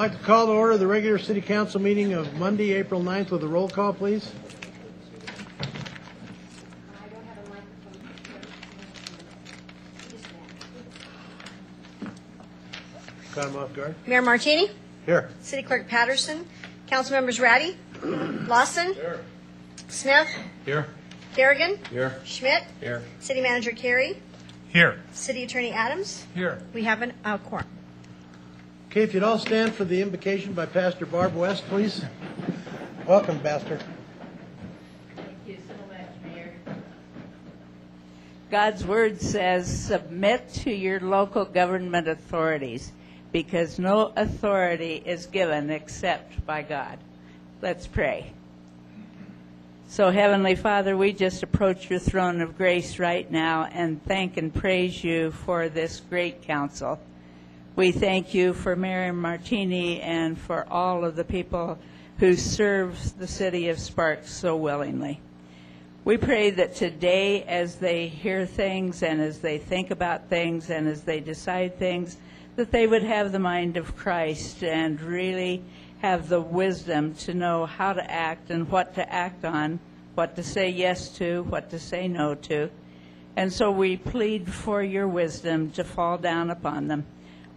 I'd like to call to order the regular city council meeting of Monday, April 9th with a roll call, please. Caught him off guard. Mayor Martini, Here. City Clerk Patterson, Council Members Ratti, Lawson, Smith, Here. Carrigan, Here. Schmitt, Here. City Manager Carey, Here. City Attorney Adams. Here. We have an, a quorum. Okay, if you'd all stand for the invocation by Pastor Barb West, please. Welcome, Pastor. Thank you so much, Mayor. God's word says, submit to your local government authorities, because no authority is given except by God. Let's pray. So, Heavenly Father, we just approach your throne of grace right now and thank and praise you for this great council. We thank you for Mary Martini and for all of the people who serve the city of Sparks so willingly. We pray that today, as they hear things and as they think about things and as they decide things, that they would have the mind of Christ and really have the wisdom to know how to act and what to act on, what to say yes to, what to say no to. And so we plead for your wisdom to fall down upon them.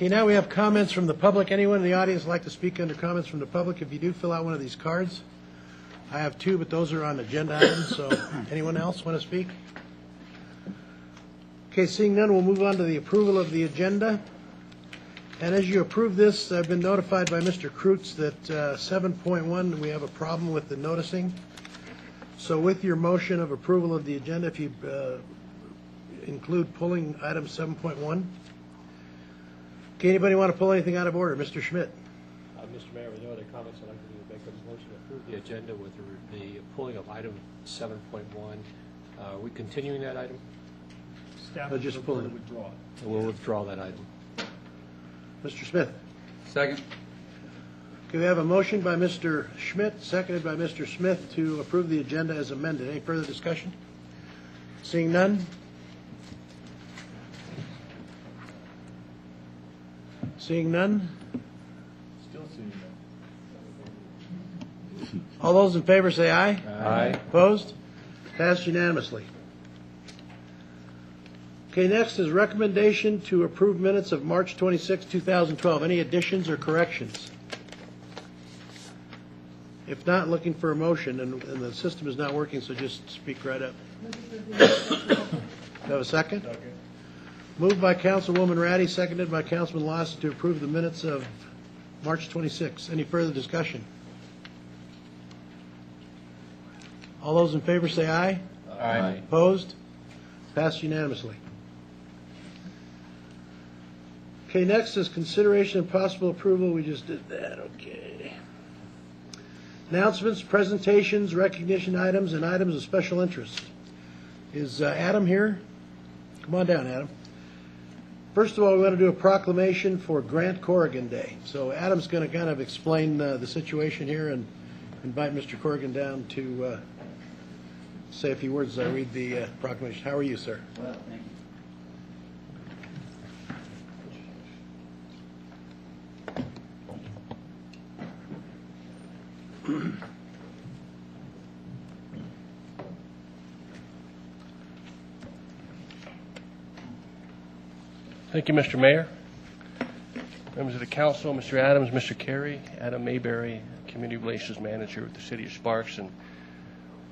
Okay, now we have comments from the public. Anyone in the audience like to speak under comments from the public? If you do, fill out one of these cards. I have two, but those are on agenda items, so anyone else want to speak? Okay, seeing none, we'll move on to the approval of the agenda. And as you approve this, I've been notified by Mr. Kreutz that uh, 7.1, we have a problem with the noticing. So with your motion of approval of the agenda, if you uh, include pulling item 7.1? Okay, anybody want to pull anything out of order? Mr. Schmitt? Uh, Mr. Mayor, with no other comments, I'd like to make a motion to approve the agenda with the the pulling of item 7.1. Uh, Are we continuing that item? Staff Uh, just pull it. withdraw. And We'll withdraw that item. Mr. Smith? Second. Okay, we have a motion by Mr. Schmitt, seconded by Mr. Smith to approve the agenda as amended. Any further discussion? Seeing none? Seeing none? Still seeing none. All those in favor say aye. Aye. Opposed? Passed unanimously. Okay, next is recommendation to approve minutes of March 26, 2012. Any additions or corrections? If not, looking for a motion, and and the system is not working, so just speak right up. Do you have a second? Moved by Councilwoman Ratti, seconded by Councilman Lawson to approve the minutes of March 26. Any further discussion? All those in favor say aye. Aye. Opposed? Passed unanimously. Okay, next is consideration and possible approval. We just did that, okay. Announcements, presentations, recognition items, and items of special interest. Is uh, Adam here? Come on down, Adam. First of all, we want to do a proclamation for Grant Korgan Day. So Adam's going to kind of explain uh, the situation here and invite Mr. Korgan down to uh, say a few words as I read the uh, proclamation. How are you, sir? Well, thank you. Thank you, Mr. Mayor. Members of the council, Mr. Adams, Mr. Carey, Adam Mayberry, Community Relations Manager with the City of Sparks. And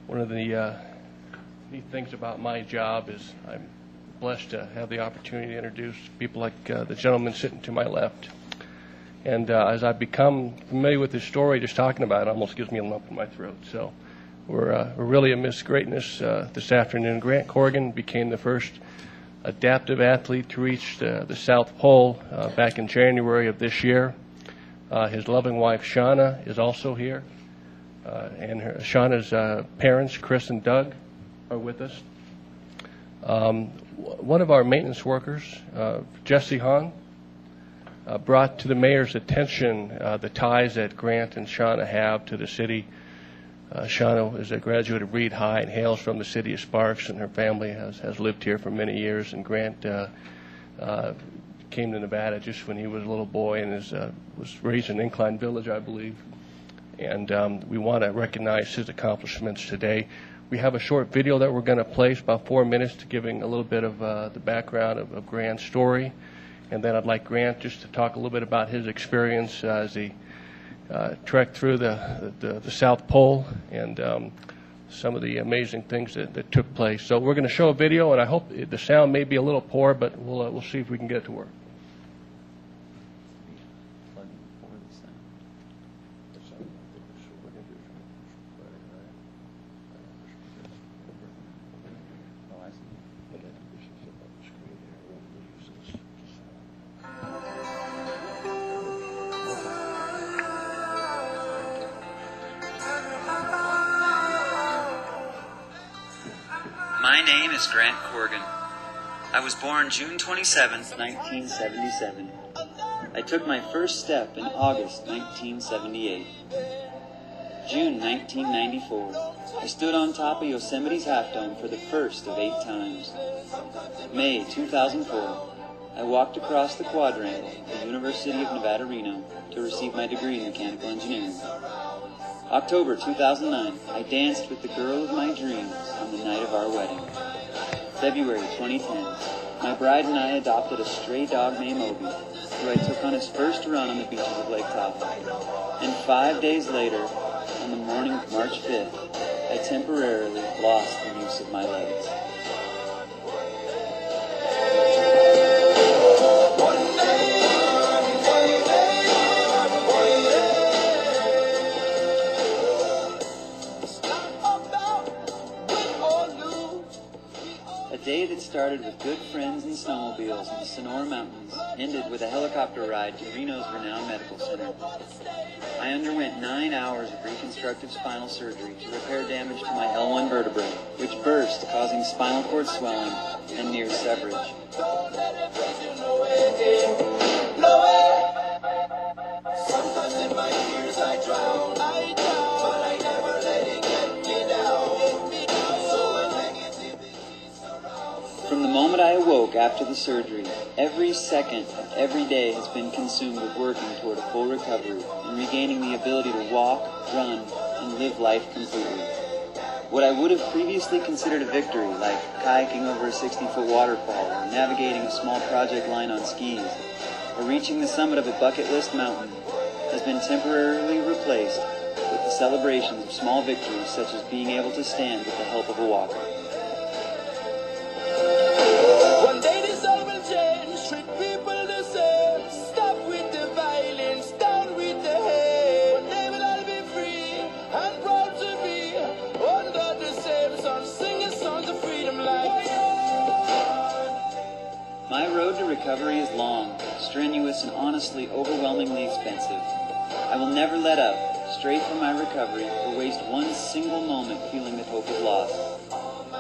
one of the uh, neat things about my job is I'm blessed to have the opportunity to introduce people like uh, the gentleman sitting to my left. And uh, as I've become familiar with his story, just talking about it almost gives me a lump in my throat. So we're, uh, we're really amidst greatness uh, this afternoon. Grant Korgan became the first adaptive athlete to reach the, the South Pole uh, back in January of this year. Uh, his loving wife, Shauna, is also here. Uh, and her, Shauna's uh, parents, Chris and Doug, are with us. Um, one of our maintenance workers, uh, Jesse Hahn, uh, brought to the mayor's attention the ties that Grant and Shauna have to the city. Uh, Shauna is a graduate of Reed High and hails from the city of Sparks, and her family has, has lived here for many years. And Grant uh, uh, came to Nevada just when he was a little boy and is, uh, was raised in Incline Village, I believe. And um, we want to recognize his accomplishments today. We have a short video that we're going to it's about four minutes, to giving a little bit of uh, the background of, of Grant's story. And then I'd like Grant just to talk a little bit about his experience uh, as he uh, trekked through the, the, the South Pole and um, some of the amazing things that, that took place. So we're going to show a video, and I hope the sound may be a little poor, but we'll, uh, we'll see if we can get it to work. Born June 27, 1977. I took my first step in August 1978. June 1994. I stood on top of Yosemite's Half Dome for the first of eight times. May 2004. I walked across the quadrangle, of the University of Nevada, Reno, to receive my degree in mechanical engineering. October 2009, I danced with the girl of my dreams on the night of our wedding. February 2010, my bride and I adopted a stray dog named Obi, who I took on his first run on the beaches of Lake Tahoe. And five days later, on the morning of March 5th, I temporarily lost the use of my legs. Day that started with good friends and snowmobiles in the Sonora Mountains ended with a helicopter ride to Reno's renowned medical center. I underwent nine hours of reconstructive spinal surgery to repair damage to my L1 vertebrae, which burst, causing spinal cord swelling and near severage. From the moment I awoke after the surgery, every second of every day has been consumed with working toward a full recovery and regaining the ability to walk, run, and live life completely. What I would have previously considered a victory, like kayaking over a 60 foot waterfall, or navigating a small project line on skis, or reaching the summit of a bucket list mountain, has been temporarily replaced with the celebrations of small victories such as being able to stand with the help of a walker. Recovery is long, strenuous, and honestly overwhelmingly expensive. I will never let up, stray from my recovery, or waste one single moment feeling that hope is lost.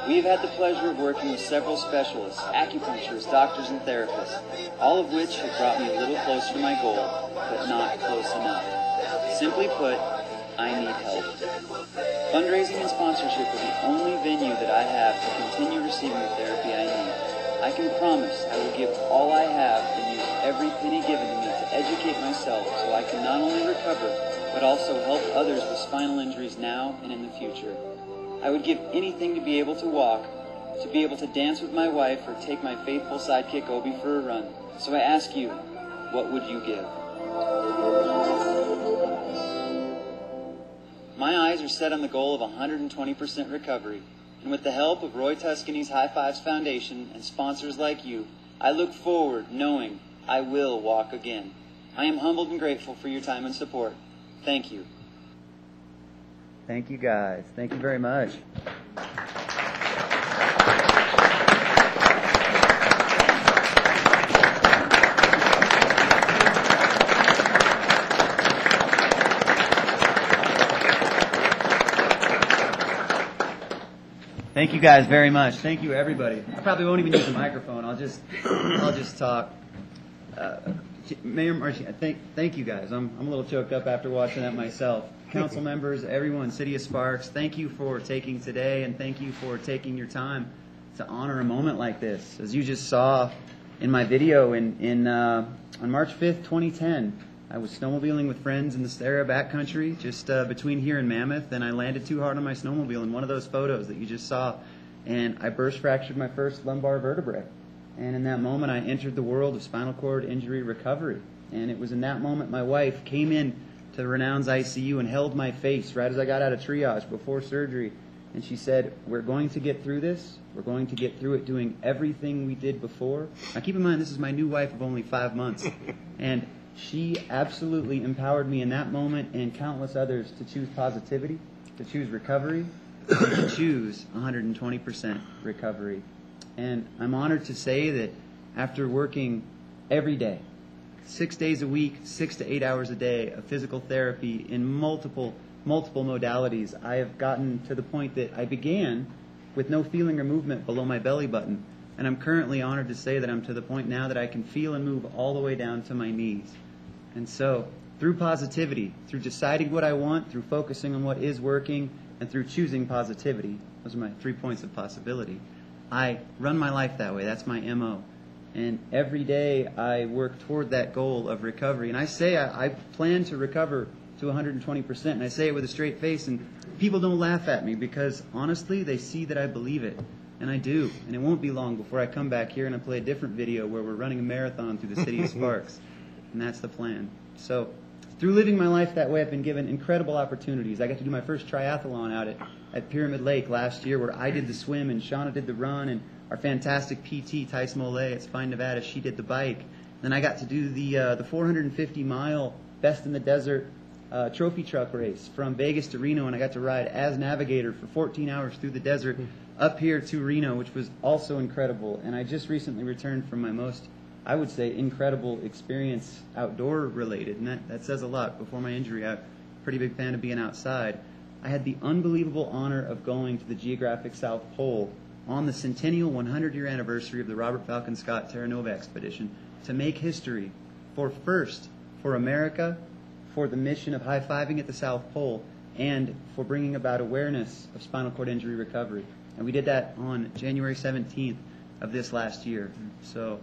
We have had the pleasure of working with several specialists, acupuncturists, doctors, and therapists, all of which have brought me a little closer to my goal, but not close enough. Simply put, I need help. Fundraising and sponsorship are the only venue that I have to continue receiving the therapy I need. I can promise I will give all I have and use every penny given to me to educate myself so I can not only recover, but also help others with spinal injuries now and in the future. I would give anything to be able to walk, to be able to dance with my wife, or take my faithful sidekick Obi for a run. So I ask you, what would you give? My eyes are set on the goal of 120% recovery, and with the help of Roy Tuscany's High Fives Foundation and sponsors like you, I look forward knowing I will walk again. I am humbled and grateful for your time and support. Thank you. Thank you, guys. Thank you very much. Thank you guys very much. Thank you, everybody. I probably won't even use the microphone. I'll just, I'll just talk. Uh, Mayor Marchi, thank, thank you guys. I'm, I'm a little choked up after watching that myself. Council members, everyone, City of Sparks, thank you for taking today and thank you for taking your time to honor a moment like this. As you just saw in my video in, in, uh, on March 5th, 2010, I was snowmobiling with friends in the Sierra backcountry, just uh, between here and Mammoth, and I landed too hard on my snowmobile in one of those photos that you just saw, and I burst fractured my first lumbar vertebrae. And in that moment, I entered the world of spinal cord injury recovery. And it was in that moment my wife came in to the Renown's ICU and held my face right as I got out of triage before surgery. And she said, We're going to get through this. We're going to get through it doing everything we did before. Now, keep in mind, this is my new wife of only five months. And she absolutely empowered me in that moment and countless others to choose positivity, to choose recovery, to choose 120% recovery. And I'm honored to say that after working every day, six days a week, six to eight hours a day of physical therapy in multiple, multiple modalities, I have gotten to the point that I began with no feeling or movement below my belly button. And I'm currently honored to say that I'm to the point now that I can feel and move all the way down to my knees. And so, through positivity, through deciding what I want, through focusing on what is working, and through choosing positivity, those are my three points of possibility. I run my life that way. That's my MO. And every day I work toward that goal of recovery. And I say I, I plan to recover to 120%. And I say it with a straight face. And people don't laugh at me because honestly, they see that I believe it. And I do. And it won't be long before I come back here and I play a different video where we're running a marathon through the city of Sparks. And that's the plan. So, through living my life that way, I've been given incredible opportunities. I got to do my first triathlon out at, at Pyramid Lake last year where I did the swim and Shauna did the run and our fantastic PT, Tice Mole at Spine, Nevada, she did the bike. Then I got to do the, uh, the 450 mile Best in the Desert uh, trophy truck race from Vegas to Reno, and I got to ride as navigator for 14 hours through the desert up here to Reno, which was also incredible. And I just recently returned from my most, I would say, incredible experience outdoor related, and that, that says a lot. Before my injury, I'm a pretty big fan of being outside. I had the unbelievable honor of going to the geographic South Pole on the centennial 100 year anniversary of the Robert Falcon Scott Terra Nova expedition to make history for first for America, for the mission of high fiving at the South Pole, and for bringing about awareness of spinal cord injury recovery. And we did that on January 17th of this last year. So,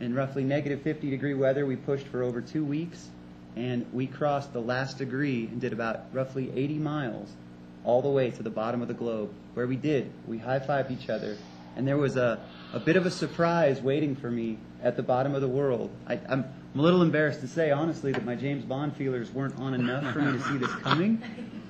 in roughly negative 50 degree weather, we pushed for over two weeks, and we crossed the last degree and did about roughly 80 miles all the way to the bottom of the globe, where we did. We high fived each other, and there was a, a bit of a surprise waiting for me at the bottom of the world. I, I'm, I'm a little embarrassed to say, honestly, that my James Bond feelers weren't on enough for me to see this coming.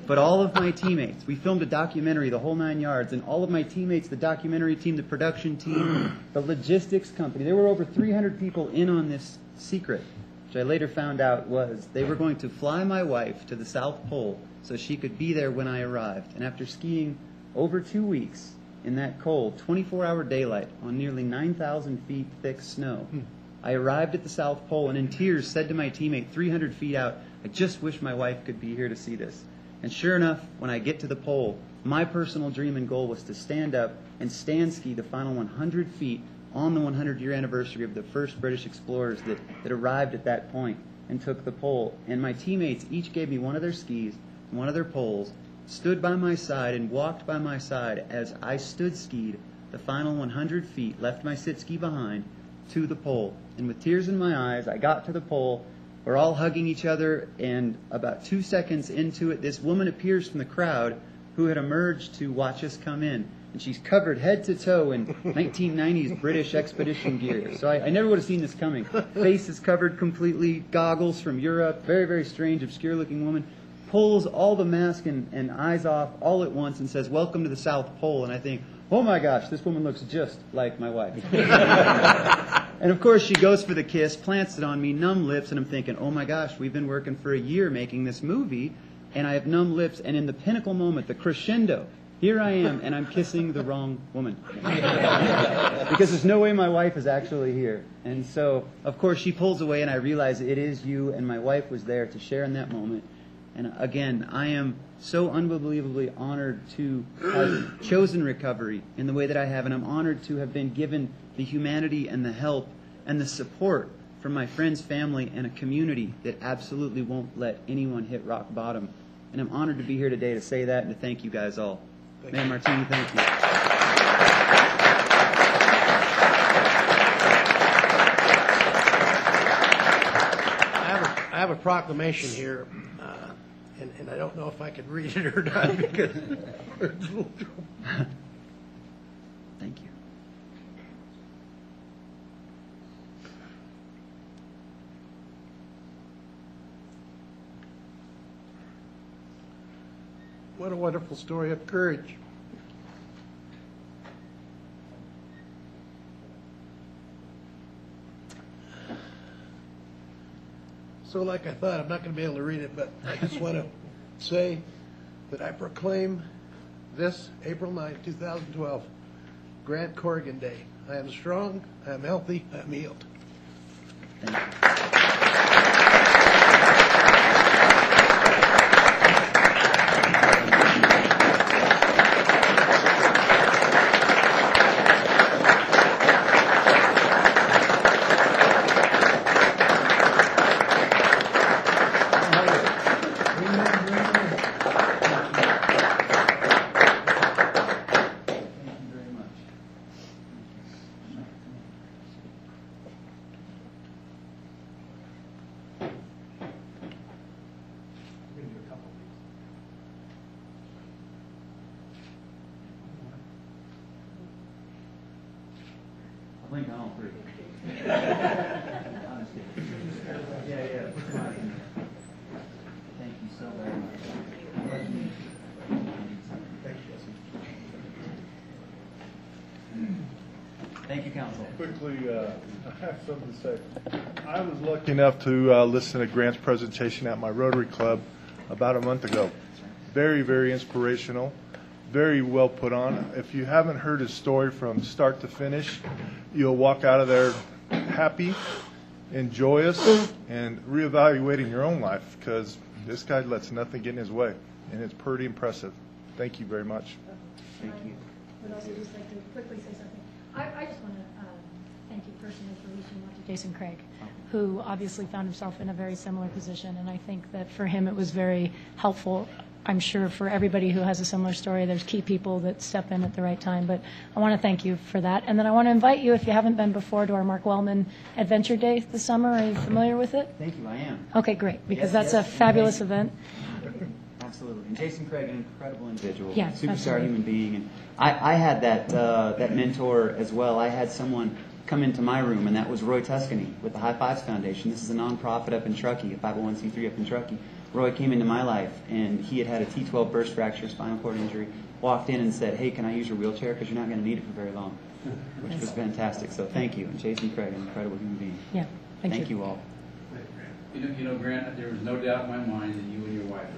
But all of my teammates, we filmed a documentary, the whole nine yards, and all of my teammates, the documentary team, the production team, the logistics company, there were over 300 people in on this secret, which I later found out was they were going to fly my wife to the South Pole so she could be there when I arrived. And after skiing over two weeks in that cold, 24 hour daylight on nearly 9,000 feet thick snow, hmm. I arrived at the South Pole and in tears said to my teammate 300 feet out, I just wish my wife could be here to see this. And sure enough, when I get to the pole, my personal dream and goal was to stand up and stand ski the final 100 feet on the 100 year anniversary of the first British explorers that, that arrived at that point and took the pole. And my teammates each gave me one of their skis, one of their poles, stood by my side and walked by my side as I stood skied the final 100 feet, left my sit ski behind, to the pole. And with tears in my eyes, I got to the pole. We're all hugging each other, and about two seconds into it, this woman appears from the crowd who had emerged to watch us come in. And she's covered head to toe in 1990s British expedition gear. So I, I never would have seen this coming. Face is covered completely, goggles from Europe, very, very strange, obscure looking woman. Pulls all the mask and, and eyes off all at once and says, Welcome to the South Pole. And I think, Oh my gosh, this woman looks just like my wife. And of course, she goes for the kiss, plants it on me, numb lips, and I'm thinking, oh my gosh, we've been working for a year making this movie, and I have numb lips, and in the pinnacle moment, the crescendo, here I am, and I'm kissing the wrong woman. because there's no way my wife is actually here. And so, of course, she pulls away, and I realize it is you, and my wife was there to share in that moment. And again, I am so unbelievably honored to have chosen recovery in the way that I have, and I'm honored to have been given the humanity and the help and the support from my friends, family, and a community that absolutely won't let anyone hit rock bottom. And I'm honored to be here today to say that and to thank you guys all. Mayor Martini, thank you. I have a, I have a proclamation here, uh, and, and I don't know if I could read it or not because it's a little Thank you. what a wonderful story of courage. So like I thought, I'm not going to be able to read it, but I just want to say that I proclaim this April 9, 2012, Grant Korgan Day. I am strong, I am healthy, I am healed. Thank you very much. I'll blink on all three. Honestly. Yeah, yeah. put mine in there. Thank you so very much. Thank you, council. Quickly, uh, I have something to say. I was lucky enough to uh, listen to Grant's presentation at my Rotary Club about a month ago. Very, very inspirational, very well put on. If you haven't heard his story from start to finish, you'll walk out of there happy and joyous and reevaluating your own life because this guy lets nothing get in his way, and it's pretty impressive. Thank you very much. Thank you. would also just like to quickly say something. I, I just want to thank you personally for reaching out to Jason Craig, who obviously found himself in a very similar position, and I think that for him, it was very helpful. I'm sure for everybody who has a similar story, there's key people that step in at the right time, but I want to thank you for that. And then I want to invite you, if you haven't been before, to our Mark Wellman Adventure Day this summer. Are you familiar with it? Thank you, I am. Okay, great, because Yes, that's a yes, fabulous event. Absolutely. And Jason Craig, an incredible individual. Yeah, Superstar absolutely. human being. And I, I had that, uh, that mentor as well. I had someone come into my room, and that was Roy Tuscany with the High Fives Foundation. This is a nonprofit up in Truckee, a 501c3 up in Truckee. Roy came into my life, and he had had a T12 burst fracture, spinal cord injury, walked in and said, hey, can I use your wheelchair? Because you're not going to need it for very long, which was fantastic. So thank you. And Jason Craig, an incredible human being. Yeah, thank you. Thank you all. You know, you know, Grant, there was no doubt in my mind that you and your wife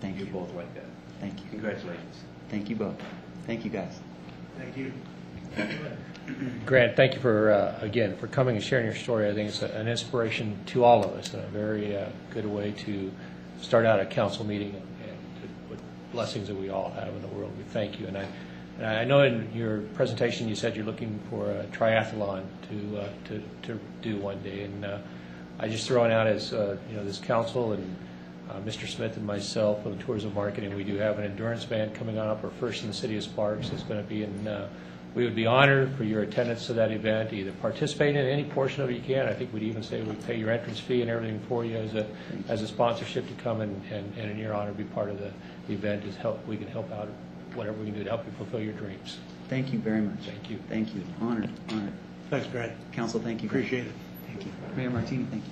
Thank do you. both like that. Thank you. Congratulations. Thank you both. Thank you, guys. Thank you. Grant, thank you for, uh, again, for coming and sharing your story. I think it's an inspiration to all of us, and a very uh, good way to start out a council meeting and and to put blessings that we all have in the world. We thank you. And I, and I know in your presentation, you said you're looking for a triathlon to, uh, to, to do one day. And uh, I just throw it out as, uh, you know, this council and uh, Mr. Smith and myself from Tourism Marketing, we do have an endurance band coming on up, our first in the city of Sparks. It's going to be in, uh, we would be honored for your attendance to that event, either participate in any portion of it you can. I think we'd even say we'd pay your entrance fee and everything for you as a, as a sponsorship to come and, and and in your honor, be part of the event, is help, we can help out, whatever we can do to help you fulfill your dreams. Thank you very much. Thank you. Thank you. Honored, honored. Thanks, Grant. Council, thank you. Appreciate it. Thank you. Mayor Martini, thank you.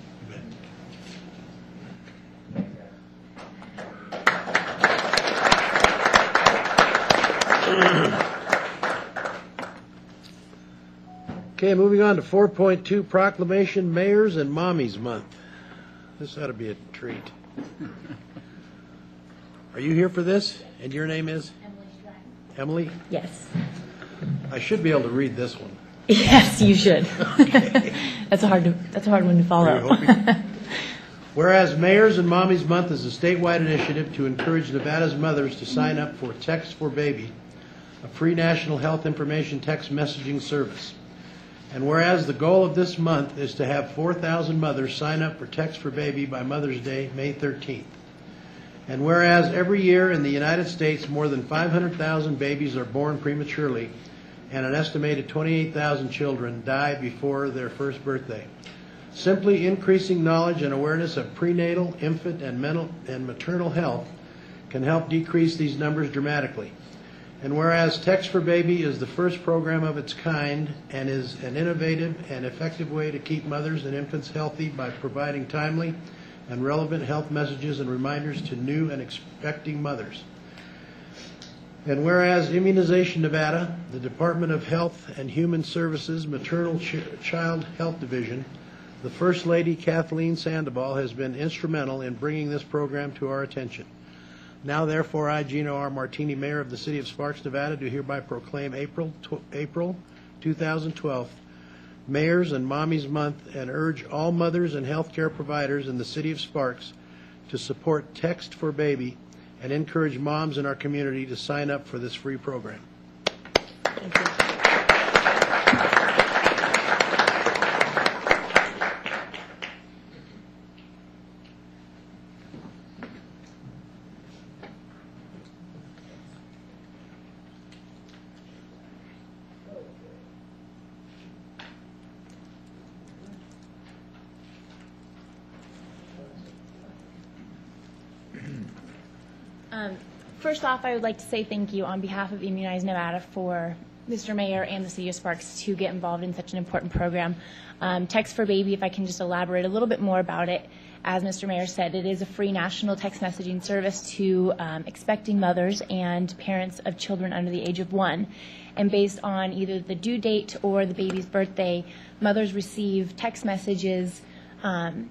Okay, moving on to 4.2 proclamation, Mayors and Mommies Month. This ought to be a treat. Are you here for this? And your name is? Emily? Emily. Yes. I should be able to read this one. Yes, you should. That's a hard, to- that's a hard one to Are you follow. hoping? Whereas Mayors and Mommy's Month is a statewide initiative to encourage Nevada's mothers to sign up for Text for Baby, a free national health information text messaging service. And whereas the goal of this month is to have 4,000 mothers sign up for Text for Baby by Mother's Day, May 13th. And whereas every year in the United States, more than 500,000 babies are born prematurely, and an estimated 28,000 children die before their first birthday. Simply increasing knowledge and awareness of prenatal, infant, and mental and maternal health can help decrease these numbers dramatically. And whereas Text for Baby is the first program of its kind and is an innovative and effective way to keep mothers and infants healthy by providing timely and relevant health messages and reminders to new and expecting mothers. And whereas Immunization Nevada, the Department of Health and Human Services Maternal Ch- Child Health Division, the First Lady Kathleen Sandoval has been instrumental in bringing this program to our attention. Now therefore, I, Geno R. Martini, Mayor of the City of Sparks, Nevada, do hereby proclaim April, tw- April 2012 Mayors and Mommy's Month and urge all mothers and healthcare providers in the City of Sparks to support Text for Baby and encourage moms in our community to sign up for this free program. Um, First off, I would like to say thank you on behalf of Immunize Nevada for Mr. Mayor and the City of Sparks to get involved in such an important program. Um, Text for Baby, if I can just elaborate a little bit more about it, as Mr. Mayor said, it is a free national text messaging service to um, expecting mothers and parents of children under the age of one. And based on either the due date or the baby's birthday, mothers receive text messages um,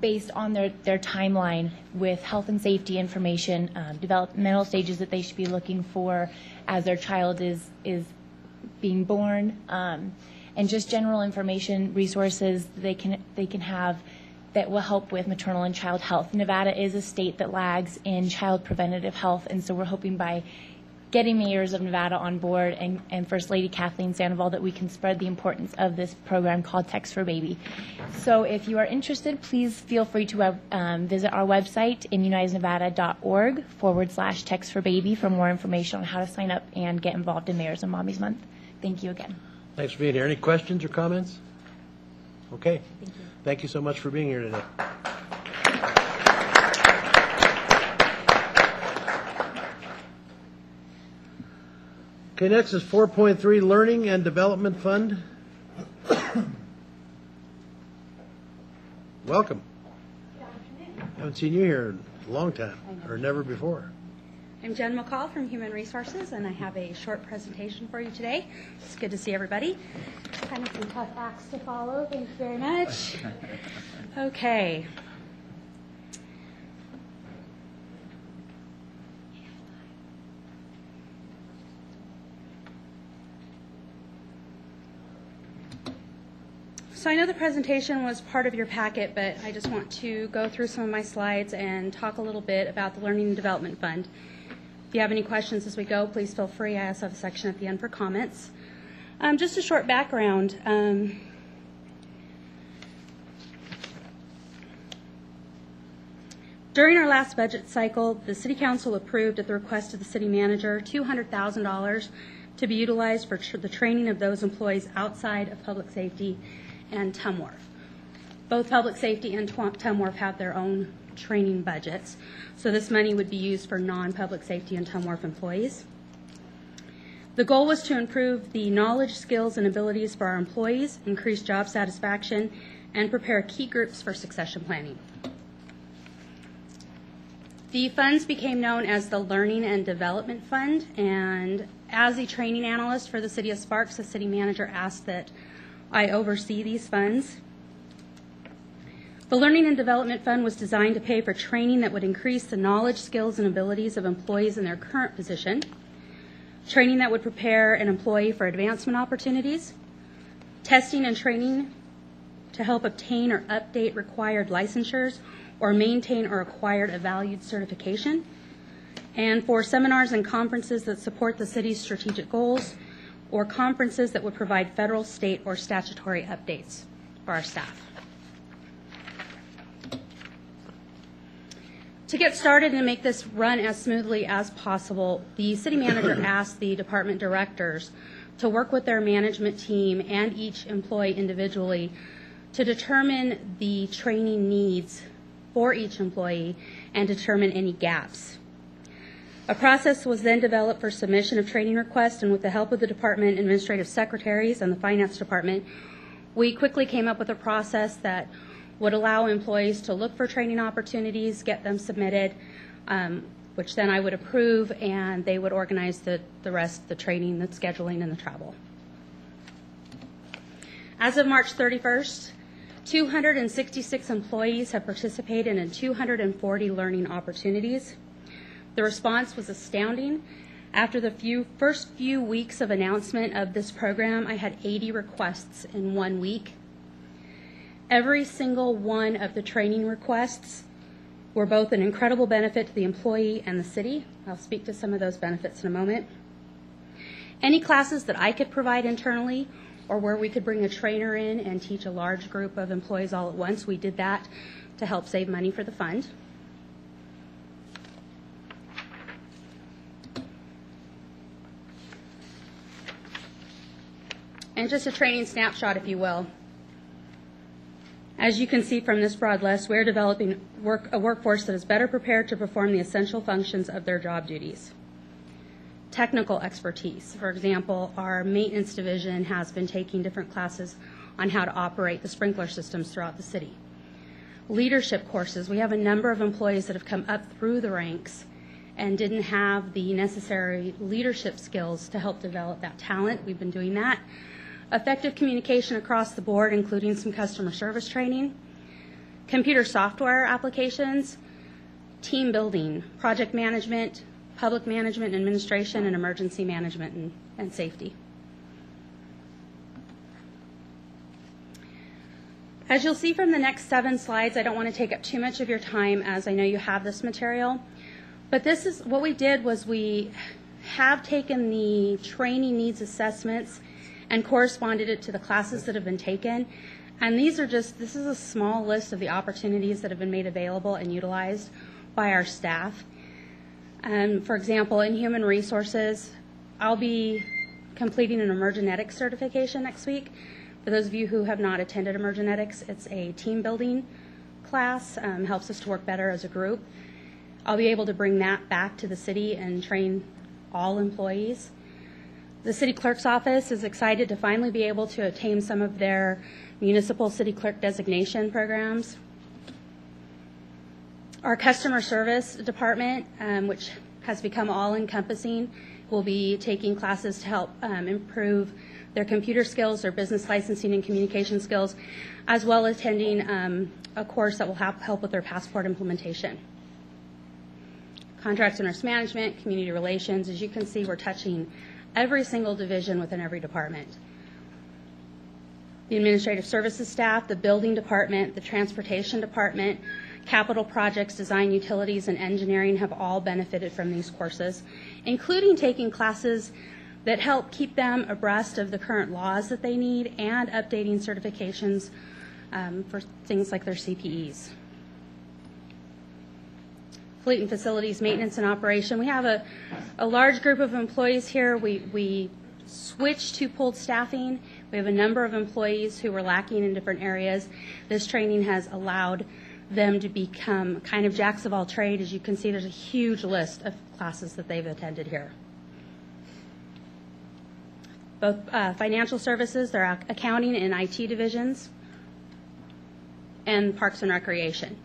based on their, their timeline with health and safety information, um, developmental stages that they should be looking for as their child is, is being born, um, and just general information, resources they can, they can have that will help with maternal and child health. Nevada is a state that lags in child preventative health, and so we're hoping by getting mayors of Nevada on board and, and First Lady Kathleen Sandoval that we can spread the importance of this program called Text for Baby. So if you are interested, please feel free to uh, um, visit our website, immunizenevada.org forward slash text for baby for more information on how to sign up and get involved in Mayors and Mommies Month. Thank you again. Thanks for being here. Any questions or comments? Okay. Thank you so much for being here today. Okay, next is 4.3 Learning and Development Fund. Welcome. Haven't seen you here in a long time, or never before. I'm Jen McCall from Human Resources, and I have a short presentation for you today. It's good to see everybody. Kind of some tough acts to follow. Thank you very much. Okay. So I know the presentation was part of your packet, but I just want to go through some of my slides and talk a little bit about the Learning and Development Fund. If you have any questions as we go, please feel free. I also have a section at the end for comments. Um, just a short background. Um, during our last budget cycle, the City Council approved at the request of the City Manager $200,000 to be utilized for tr- the training of those employees outside of public safety and TMWRF. Both public safety and TMWRF have their own training budgets, so this money would be used for non-public safety and TMWRF employees. The goal was to improve the knowledge, skills, and abilities for our employees, increase job satisfaction, and prepare key groups for succession planning. The funds became known as the Learning and Development Fund, and as a training analyst for the City of Sparks, the city manager asked that I oversee these funds. The Learning and Development Fund was designed to pay for training that would increase the knowledge, skills, and abilities of employees in their current position, training that would prepare an employee for advancement opportunities, testing and training to help obtain or update required licensures or maintain or acquire a valued certification, and for seminars and conferences that support the city's strategic goals, or conferences that would provide federal, state, or statutory updates for our staff. To get started and make this run as smoothly as possible, the city manager asked the department directors to work with their management team and each employee individually to determine the training needs for each employee and determine any gaps. A process was then developed for submission of training requests, and with the help of the department administrative secretaries and the finance department, we quickly came up with a process that would allow employees to look for training opportunities, get them submitted, um, which then I would approve, and they would organize the, the rest, the training, the scheduling, and the travel. As of March 31st, 266 employees have participated in 240 learning opportunities. The response was astounding. After the few, first few weeks of announcement of this program, I had 80 requests in one week. Every single one of the training requests were both an incredible benefit to the employee and the city. I'll speak to some of those benefits in a moment. Any classes that I could provide internally or where we could bring a trainer in and teach a large group of employees all at once, we did that to help save money for the fund. And just a training snapshot, if you will. As you can see from this broad list, we're developing work, a workforce that is better prepared to perform the essential functions of their job duties. Technical expertise. For example, our maintenance division has been taking different classes on how to operate the sprinkler systems throughout the city. Leadership courses. We have a number of employees that have come up through the ranks and didn't have the necessary leadership skills to help develop that talent. We've been doing that effective communication across the board, including some customer service training, computer software applications, team building, project management, public management, administration, and emergency management and, and safety. As you'll see from the next seven slides, I don't want to take up too much of your time as I know you have this material. But this is what we did was we have taken the training needs assessments and corresponded it to the classes that have been taken. And these are just, this is a small list of the opportunities that have been made available and utilized by our staff. Um, for example, in human resources, I'll be completing an Emergenetics certification next week. For those of you who have not attended Emergenetics, it's a team building class, um, helps us to work better as a group. I'll be able to bring that back to the city and train all employees. The city clerk's office is excited to finally be able to attain some of their municipal city clerk designation programs. Our customer service department, um, which has become all encompassing, will be taking classes to help um, improve their computer skills, their business licensing and communication skills, as well as attending um, a course that will help, help with their passport implementation. Contracts and risk management, community relations, as you can see, we're touching every single division within every department. The administrative services staff, the building department, the transportation department, capital projects, design, utilities, and engineering have all benefited from these courses, including taking classes that help keep them abreast of the current laws that they need and updating certifications um, for things like their CPEs. Fleet and Facilities Maintenance and Operation. We have a, a large group of employees here. We, we switched to pulled staffing. We have a number of employees who were lacking in different areas. This training has allowed them to become kind of jacks of all trade. As you can see, there's a huge list of classes that they've attended here. Both uh, financial services, their ac- accounting and IT divisions, and Parks and Recreation.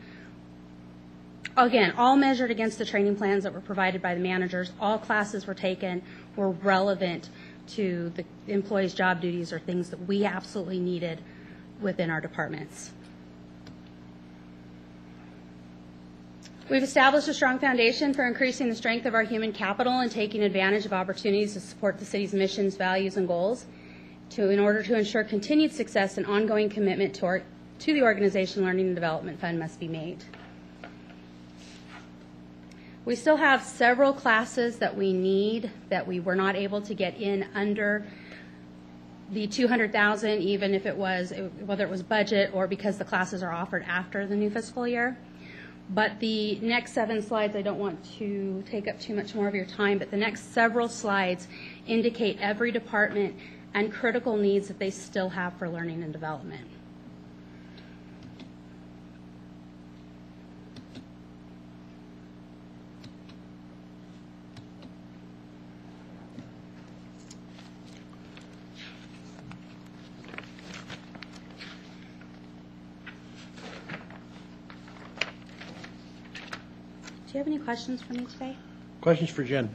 Again, all measured against the training plans that were provided by the managers. All classes were taken, were relevant to the employees' job duties or things that we absolutely needed within our departments. We've established a strong foundation for increasing the strength of our human capital and taking advantage of opportunities to support the city's missions, values, and goals to, in order to ensure continued success and ongoing commitment to, our, to the organization learning and development fund must be made. We still have several classes that we need that we were not able to get in under the 200,000, even if it was, whether it was budget or because the classes are offered after the new fiscal year. But the next seven slides, I don't want to take up too much more of your time, but the next several slides indicate every department and critical needs that they still have for learning and development. You have any questions for me today? Questions for Jen?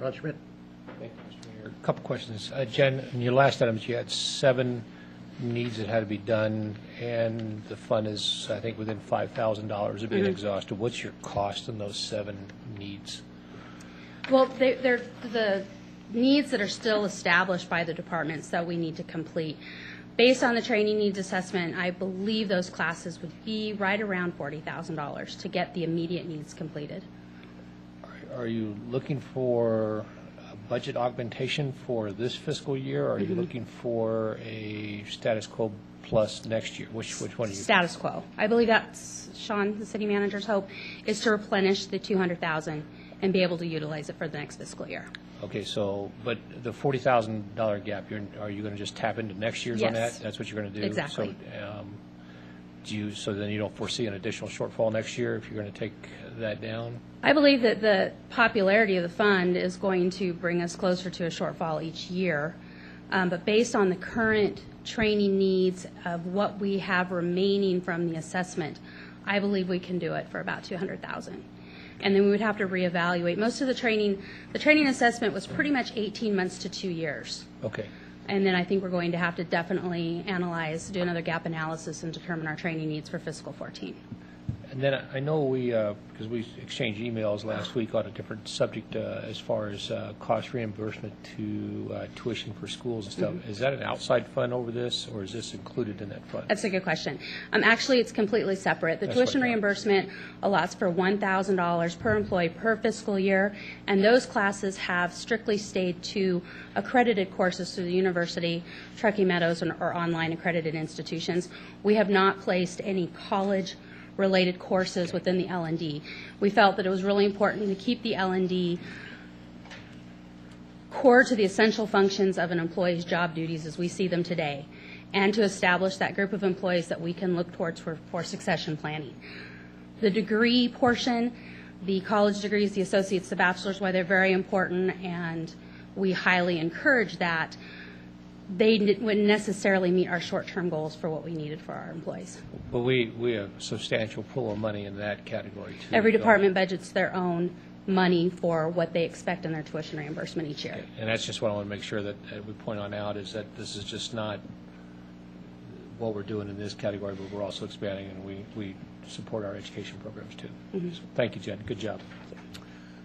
Ron Schmitt? Thank you, Mr. Mayor. A couple questions. Uh, Jen, in your last items, you had seven needs that had to be done, and the fund is, I think, within $5,000 of being Mhm. exhausted. What's your cost on those seven needs? Well, they- they're the needs that are still established by the departments that we need to complete. Based on the training needs assessment, I believe those classes would be right around $40,000 to get the immediate needs completed. Are you looking for a budget augmentation for this fiscal year, or are you Mhm. looking for a status quo plus next year? Which, which one are you? Status quo. I believe that's, Sean, the city manager's hope, is to replenish the 200,000 and be able to utilize it for the next fiscal year. Okay, so, but the $40,000 gap, you're, are you going to just tap into next year's on that? Yes. That's what you're going to do? Exactly. So, um, do you, so then you don't foresee an additional shortfall next year if you're going to take that down? I believe that the popularity of the fund is going to bring us closer to a shortfall each year. Um, But based on the current training needs of what we have remaining from the assessment, I believe we can do it for about 200,000. And then we would have to reevaluate. Most of the training, the training assessment was pretty much 18 months to two years. Okay. And then I think we're going to have to definitely analyze, do another gap analysis and determine our training needs for fiscal 14. And then I know we, because we exchanged emails last week on a different subject uh, as far as uh, cost reimbursement to uh, tuition for schools and stuff. Mhm. Is that an outside fund over this, or is this included in that fund? That's a good question. Um, actually, it's completely separate. The That's what I tuition thought. reimbursement allows for $1,000 per employee per fiscal year, and those classes have strictly stayed to accredited courses through the university, Truckee Meadows, and- or online accredited institutions. We have not placed any college-related courses within the L and D. We felt that it was really important to keep the L and D core to the essential functions of an employee's job duties as we see them today, and to establish that group of employees that we can look towards for, for succession planning. The degree portion, the college degrees, the associates, the bachelors, why they're very important, and we highly encourage that, they n- wouldn't necessarily meet our short-term goals for what we needed for our employees. But we, we have a substantial pool of money in that category, too. Every don't we? department budgets their own money for what they expect in their tuition reimbursement each year. And that's just what I want to make sure that that we point on out, is that this is just not what we're doing in this category, but we're also expanding, and we, we support our education programs, too. Mhm. So Thank you, Jen. Good job.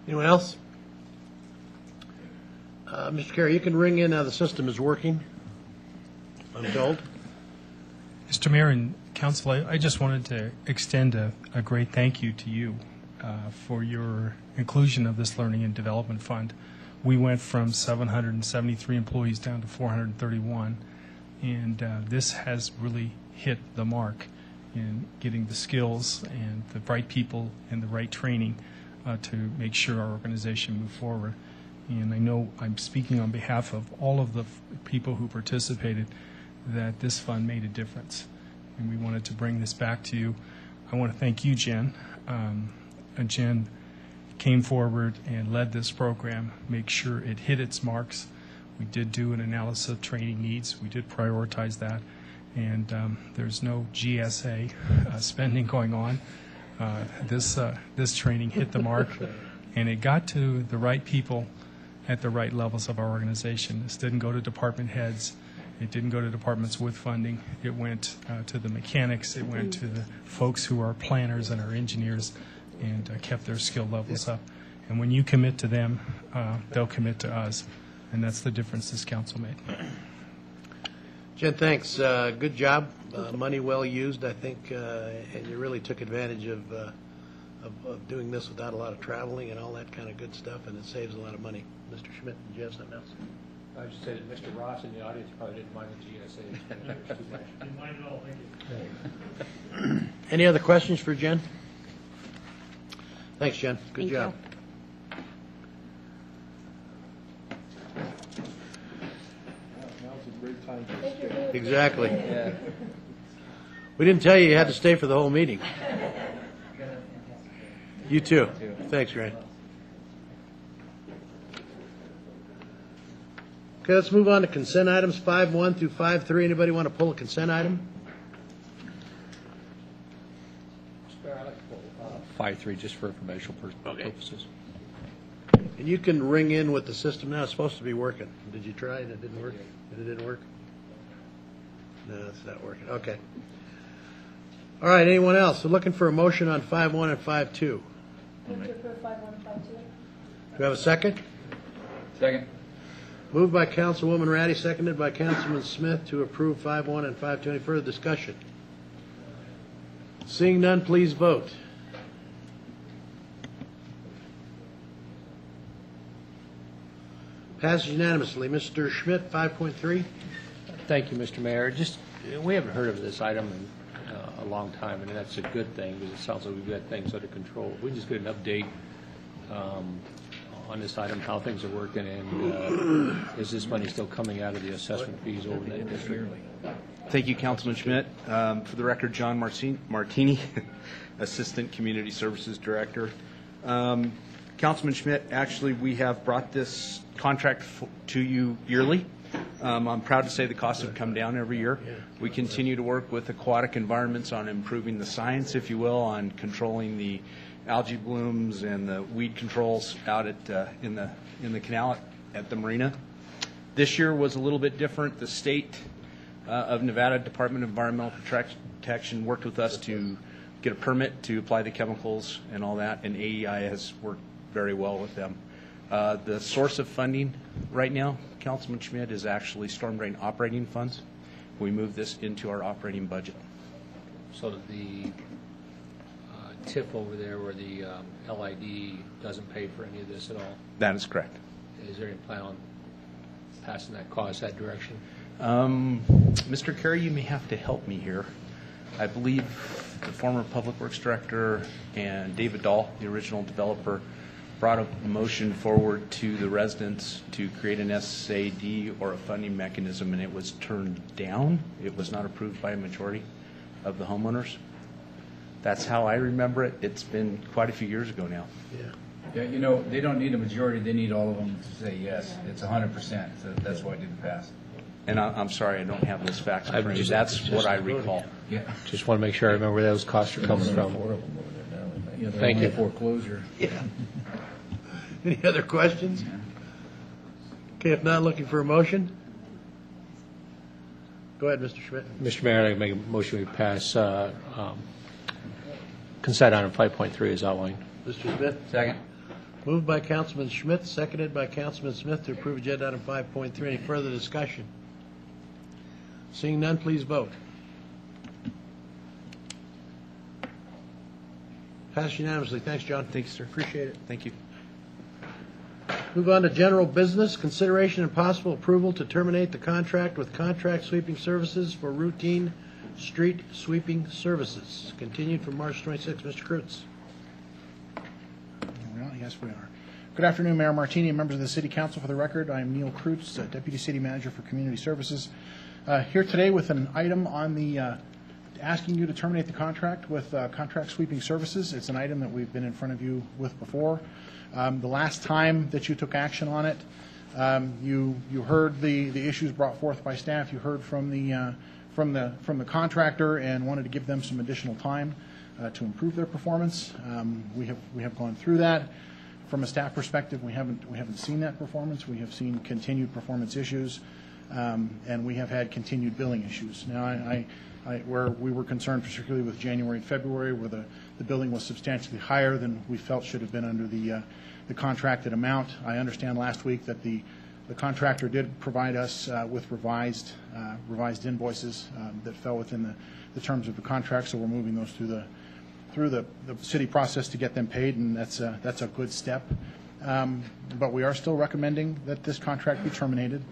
Anyone else? Uh, Mr. Carey, you can ring in, uh, the system is working, I'm told. Mr. Mayor and Council, I I just wanted to extend a, a great thank you to you uh, for your inclusion of this Learning and Development Fund. We went from 773 employees down to 431, and uh, this has really hit the mark in getting the skills and the right people and the right training uh, to make sure our organization move forward. And I know I'm speaking on behalf of all of the people who participated that this fund made a difference. And we wanted to bring this back to you. I want to thank you, Jen. Um, Jen came forward and led this program, make sure it hit its marks. We did do an analysis of training needs. We did prioritize that. And um, there's no GSA uh, spending going on. Uh, this, uh, this training hit the mark, and it got to the right people at the right levels of our organization. This didn't go to department heads. It didn't go to departments with funding. It went uh, to the mechanics. It went to the folks who are planners and are engineers and uh, kept their skill levels up. And when you commit to them, uh, they'll commit to us. And that's the difference this council made. Jen, thanks. Uh, Good job. Uh, Money well used, I think, uh, and you really took advantage of, uh, of, of doing this without a lot of traveling and all that kind of good stuff, and it saves a lot of money. Mr. Schmitt, did you have something else? I just say that Mr. Ross in the audience probably didn't mind the GSA expenditures too much. Didn't mind at all, thank you. Any other questions for Jen? Thanks, Jen. Good Thank job. Now's a great time Exactly. We didn't tell you you had to stay for the whole meeting. You too. Thanks, Grant. Okay, let's move on to consent items, five one through five three. Anybody want to pull a consent item? Mr. Mayor, I'd like to pull uh, five three just for informational pur- purposes. And you can ring in with the system now. It's supposed to be working. Did you try and it didn't work? And it didn't work? No, it's not working. Okay. All right, anyone else? So looking for a motion on five one and five two. Do we have a second? Second. Moved by Councilwoman Ratti, seconded by Councilman Smith to approve five one and five two. Any further discussion? Seeing none, please vote. Passed unanimously. Mr. Schmitt, five point three. Thank you, Mr. Mayor. Just, we haven't heard of this item in uh, a long time, and that's a good thing, because it sounds like we've got things under control. We just get an update um, on this item, how things are working, and uh, is this money still coming out of the assessment fees over the district? Thank you, Councilman Schmitt. Um, For the record, John Marcin- Martini, Assistant Community Services Director. Um, Councilman Schmitt, actually, we have brought this contract f- to you yearly. Um, I'm proud to say the costs have come down every year. We continue to work with aquatic environments on improving the science, if you will, on controlling the algae blooms and the weed controls out at, uh, in the, in the canal at- the marina. This year was a little bit different. The state uh, of Nevada Department of Environmental Protection worked with us to get a permit to apply the chemicals and all that, and AEI has worked very well with them. Uh, The source of funding right now, Councilman Schmitt, is actually storm drain operating funds. We move this into our operating budget. So the TIF over there where the um, LID doesn't pay for any of this at all? That is correct. Is there any plan on passing that cost that direction? Um, Mr. Carey, you may have to help me here. I believe the former Public Works Director and David Dahl, the original developer, brought a motion forward to the residents to create an SAD or a funding mechanism, and it was turned down. It was not approved by a majority of the homeowners. That's how I remember it. It's been quite a few years ago now. Yeah. Yeah, you know, they don't need a majority, they need all of them to say yes. It's a hundred percent, so that's why it didn't pass. And I- I'm sorry, I don't have those facts in I'm front of me. just- That's just what I recall. Yeah. Just want to make sure I remember where those costs are coming from. Yeah, they're Thank you. Foreclosure. Yeah. Any other questions? Okay, if not, looking for a motion? Go ahead, Mr. Schmitt. Mr. Mayor, I'd make a motion we pass uh, um, consent item 5.3 as outlined. Mr. Smith? Second. Moved by Councilman Schmitt, seconded by Councilman Smith to approve agenda item 5.3. Any further discussion? Seeing none, please vote. Passed unanimously. Thanks, John. Thank you, sir. Appreciate it. Thank you. Move on to general business, consideration and possible approval to terminate the contract with Contract Sweeping Services for routine street sweeping services. Continued from March 26. Mr. Krutz. Yes, we are. Good afternoon, Mayor Martini and members of the City Council. For the record, I am Neil Krutz, uh, Deputy City Manager for Community Services. Uh, Here today with an item on the, uh, asking you to terminate the contract with uh, Contract Sweeping Services. It's an item that we've been in front of you with before. Um, The last time that you took action on it, um, you, you heard the, the issues brought forth by staff. You heard from the, uh, from the, from the contractor and wanted to give them some additional time uh, to improve their performance. Um, We have, we have gone through that. From a staff perspective, we haven't, we haven't seen that performance. We have seen continued performance issues, um, and we have had continued billing issues. Now, I, I, I- where we were concerned particularly with January and February, where the, the billing was substantially higher than we felt should have been under the, uh, the contracted amount. I understand last week that the, the contractor did provide us uh, with revised, uh, revised invoices um, that fell within the, the terms of the contract, so we're moving those through the, through the, the city process to get them paid, and that's a, that's a good step. Um, But we are still recommending that this contract be terminated.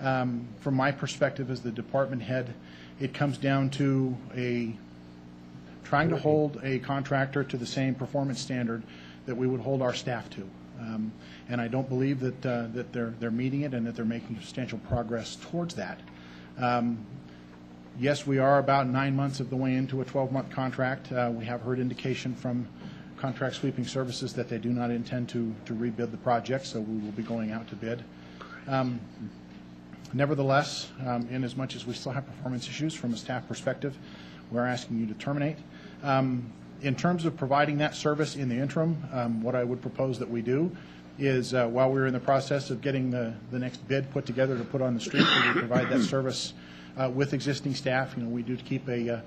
Um, From my perspective as the department head, it comes down to a, trying to hold a contractor to the same performance standard that we would hold our staff to. Um, And I don't believe that, uh, that they're, they're meeting it and that they're making substantial progress towards that. Um, Yes, we are about nine months of the way into a 12-month contract. Uh, We have heard indication from Contract Sweeping Services that they do not intend to, to rebid the project, so we will be going out to bid. Um, Nevertheless, um, inasmuch as we still have performance issues from a staff perspective, we're asking you to terminate. Um, In terms of providing that service in the interim, um, what I would propose that we do is, uh, while we're in the process of getting the, the next bid put together to put on the street, we provide that service uh, with existing staff. You know, we do keep a, uh,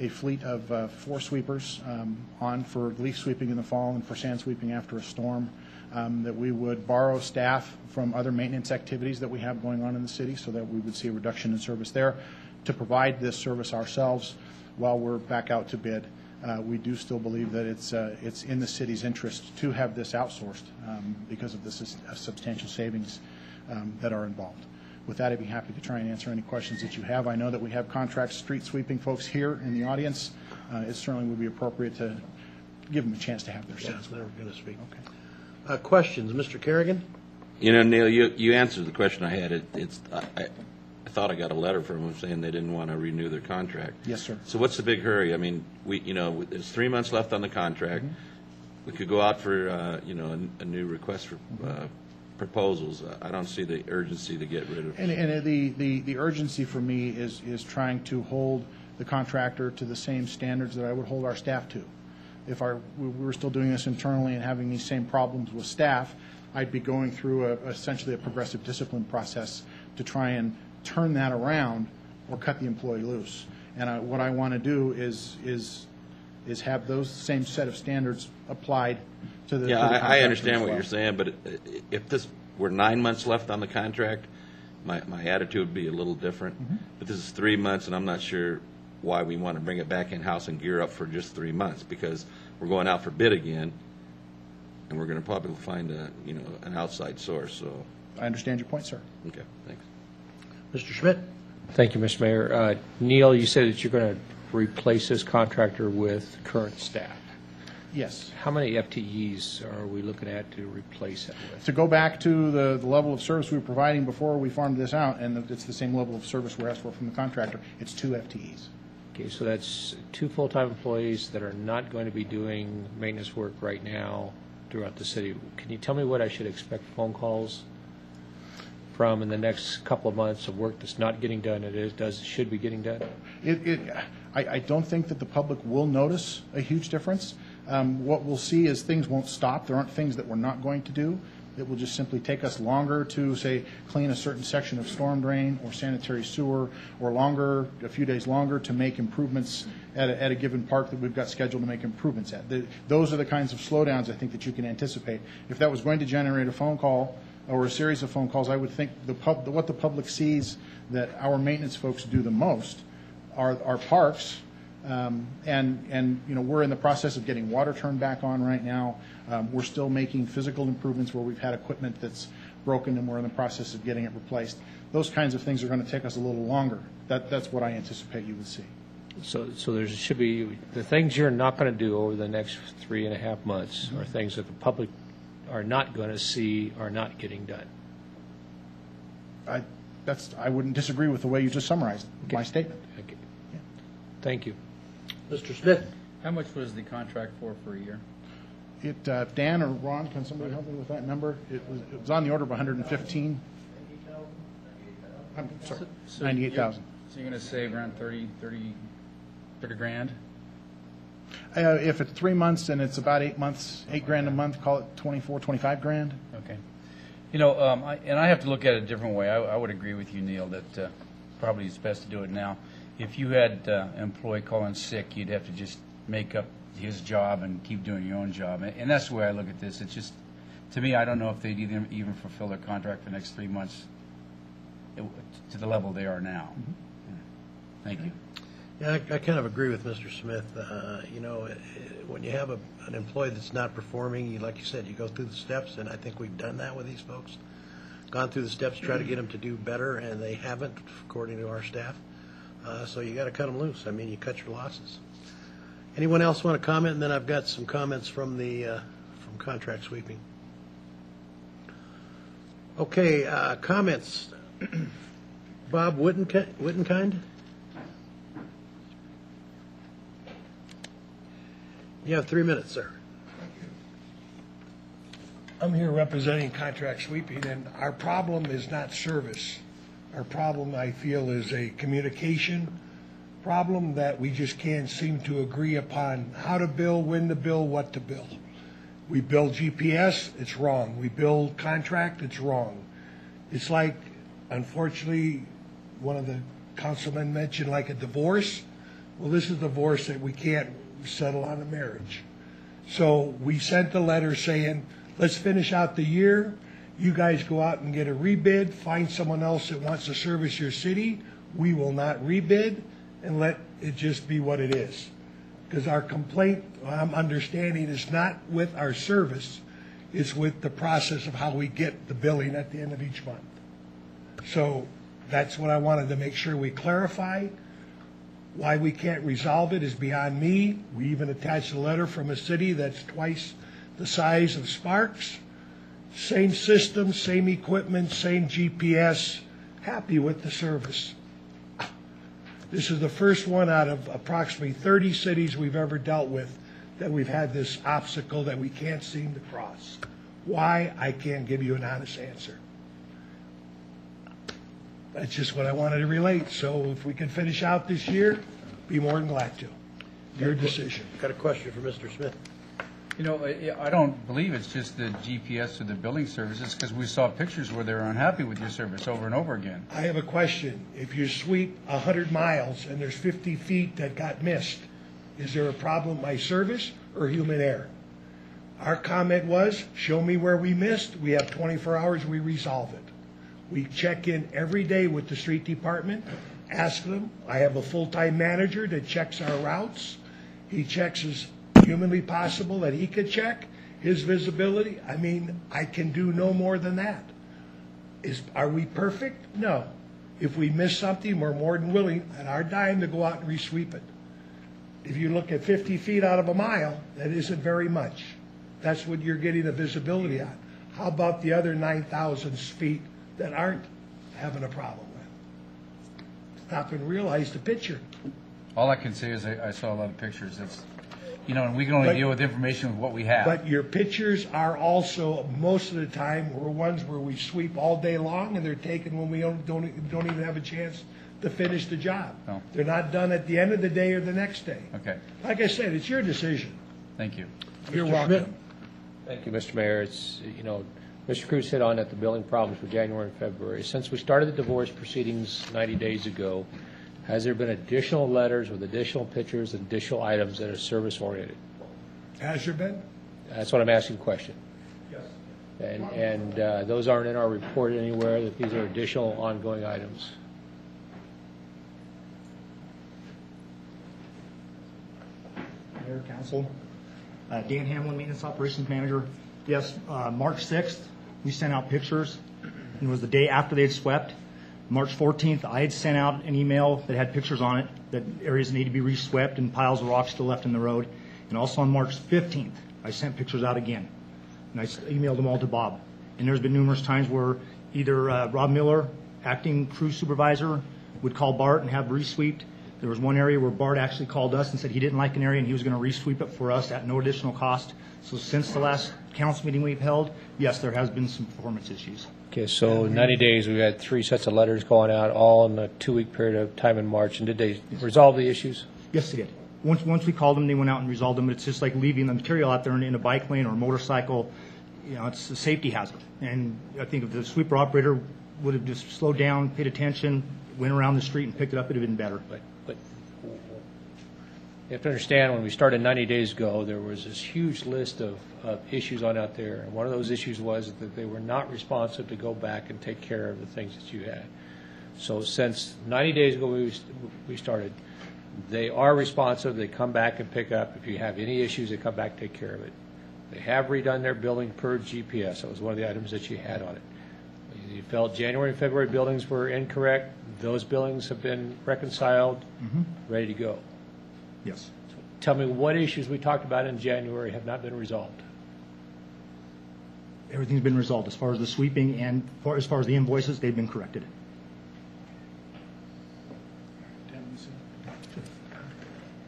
a fleet of uh, four sweepers um, on for leaf sweeping in the fall and for sand sweeping after a storm, um, that we would borrow staff from other maintenance activities that we have going on in the city so that we would see a reduction in service there to provide this service ourselves while we're back out to bid. Uh, We do still believe that it's, uh, it's in the city's interest to have this outsourced um, because of the sus- uh, substantial savings um, that are involved. With that, I'd be happy to try and answer any questions that you have. I know that we have contract street sweeping folks here in the audience. Uh, It certainly would be appropriate to give them a chance to have their Yeah, say. they were going to speak. Uh, Questions, Mr. Carrigan? You know, Neil, you, you answered the question I had. It, it's, I, I I thought I got a letter from them saying they didn't want to renew their contract. Yes, sir. So what's the big hurry? I mean, we, you know, there's three months left on the contract. Mm-hmm. We could go out for, uh, you know, a, a new request for, uh, proposals. I don't see the urgency to get rid of. And, and the, the, the urgency for me is, is trying to hold the contractor to the same standards that I would hold our staff to. If our, we we were still doing this internally and having these same problems with staff, I'd be going through a, essentially a progressive discipline process to try and turn that around or cut the employee loose. And I, what I want to do is, is, is have those same set of standards applied to the. to the Yeah, I, I contractor understand what well. you're saying, but i- if this were nine months left on the contract, my, my attitude would be a little different. Mm-hmm. But this is three months, and I'm not sure why we want to bring it back in-house and gear up for just three months, because we're going out for bid again, and we're going to probably find a, you know, an outside source, so, I understand your point, sir. okay. Mr. Schmitt? Thank you, Mr. Mayor. Uh, Neil, you said that you're going to replace this contractor with current staff. Yes. How many FTEs are we looking at to replace it with? to go back to the, the level of service we were providing before we farmed this out, and it's the same level of service we're asked for from the contractor, it's two FTEs. Okay, so that's two full-time employees that are not going to be doing maintenance work right now throughout the city. Can you tell me what I should expect phone calls from in the next couple of months of work that's not getting done, it is, does, should be getting done? It, it, I, I don't think that the public will notice a huge difference. Um, what we'll see is things won't stop. There aren't things that we're not going to do. It will just simply take us longer to, say, clean a certain section of storm drain or sanitary sewer, or longer, a few days longer to make improvements at a, at a given park that we've got scheduled to make improvements at. The- Those are the kinds of slowdowns I think that you can anticipate. If that was going to generate a phone call or a series of phone calls, I would think the pub, what the public sees that our maintenance folks do the most are, are parks. Um, and, and, you know, we're in the process of getting water turned back on right now. Um, we're still making physical improvements where we've had equipment that's broken and we're in the process of getting it replaced. Those kinds of things are going to take us a little longer. That, that's what I anticipate you would see. So, so there should be, the things you're not going to do over the next three and a half months are things that the public are not going to see are not getting done. I, that's, I wouldn't disagree with the way you just summarized my statement. Okay. Thank you. Mr. Smith? How much was the contract for, for a year? It, uh, Dan or Ron, can somebody help me with that number? It was, it was on the order of 115. I'm sorry, So 98,000. you're- So you're going to save around 30, 30, 30 grand? Uh, If it's three months and it's about eight months, eight grand a month, call it 24, 25 grand. Okay. You know, um, I- and I have to look at it a different way. I I would agree with you, Neil, that uh, probably it's best to do it now. If you had uh, an employee calling sick, you'd have to just make up his job and keep doing your own job. And- And that's the way I look at this. It's just, to me, I don't know if they'd even even fulfill their contract for the next three months to the level they are now. Thank you. Yeah, I, I kind of agree with Mr. Smith. Uh, You know, when you have a, an employee that's not performing, you, like you said, you go through the steps, and I think we've done that with these folks. Gone through the steps, try to get them to do better, and they haven't, according to our staff. Uh, So you got to cut them loose. I mean, you cut your losses. Anyone else want to comment? And then I've got some comments from the, uh, from contract sweeping. Okay, uh, comments. Bob Wittenki- Wittenkind? You have three minutes, sir. I'm here representing contract sweeping, and our problem is not service. Our problem, I feel, is a communication problem that we just can't seem to agree upon how to bill, when to bill, what to bill. We bill GPS, it's wrong. We bill contract, it's wrong. It's like, unfortunately, one of the councilmen mentioned like a divorce. Well, this is a divorce that we can't settle on a marriage. So we sent a letter saying, let's finish out the year. You guys go out and get a rebid, find someone else that wants to service your city. We will not rebid and let it just be what it is. Because our complaint, I'm understanding, is not with our service, it's with the process of how we get the billing at the end of each month. So that's what I wanted to make sure we clarify. Why we can't resolve it is beyond me. We even attached a letter from a city that's twice the size of Sparks. Same system, same equipment, same GPS, happy with the service. This is the first one out of approximately 30 cities we've ever dealt with that we've had this obstacle that we can't seem to cross. Why? I can't give you an honest answer. That's just what I wanted to relate. So if we can finish out this year, be more than glad to. Your decision. Got a question for Mr. Smith. You know, I I don't believe it's just the GPS or the billing services, because we saw pictures where they were unhappy with your service over and over again. I have a question. If you sweep 100 miles and there's 50 feet that got missed, is there a problem with my service or human error? Our comment was, show me where we missed. We have 24 hours, we resolve it. We check in every day with the street department, ask them. I have a full-time manager that checks our routes. He checks as humanly possible that he could check his visibility. I mean, I can do no more than that. Is, are we perfect? No. If we miss something, we're more than willing at our dime to go out and resweep it. If you look at 50 feet out of a mile, that isn't very much. That's what you're getting the visibility on. How about the other 9,000 feet that aren't having a problem with? Stop and realize the picture. All I can say is I I saw a lot of pictures. It's, you know, and we can only But- deal with information with what we have. But your pictures are also, most of the time, were ones where we sweep all day long, and they're taken when we don't, don't don't even have a chance to finish the job. No. They're not done at the end of the day or the next day. Okay, Like I said, it's your decision. thank you. You're Mr. welcome. Schmitt. Thank you, Mr. Mayor. It's, you know, Mr. Cruz hit on it, the billing problems for January and February. Since we started the divorce proceedings 90 days ago, has there been additional letters with additional pictures, and additional items that are service-oriented? Has there been? That's what I'm asking the question. Yes. And, and uh, those aren't in our report anywhere, that these are additional ongoing items? Mayor, Council. Uh, Dan Hamlin, Maintenance Operations Manager. Yes, uh, March 6th, we sent out pictures. It was the day after they had swept. March 14th, I had sent out an email that had pictures on it, that areas need to be reswept and piles of rocks still left in the road. And also on March 15th, I sent pictures out again. And I emailed them all to Bob. And there's been numerous times where either uh, Rob Miller, acting crew supervisor, would call Bart and have resweeped. There was one area where Bart actually called us and said he didn't like an area and he was going to resweep it for us at no additional cost. So since the last council meeting we've held, yes, there has been some performance issues. Okay, so in 90 days, we've had three sets of letters going out, all in a two-week period of time in March. And did they resolve the issues? Yes, they did. Once, once we called them, they went out and resolved them. It's just like leaving the material out there in, in a bike lane or a motorcycle. You know, it's a safety hazard. And I think if the sweeper operator would have just slowed down, paid attention, went around the street and picked it up, it'd have been better. But you have to understand, when we started 90 days ago, there was this huge list of, of issues on out there. And one of those issues was that they were not responsive to go back and take care of the things that you had. So since 90 days ago, we, we started, They are responsive, they come back and pick up. If you have any issues, they come back, take care of it. They have redone their billing per GPS. That was one of the items that you had on it. You felt January and February billings were incorrect. Those billings have been reconciled, Mhm. ready to go. Yes. Tell me what issues we talked about in January have not been resolved? Everything's been resolved as far as the sweeping and for- as far as the invoices, they've been corrected.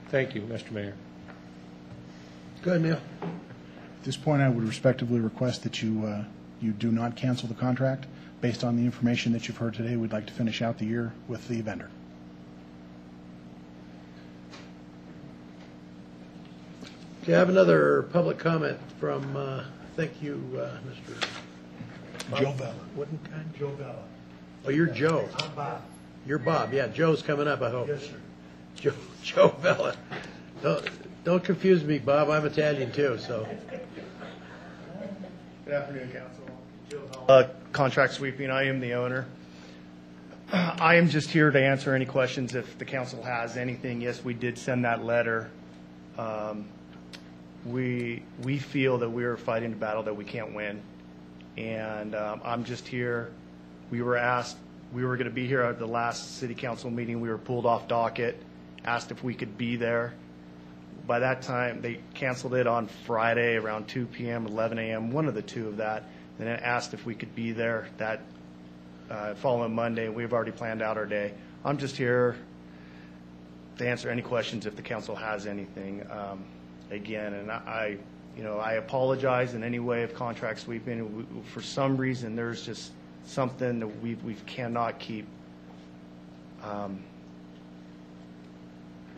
Thank you, Mr. Mayor. Go ahead, Neil. At this point, I would respectively request that you, uh, you do not cancel the contract. Based on the information that you've heard today, we'd like to finish out the year with the vendor. Okay, I have another public comment from, uh, thank you, uh, Mr. Bob Joe Bella. Woodenkind? Joe Bella. Oh, you're Joe. I'm Bob. You're Bob, yeah, Joe's coming up, I hope. Yes, sir. Joe, Joe Bella. Don't, don't confuse me, Bob, I'm Italian too, so. Good afternoon, Council. Joe Bella, Contract Sweeping, I am the owner. I am just here to answer any questions if the council has anything. Yes, we did send that letter. Um, We, we feel that we are fighting a battle that we can't win. And um, I'm just here, we were asked, we were going to be here at the last city council meeting. We were pulled off docket, asked if we could be there. By that time, they canceled it on Friday around 2 PM, 11 AM, one of the two of that. Then it asked if we could be there that uh, following Monday. We've already planned out our day. I'm just here to answer any questions if the council has anything. Um, Again, and I, you know, I apologize in any way of contract sweeping. We- For some reason, there's just something that we, we cannot keep um,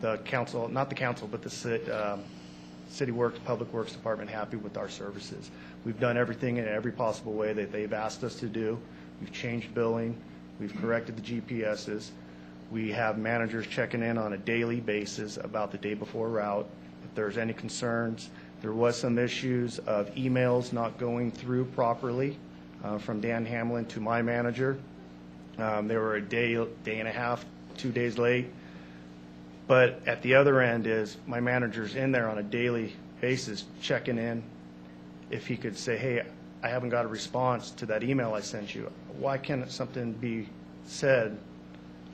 the council, not the council, but the ci- um, city works, public works department happy with our services. We've done everything in every possible way that they've asked us to do. We've changed billing, we've corrected the GPSs. We have managers checking in on a daily basis about the day before route. There's any concerns, there was some issues of emails not going through properly uh, from Dan Hamlin to my manager. Um, They were a day, day and a half, two days late. But at the other end is, my manager's in there on a daily basis, checking in. If he could say, hey, I haven't got a response to that email I sent you, why can't something be said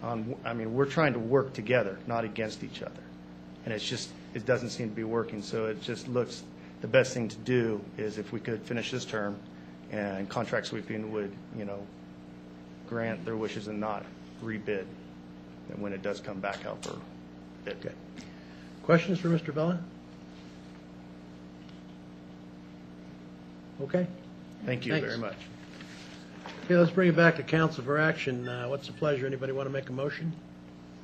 on, I mean, we're trying to work together, not against each other. And it's just, it doesn't seem to be working, so it just looks, the best thing to do is if we could finish this term and contract sweeping would, you know, grant their wishes and not rebid, and when it does come back out for bid. Okay. Questions for Mr. Bella? Okay. Thank you Thanks. very much. Okay, let's bring it back to council for action. Uh, What's the pleasure? Anybody want to make a motion?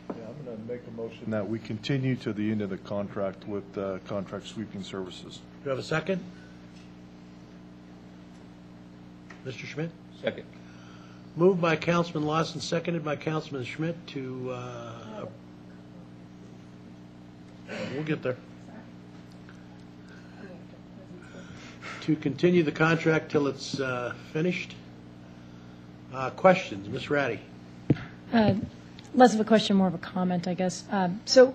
Yeah, I'm going to make a motion that we continue to the end of the contract with uh, contract sweeping services. Do you have a second? Mr. Schmitt? Second. Moved by Councilman Lawson, seconded by Councilman Schmitt to, uh, we'll get there. To continue the contract till it's uh, finished. Uh, Questions? Ms. Ratti? Uh, Less of a question, more of a comment, I guess. Um, So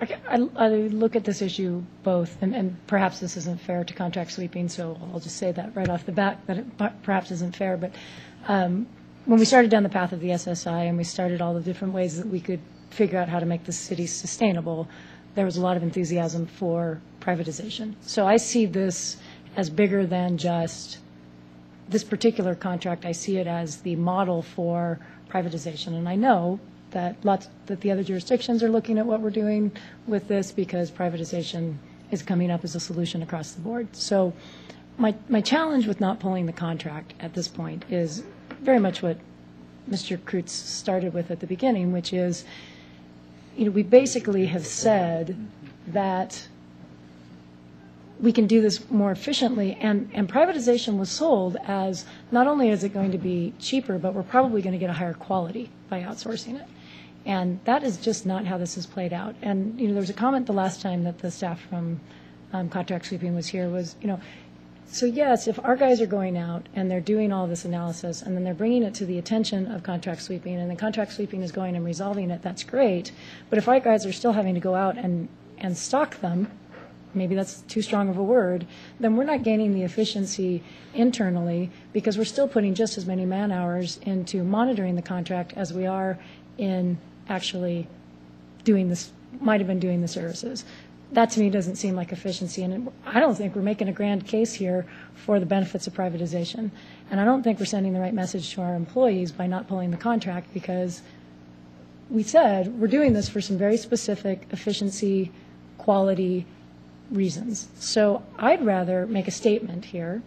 I I- I look at this issue both, and- and perhaps this isn't fair to contract sweeping, so I'll just say that right off the bat, that it perhaps isn't fair, but um, when we started down the path of the SSI and we started all the different ways that we could figure out how to make the city sustainable, there was a lot of enthusiasm for privatization. So I see this as bigger than just this particular contract, I see it as the model for privatization. And I know that lots, that the other jurisdictions are looking at what we're doing with this because privatization is coming up as a solution across the board. So my, my challenge with not pulling the contract at this point is very much what Mr. Krutz started with at the beginning, which is, you know, we basically have said that we can do this more efficiently. And, and privatization was sold as not only is it going to be cheaper, but we're probably going to get a higher quality by outsourcing it. And that is just not how this has played out. And, you know, there was a comment the last time that the staff from um, contract sweeping was here was, you know, So yes, if our guys are going out and they're doing all this analysis and then they're bringing it to the attention of contract sweeping and the contract sweeping is going and resolving it, that's great. But if our guys are still having to go out and, and stalk them, maybe that's too strong of a word, then we're not gaining the efficiency internally because we're still putting just as many man hours into monitoring the contract as we are in actually doing this, might have been doing the services. That to me doesn't seem like efficiency, and I don't think we're making a grand case here for the benefits of privatization. And I don't think we're sending the right message to our employees by not pulling the contract because we said we're doing this for some very specific efficiency, quality reasons. So I'd rather make a statement here.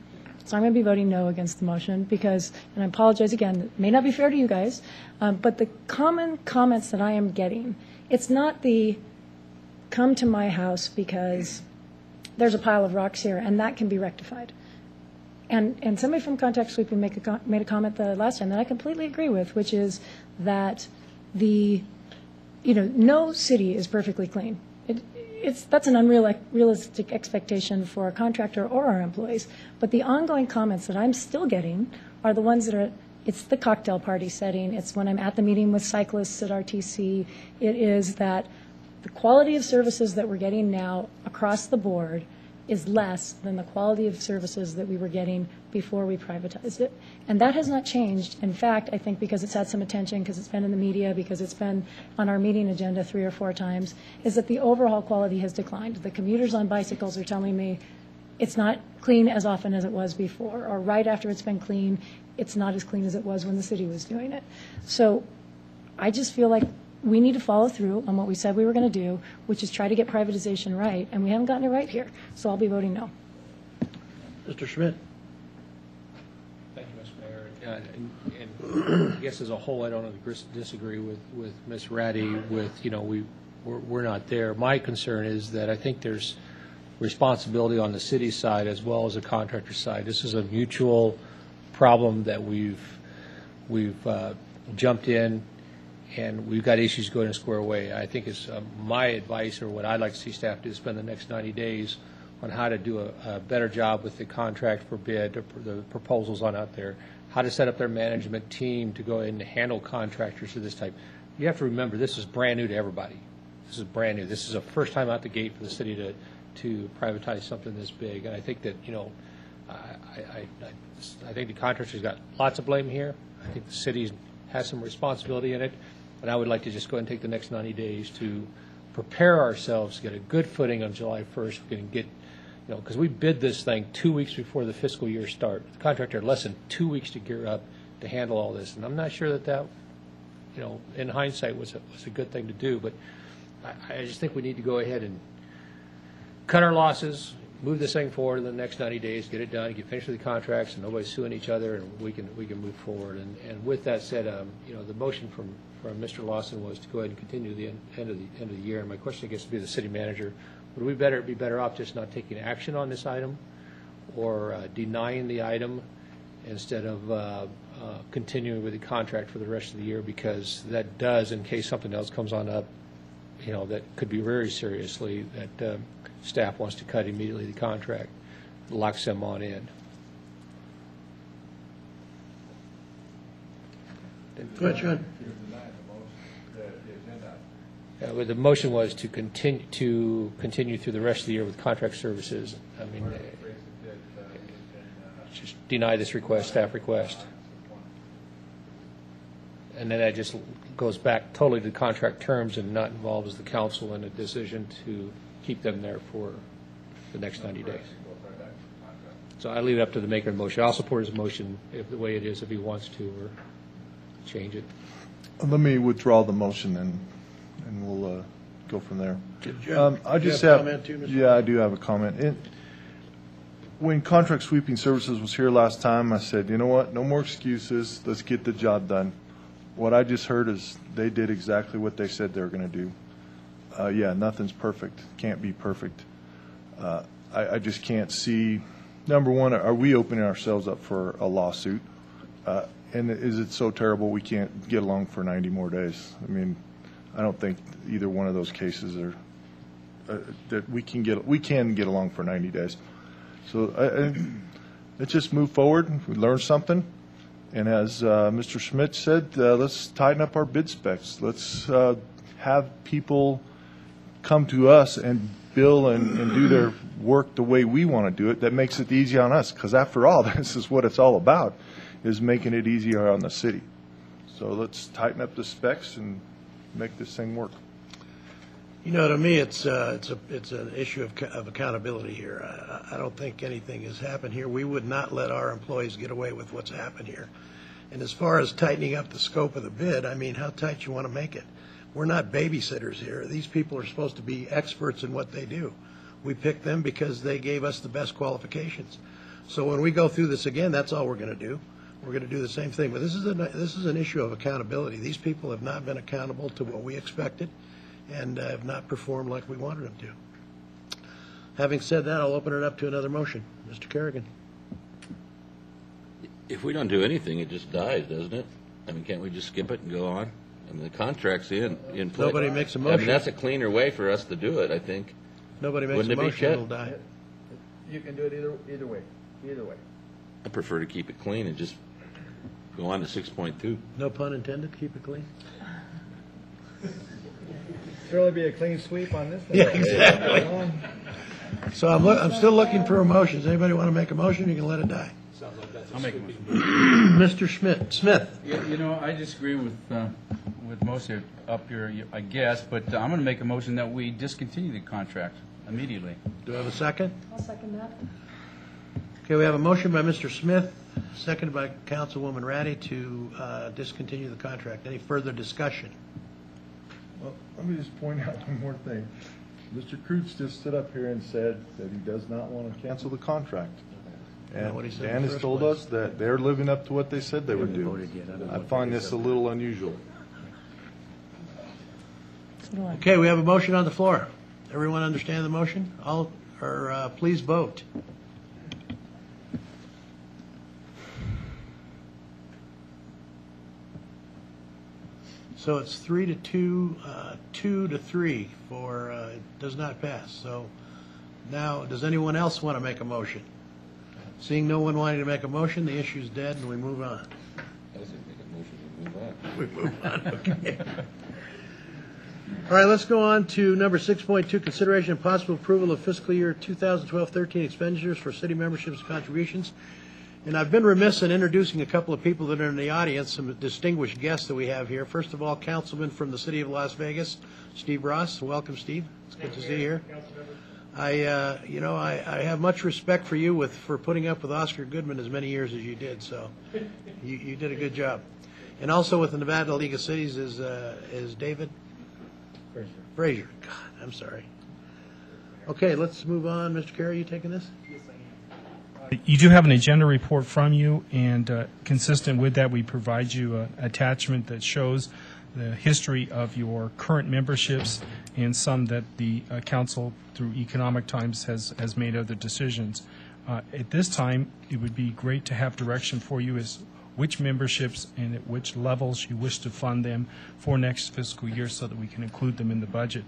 So I'm going to be voting no against the motion because, and I apologize again, it may not be fair to you guys, um, but the common comments that I am getting, it's not the come to my house because there's a pile of rocks here and that can be rectified. And, and somebody from Contact Sweeping make a, made a comment the last time that I completely agree with, which is that the, you know, no city is perfectly clean. It, it's, that's an unrealistic expectation for a contractor or our employees. But the ongoing comments that I'm still getting are the ones that are, it's the cocktail party setting, it's when I'm at the meeting with cyclists at RTC, it is that the quality of services that we're getting now across the board is less than the quality of services that we were getting before we privatized it. And that has not changed. In fact, I think because it's had some attention, because it's been in the media, because it's been on our meeting agenda three or four times, is that the overall quality has declined. The commuters on bicycles are telling me it's not clean as often as it was before, or right after it's been clean, it's not as clean as it was when the city was doing it. So I just feel like we need to follow through on what we said we were going to do, which is try to get privatization right, and we haven't gotten it right here. So I'll be voting no. Mr. Schmitt? Thank you, Mr. Mayor. Uh, And and I guess as a whole, I don't disagree with, with Ms. Ratti with, you know, we, we're, we're not there. My concern is that I think there's responsibility on the city side as well as the contractor side. This is a mutual problem that we've, we've uh, jumped in, and we've got issues going to square away. I think it's uh, my advice, or what I'd like to see staff do, is spend the next 90 days on how to do a, a better job with the contract for bid, or the proposals on out there, how to set up their management team to go in and handle contractors of this type. You have to remember, this is brand new to everybody. This is brand new. This is a first time out the gate for the city to, to privatize something this big. And I think that, you know, I, I, I, I think the contractor's got lots of blame here. I think the city has some responsibility in it. And I would like to just go ahead and take the next 90 days to prepare ourselves, to get a good footing on July 1st. We can get, you know, because we bid this thing two weeks before the fiscal year start. The contractor had less than two weeks to gear up to handle all this. And I'm not sure that that, you know, in hindsight was a, was a good thing to do. But I, I just think we need to go ahead and cut our losses, move this thing forward in the next 90 days, get it done, get finished with the contracts, and nobody's suing each other, and we can, we can move forward. And, and with that said, um, you know, the motion from, Mr. Lawson was to go ahead and continue to the end of the, end of the year. And my question, I guess, would be the city manager, would we better, be better off just not taking action on this item, or uh, denying the item instead of uh, uh, continuing with the contract for the rest of the year? Because that does, in case something else comes on up, you know, that could be very seriously, that um, staff wants to cut immediately the contract, locks them on in. Go Sean. Uh, well, The motion was to continue, to continue through the rest of the year with contract services. I mean, uh, just deny this request, staff request. And then that just goes back totally to contract terms and not involves the council in a decision to keep them there for the next 90 days. So I leave it up to the maker of the motion. I'll support his motion if the way it is, if he wants to, or change it. Let me withdraw the motion and, and we'll uh, go from there. you Um, I do you just have a have, comment too, Mr. yeah, I do have a comment. It- When Contract Sweeping Services was here last time, I said, you know what, no more excuses, let's get the job done. What I just heard is they did exactly what they said they were going to do. Uh, Yeah, nothing's perfect, can't be perfect. Uh, I, I just can't see, number one, are we opening ourselves up for a lawsuit? Uh, And is it so terrible we can't get along for 90 more days? I mean, I don't think either one of those cases are, uh, that we can get, we can get along for 90 days. So I- I- let's just move forward, we learn something, and as uh, Mr. Schmitt said, uh, let's tighten up our bid specs. Let's uh, have people come to us and bill and, and do their work the way we want to do it. That makes it easy on us, because after all, this is what it's all about, is making it easier on the city. So let's tighten up the specs and make this thing work. You know, to me, it's, uh, it's a, it's an issue of, of accountability here. I, I don't think anything has happened here. We would not let our employees get away with what's happened here. And as far as tightening up the scope of the bid, I mean, how tight you want to make it? We're not babysitters here. These people are supposed to be experts in what they do. We picked them because they gave us the best qualifications. So when we go through this again, that's all we're going to do. We're going to do the same thing. But this is a, this is an issue of accountability. These people have not been accountable to what we expected and uh, have not performed like we wanted them to. Having said that, I'll open it up to another motion. Mr. Carrigan. If we don't do anything, it just dies, doesn't it? I mean, can't we just skip it and go on? I mean, the contract's in, in place. Nobody makes a motion. I mean, that's a cleaner way for us to do it, I think. Nobody makes Wouldn't a it motion, Chet? it'll die. You can do it either, either way, either way. I prefer to keep it clean and just go on to six point two. No pun intended, keep it clean. Surely be a clean sweep on this. thing. Yeah, exactly. So I'm, loo- I'm still looking for a motion. Does anybody want to make a motion? You can let it die. I'll make a motion. Mr. Schmitt, Smith. You you know, I disagree with, uh, with most of you up here, you- I guess, but uh, I'm going to make a motion that we discontinue the contract immediately. Do I have a second? I'll second that. Okay, we have a motion by Mr. Smith, seconded by Councilwoman Ratti to uh, discontinue the contract. Any further discussion? Well, let me just point out one more thing. Mr. Krutz just stood up here and said that he does not want to cancel the contract. And what he said in Dan the has first told place. us that they're living up to what they said they would do. I find this a little unusual. Okay, we have a motion on the floor. Everyone understand the motion? All, or uh, please vote. So it's three to two, uh, two to three for, uh, it does not pass. So now, does anyone else want to make a motion? Seeing no one wanting to make a motion, the issue's dead and we move on. I was gonna make a motion to move on. We move on, okay. All right, let's go on to number 6.2, consideration and possible approval of fiscal year 2012-13 expenditures for city memberships and contributions. And I've been remiss in introducing a couple of people that are in the audience, some distinguished guests that we have here. First of all, Councilman from the city of Las Vegas, Steve Ross. Welcome, Steve. It's good to see you here. I, uh, you know, I, I have much respect for you with, for putting up with Oscar Goodman as many years as you did, so you, you did a good job. And also with the Nevada League of Cities is, uh, is David Fraser. God, I'm sorry. Okay, let's move on. Mr. Carey, you taking this? You do have an agenda report from you, and uh, consistent with that, we provide you an attachment that shows the history of your current memberships and some that the uh, council, through Economic Times, has, has made other decisions. Uh, At this time, it would be great to have direction for you as which memberships and at which levels you wish to fund them for next fiscal year so that we can include them in the budget.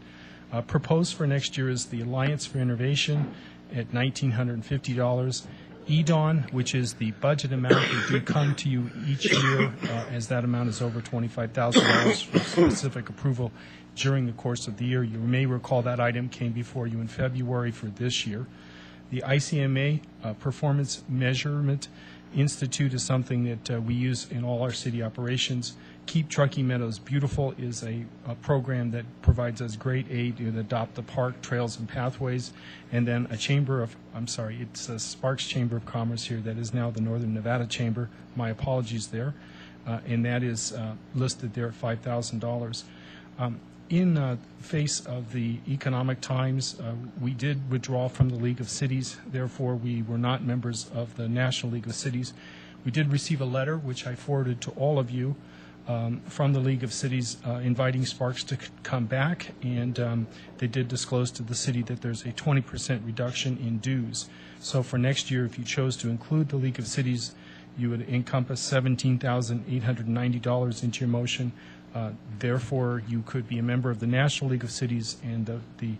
Uh, Proposed for next year is the Alliance for Innovation at $1,950. EDAWN, which is the budget amount that do come to you each year, uh, as that amount is over $25,000 for specific approval during the course of the year. You may recall that item came before you in February for this year. The ICMA uh, Performance Measurement Institute is something that uh, we use in all our city operations. Keep Truckee Meadows Beautiful is a, a program that provides us great aid to adopt the park, trails, and pathways. And then a chamber of, I'm sorry, it's a Sparks Chamber of Commerce here that is now the Northern Nevada Chamber. My apologies there. Uh, and that is uh, listed there at $5,000. Um, in uh, face of the economic times, uh, we did withdraw from the League of Cities. Therefore, we were not members of the National League of Cities. We did receive a letter, which I forwarded to all of you, um, from the League of Cities uh, inviting Sparks to come back, and um, they did disclose to the city that there's a 20% reduction in dues. So for next year, if you chose to include the League of Cities, you would encompass $17,890 into your motion. Uh, Therefore, you could be a member of the National League of Cities, and the- the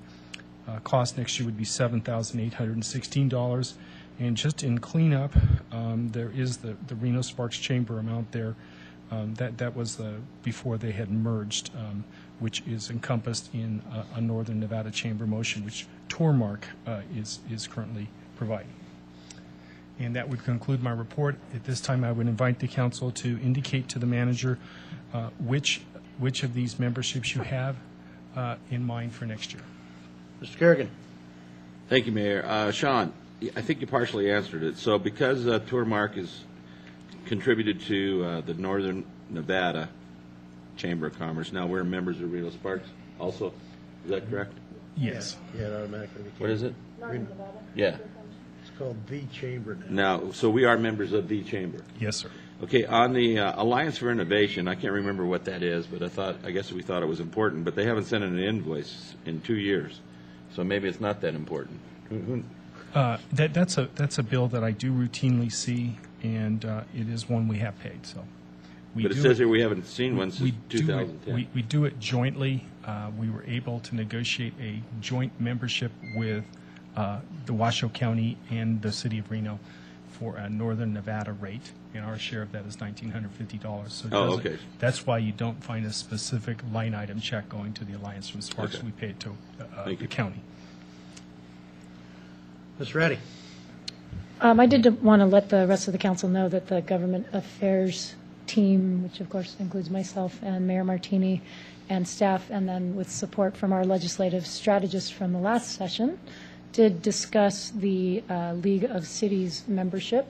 uh, cost next year would be $7,816. And just in cleanup, um, there is the the Reno Sparks Chamber amount there. Um, That that was uh, before they had merged, um, which is encompassed in a- a Northern Nevada Chamber motion, which Tourmark uh, is is currently providing. And that would conclude my report. At this time, I would invite the council to indicate to the manager uh, which, which of these memberships you have uh, in mind for next year. Mr. Carrigan? Thank you, Mayor. Uh, Sean, I think you partially answered it. So because uh, Tourmark has contributed to uh, the Northern Nevada Chamber of Commerce, now we're members of Reno Sparks also? Is that correct? Yes. Yeah, it automatically became. What is it? Green- Yeah. It's called the Chamber now. Now, so we are members of the chamber? Yes, sir. Okay, on the uh, Alliance for Innovation, I can't remember what that is, but I thought, I guess we thought it was important, but they haven't sent in an invoice in two years, so maybe it's not that important. Who- who- Uh, That, that's a, that's a bill that I do routinely see, and uh, it is one we have paid, so. we But it do says here we haven't seen one we since do it- 2010. We, we do it jointly. Uh, We were able to negotiate a joint membership with uh, the Washoe County and the city of Reno for a Northern Nevada rate, and our share of that is $1,950. So it Oh, doesn't- okay. That's why you don't find a specific line item check going to the Alliance from Sparks. Okay. We pay it to uh, Thank the you. county. Ms. Ratti? Um, I did want to let the rest of the council know that the government affairs team, which of course includes myself and Mayor Martini and staff, and then with support from our legislative strategist from the last session, did discuss the uh, League of Cities membership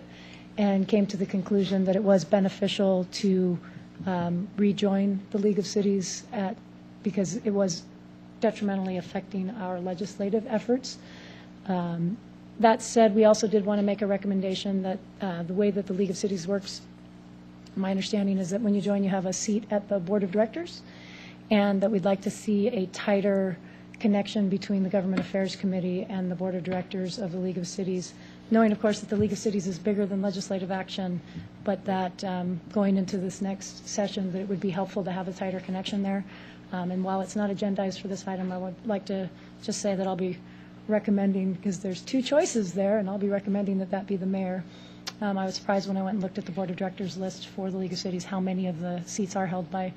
and came to the conclusion that it was beneficial to um, rejoin the League of Cities at, because it was detrimentally affecting our legislative efforts. Um, That said, we also did want to make a recommendation that uh, the way that the League of Cities works, my understanding is that when you join, you have a seat at the Board of Directors, and that we'd like to see a tighter connection between the Government Affairs Committee and the Board of Directors of the League of Cities, knowing, of course, that the League of Cities is bigger than legislative action, but that um, going into this next session, that it would be helpful to have a tighter connection there. Um, And while it's not agendized for this item, I would like to just say that I'll be recommending, because there's two choices there, and I'll be recommending that that be the mayor. Um, I was surprised when I went and looked at the Board of Directors list for the League of Cities, how many of the seats are held by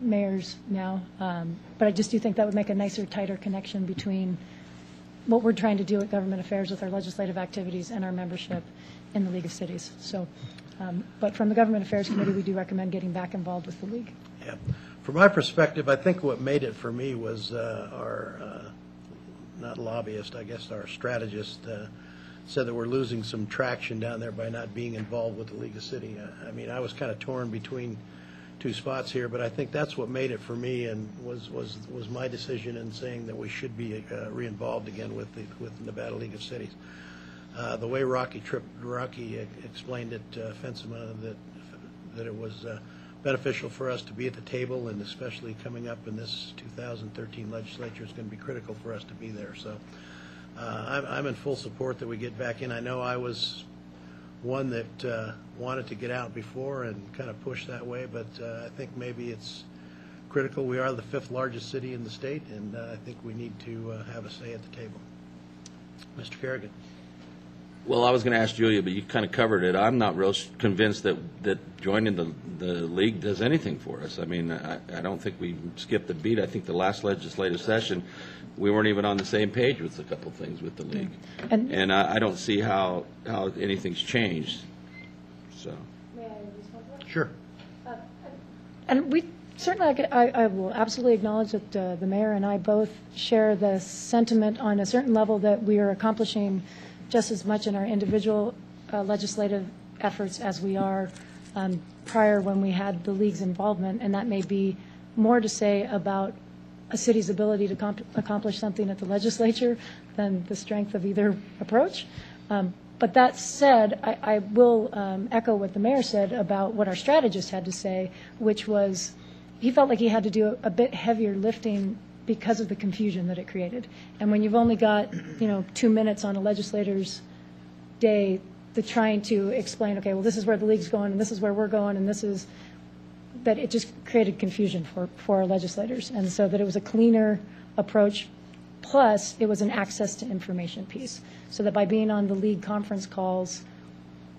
mayors now. Um, But I just do think that would make a nicer, tighter connection between what we're trying to do at government affairs with our legislative activities and our membership in the League of Cities. So, um, but from the Government Affairs Committee, we do recommend getting back involved with the league. Yeah. From my perspective, I think what made it for me was uh, our, uh, not lobbyist, I guess our strategist, uh, said that we're losing some traction down there by not being involved with the League of City. Uh, I mean, I was kind of torn between two spots here, but I think that's what made it for me and was, was, was my decision in saying that we should be uh, re-involved again with the, with Nevada League of Cities. Uh, The way Rocky Trip, Rocky e- explained it, uh, that, that it was uh, beneficial for us to be at the table, and especially coming up in this 2013 legislature is going to be critical for us to be there. So uh, I'm, I'm in full support that we get back in. I know I was one that uh, wanted to get out before and kind of push that way, but uh, I think maybe it's critical. We are the fifth largest city in the state, and uh, I think we need to uh, have a say at the table. Mr. Carrigan? Well, I was going to ask Julia, but you kind of covered it. I'm not real s- convinced that, that joining the, the league does anything for us. I mean, I, I don't think we skipped a beat. I think the last legislative session, we weren't even on the same page with a couple things with the league. And- And I, I don't see how, how anything's changed, so. May I Sure. And we, certainly, I could- I, I will absolutely acknowledge that uh, the mayor and I both share the sentiment on a certain level that we are accomplishing just as much in our individual uh, legislative efforts as we are um, prior when we had the league's involvement, and that may be more to say about a city's ability to comp- accomplish something at the legislature than the strength of either approach. Um, But that said, I, I will um, echo what the mayor said about what our strategist had to say, which was, he felt like he had to do a bit heavier lifting because of the confusion that it created. And when you've only got, you know, two minutes on a legislator's day, the trying to explain, okay, well, this is where the league's going, and this is where we're going, and this is, that it just created confusion for, for our legislators. And so that it was a cleaner approach Plus, it was an access to information piece, so that by being on the league conference calls,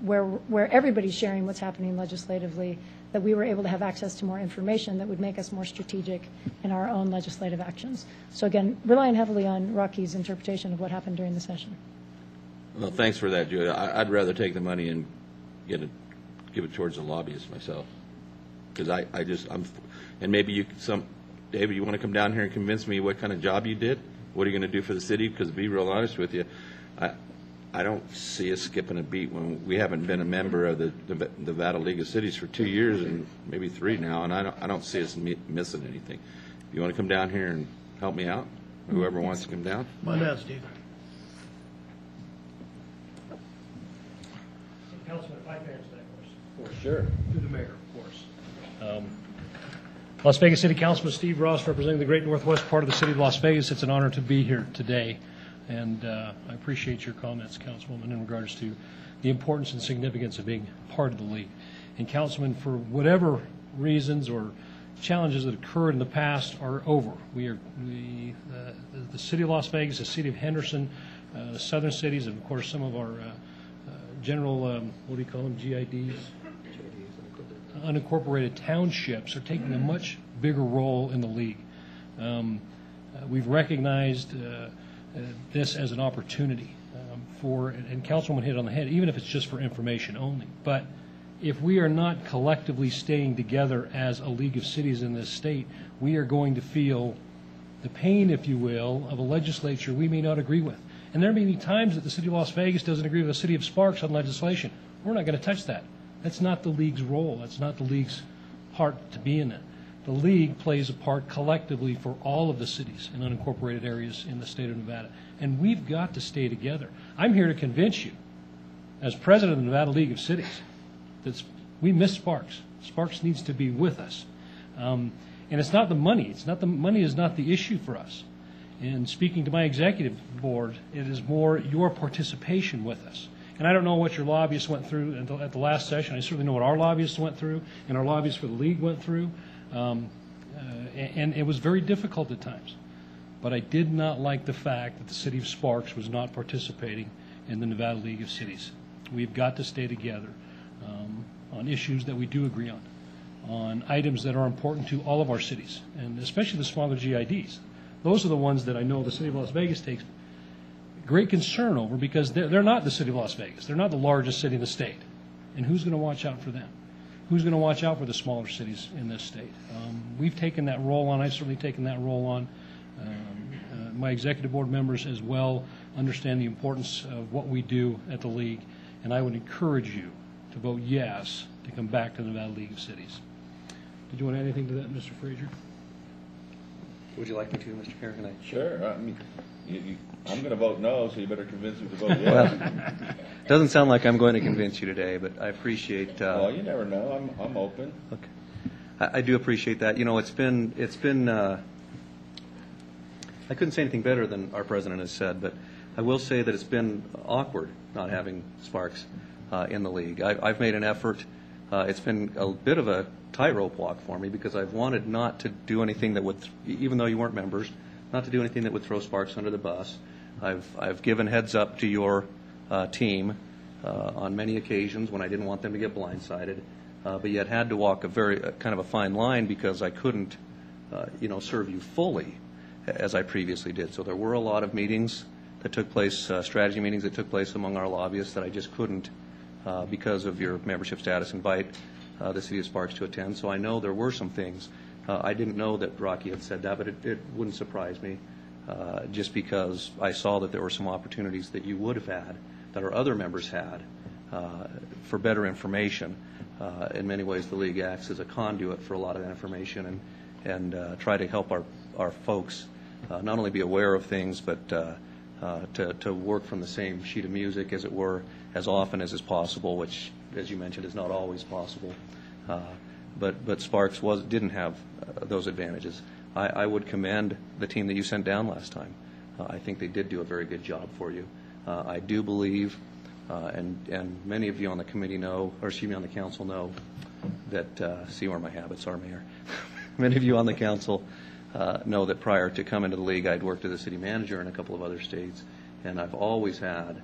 where, where everybody's sharing what's happening legislatively, that we were able to have access to more information that would make us more strategic in our own legislative actions. So again, relying heavily on Rocky's interpretation of what happened during the session. Well, thanks for that, Julia. I, I'd rather take the money and get it, give it towards the lobbyists myself. Because I, I just, I'm, and maybe you, some, David, you want to come down here and convince me what kind of job you did? What are you going to do for the city? Because to be real honest with you, I, I don't see us skipping a beat when we haven't been a member of the the Nevada League of Cities for two years and maybe three now, and I don't, I don't see us mi- missing anything. If You want to come down here and help me out? Whoever wants to come down? Come on down, Steve. Councilman, if I can answer that question. For sure. Through the mayor, of course. Um, Las Vegas City Councilman Steve Ross, representing the great northwest part of the city of Las Vegas. It's an honor to be here today, and uh, I appreciate your comments, Councilwoman, in regards to the importance and significance of being part of the league. And Councilman, for whatever reasons or challenges that occurred in the past are over. We are, we, uh, the- city of Las Vegas, the city of Henderson, uh, the southern cities, and of course, some of our uh, uh, general, um, what do you call them, GIDs? unincorporated townships are taking a much bigger role in the league. Um, uh, We've recognized uh, this as an opportunity um, for, and- Councilwoman hit on the head, even if it's just for information only. But if we are not collectively staying together as a league of cities in this state, we are going to feel the pain, if you will, of a legislature we may not agree with. And there may be times that the city of Las Vegas doesn't agree with the city of Sparks on legislation. We're not going to touch that. That's not the league's role. That's not the league's part to be in it. The league plays a part collectively for all of the cities and unincorporated areas in the state of Nevada. And we've got to stay together. I'm here to convince you, as president of the Nevada League of Cities, that we miss Sparks. Sparks needs to be with us. Um, and it's not the money. It's not the money is not the issue for us. And speaking to my executive board, it is more your participation with us. And I don't know what your lobbyists went through at the, at the last session. I certainly know what our lobbyists went through, and our lobbyists for the league went through. Um, uh, and, it was very difficult at times. But I did not like the fact that the city of Sparks was not participating in the Nevada League of Cities. We've got to stay together um, on issues that we do agree on, on items that are important to all of our cities, and especially the smaller GIDs. Those are the ones that I know the city of Las Vegas takes great concern over because they're, they're not the city of Las Vegas. They're not the largest city in the state. And who's going to watch out for them? Who's going to watch out for the smaller cities in this state? Um, we've taken that role on. I've certainly taken that role on. Um, uh, my executive board members as well understand the importance of what we do at the league, and I would encourage you to vote yes to come back to the Nevada League of Cities. Did you want to add anything to that, Mr. Fraser? Would you like me to, Mr. Carrigan? Sure, I mean, you, you, I'm gonna vote no, so you better convince me to vote yes. doesn't sound like I'm going to convince you today, but I appreciate. Uh, Well, you never know, I'm, I'm open. Okay. I, I do appreciate that. You know, it's been, it's been, uh, I couldn't say anything better than our president has said, but I will say that it's been awkward not having Sparks uh, in the league. I, I've made an effort. Uh, it's been a bit of a tightrope walk for me because I've wanted not to do anything that would, even though you weren't members, not to do anything that would throw Sparks under the bus. I've, I've given heads up to your uh, team uh, on many occasions when I didn't want them to get blindsided, uh, but yet had to walk a very uh, kind of a fine line because I couldn't, uh, you know, serve you fully as I previously did. So there were a lot of meetings that took place, uh, strategy meetings that took place among our lobbyists that I just couldn't, because of your membership status, invite the city of Sparks to attend. So I know there were some things. I didn't know that Rocky had said that, but it, it wouldn't surprise me, uh, just because I saw that there were some opportunities that you would have had, that our other members had, uh, for better information. Uh, in many ways, the league acts as a conduit for a lot of that information and, and uh, try to help our, our folks uh, not only be aware of things, but uh, to, to work from the same sheet of music, as it were, as often as is possible, which, as you mentioned, is not always possible. But, but Sparks was, didn't have those advantages. I, I would commend the team that you sent down last time. Uh, I think they did do a very good job for you. Uh, I do believe, uh, and, and many of you on the committee know, or excuse me, on the council know, that, uh, see where my habits are, Mayor. many of you on the council uh, know that prior to coming to the league, I'd worked as a city manager in a couple of other states, and I've always had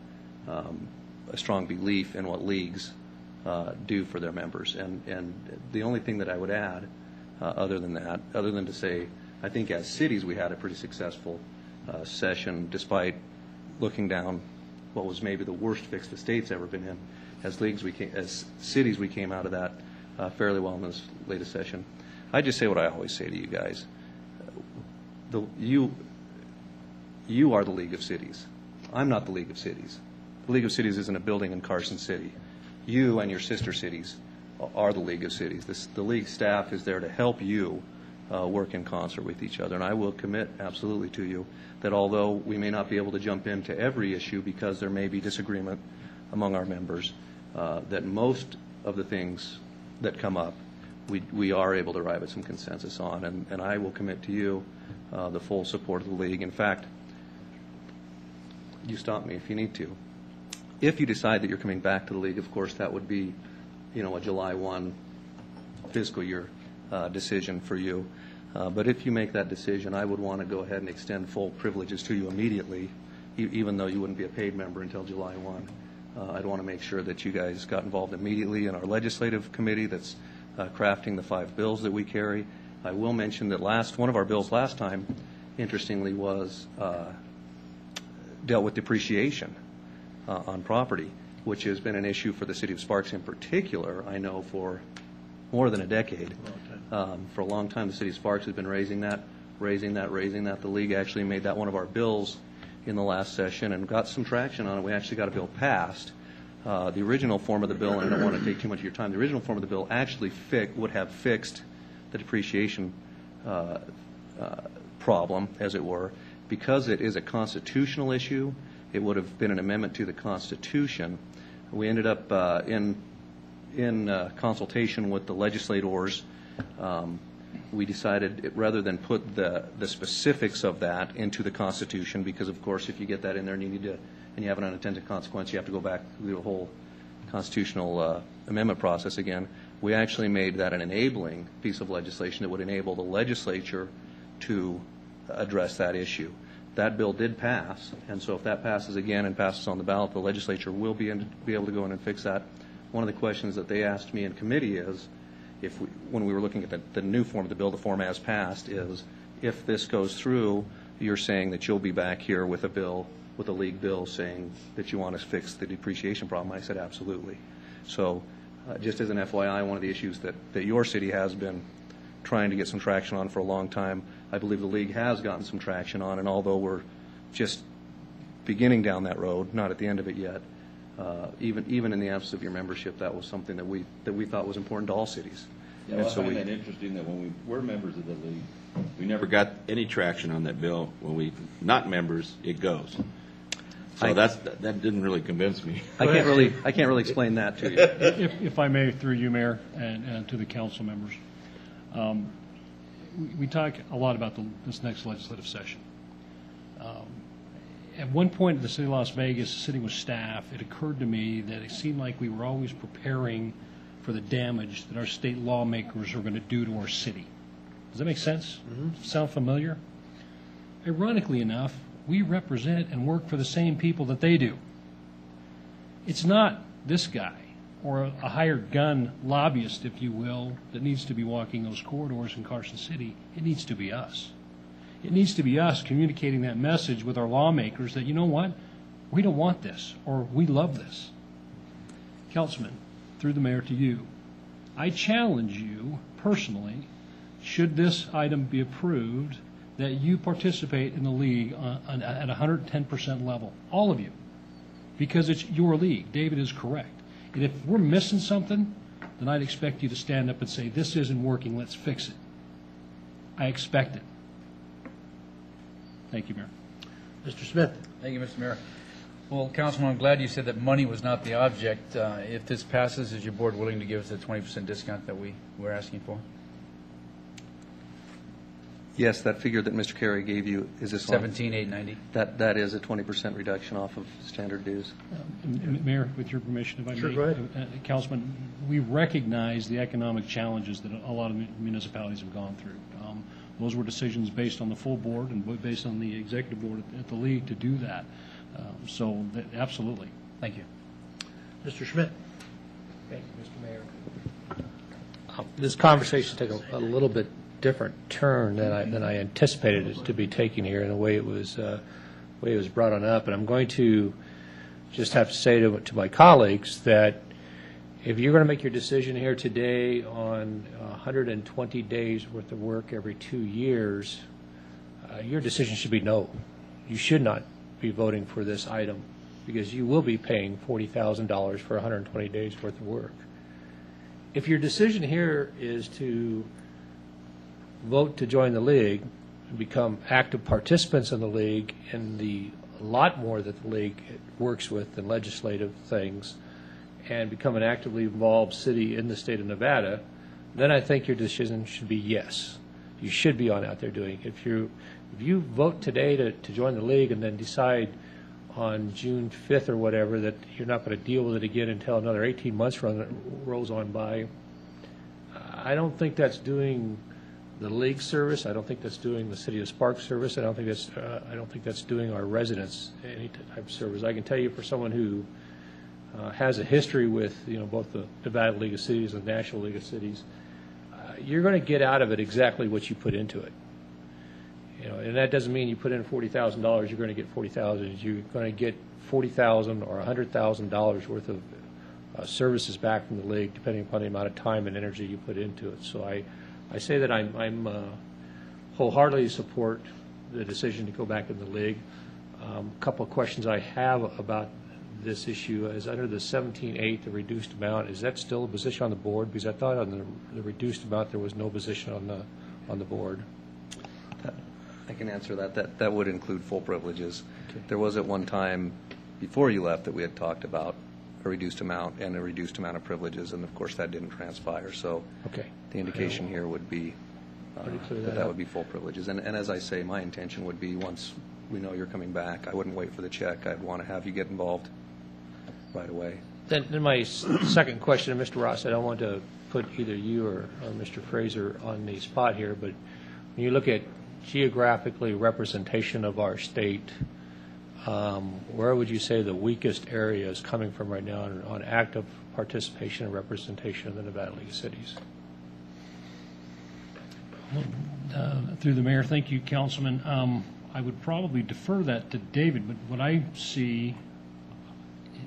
um, a strong belief in what leagues uh, do for their members. And, and the only thing that I would add, uh, other than that, other than to say, I think as cities, we had a pretty successful uh, session despite looking down what was maybe the worst fix the state's ever been in. As leagues, we came, as cities, we came out of that uh, fairly well in this latest session. I just say what I always say to you guys. The, you, you are the League of Cities. I'm not the League of Cities. The League of Cities isn't a building in Carson City. You and your sister cities are the League of Cities. This, the league staff is there to help you uh, work in concert with each other. And I will commit absolutely to you that although we may not be able to jump into every issue because there may be disagreement among our members, uh, that most of the things that come up, we, we are able to arrive at some consensus on. And, and I will commit to you uh, the full support of the league. In fact, you stop me if you need to. If you decide that you're coming back to the league, of course, that would be, you know, a July 1 fiscal year uh, decision for you. Uh, But if you make that decision, I would want to go ahead and extend full privileges to you immediately, e- even though you wouldn't be a paid member until July 1. Uh, I'd want to make sure that you guys got involved immediately in our legislative committee that's uh, crafting the five bills that we carry. I will mention that last, one of our bills last time, interestingly, was, uh, dealt with depreciation uh, on property, which has been an issue for the city of Sparks in particular, I know, for more than a decade. Um, For a long time, the city of Sparks has been raising that, raising that, raising that. The league actually made that one of our bills in the last session and got some traction on it. We actually got a bill passed. Uh, The original form of the bill, and I don't want to take too much of your time, the original form of the bill actually would have fixed the depreciation uh, uh, problem, as it were. Because it is a constitutional issue, it would have been an amendment to the Constitution. We ended up uh, in, in uh, consultation with the legislators, um, we decided, it- rather than put the, the specifics of that into the Constitution, because of course, if you get that in there and you need to, and you have an unintended consequence, you have to go back through the whole constitutional uh, amendment process again. We actually made that an enabling piece of legislation that would enable the legislature to address that issue. That bill did pass, and so if that passes again and passes on the ballot, the legislature will be, in- be able to go in and fix that. One of the questions that they asked me in committee is, if, we- when we were looking at the, the new form of the bill, the form as passed, is if this goes through, you're saying that you'll be back here with a bill, with a league bill saying that you want to fix the depreciation problem. I said, absolutely. So, uh, just as an FYI, one of the issues that, that your city has been trying to get some traction on for a long time, I believe the league has gotten some traction on, and although we're just beginning down that road, not at the end of it yet, uh, even, even in the absence of your membership, that was something that we, that we thought was important to all cities. Yeah, And well, I so find we- that interesting that when we were members of the league, we never got any traction on that bill. When we, not members, it goes. So I- that's, that didn't really convince me. I can't really, I can't really explain that to you. If, if I may, through you, Mayor, and, and to the council members, um, we, we talk a lot about the, this next legislative session. Um, At one point in the city of Las Vegas, sitting with staff, it occurred to me that it seemed like we were always preparing for the damage that our state lawmakers are going to do to our city. Does that make sense? Sound familiar? Ironically enough, we represent and work for the same people that they do. It's not this guy or a hired gun lobbyist, if you will, that needs to be walking those corridors in Carson City. It needs to be us. It needs to be us communicating that message with our lawmakers that, you know what, we don't want this, or we love this. Councilman, through the mayor to you, I challenge you personally, should this item be approved, that you participate in the league on- on- at a 110% level, all of you, because it's your league. David is correct. And if we're missing something, then I'd expect you to stand up and say, this isn't working, let's fix it. I expect it. Thank you, Mayor. Mr. Smith? Thank you, Mr. Mayor. Well, Councilman, I'm glad you said that money was not the object. Uh, If this passes, is your board willing to give us the 20% discount that we were asking for? Yes, that figure that Mr. Carey gave you, is this on? 17,890. That, that is a 20% reduction off of standard dues. M- Mayor, with your permission, if I may. Sure, go ahead. Uh, Councilman, we recognize the economic challenges that a lot of municipalities have gone through. Um, Those were decisions based on the full board and based on the executive board at the league to do that. Um, So, that- absolutely. Thank you. Mr. Schmitt? Thank you, Mr. Mayor. Uh, This conversation took a, a little bit different turn than I, than I anticipated it to be taking here in the way it was, uh, way it was brought on up. And I'm going to just have to say to, to my colleagues that if you're going to make your decision here today on 120 days worth of work every two years, uh, your decision should be no. You should not be voting for this item because you will be paying $40,000 for 120 days worth of work. If your decision here is to vote to join the league become active participants in the league and the lot more that the league works with than legislative things and become an actively involved city in the state of Nevada, then I think your decision should be yes. You should be on out there doing it. If you, if you vote today to, to join the league and then decide on June 5th or whatever that you're not going to deal with it again until another 18 months run, rolls on by, I don't think that's doing the league service. I don't think that's doing the city of Sparks service. I don't think that's, uh, I don't think that's doing our residents any type of service. I can tell you for someone who uh, has a history with, you know, both the Nevada League of Cities and the National League of Cities, uh, you're going to get out of it exactly what you put into it. You know, and that doesn't mean you put in forty thousand dollars, you're going to get forty thousand. You're going to get forty thousand or a hundred thousand dollars worth of uh, services back from the league, depending upon the amount of time and energy you put into it. So I, I say that I'm, I'm uh, wholeheartedly support the decision to go back in the league. Um, A Couple of questions I have about this issue is under the 17-8, the reduced amount, is that still a position on the board? Because I thought on the, the reduced amount, there was no position on the, on the board. I can answer that. That, that would include full privileges. There was at one time, before you left, that we had talked about a reduced amount and a reduced amount of privileges, and of course, that didn't transpire. So Okay. The indication here would be uh, that that that would be full privileges. And, and as I say, my intention would be, once we know you're coming back, I wouldn't wait for the check. I'd want to have you get involved right away. Then, then my s- second question, to Mr. Ross, I don't want to put either you or, or Mr. Fraser on the spot here, but when you look at geographically representation of our state, um, where would you say the weakest area is coming from right now on, on active participation and representation of the Nevada League of Cities? Uh, Through the mayor, thank you, Councilman. Um, I would probably defer that to David, but what I see,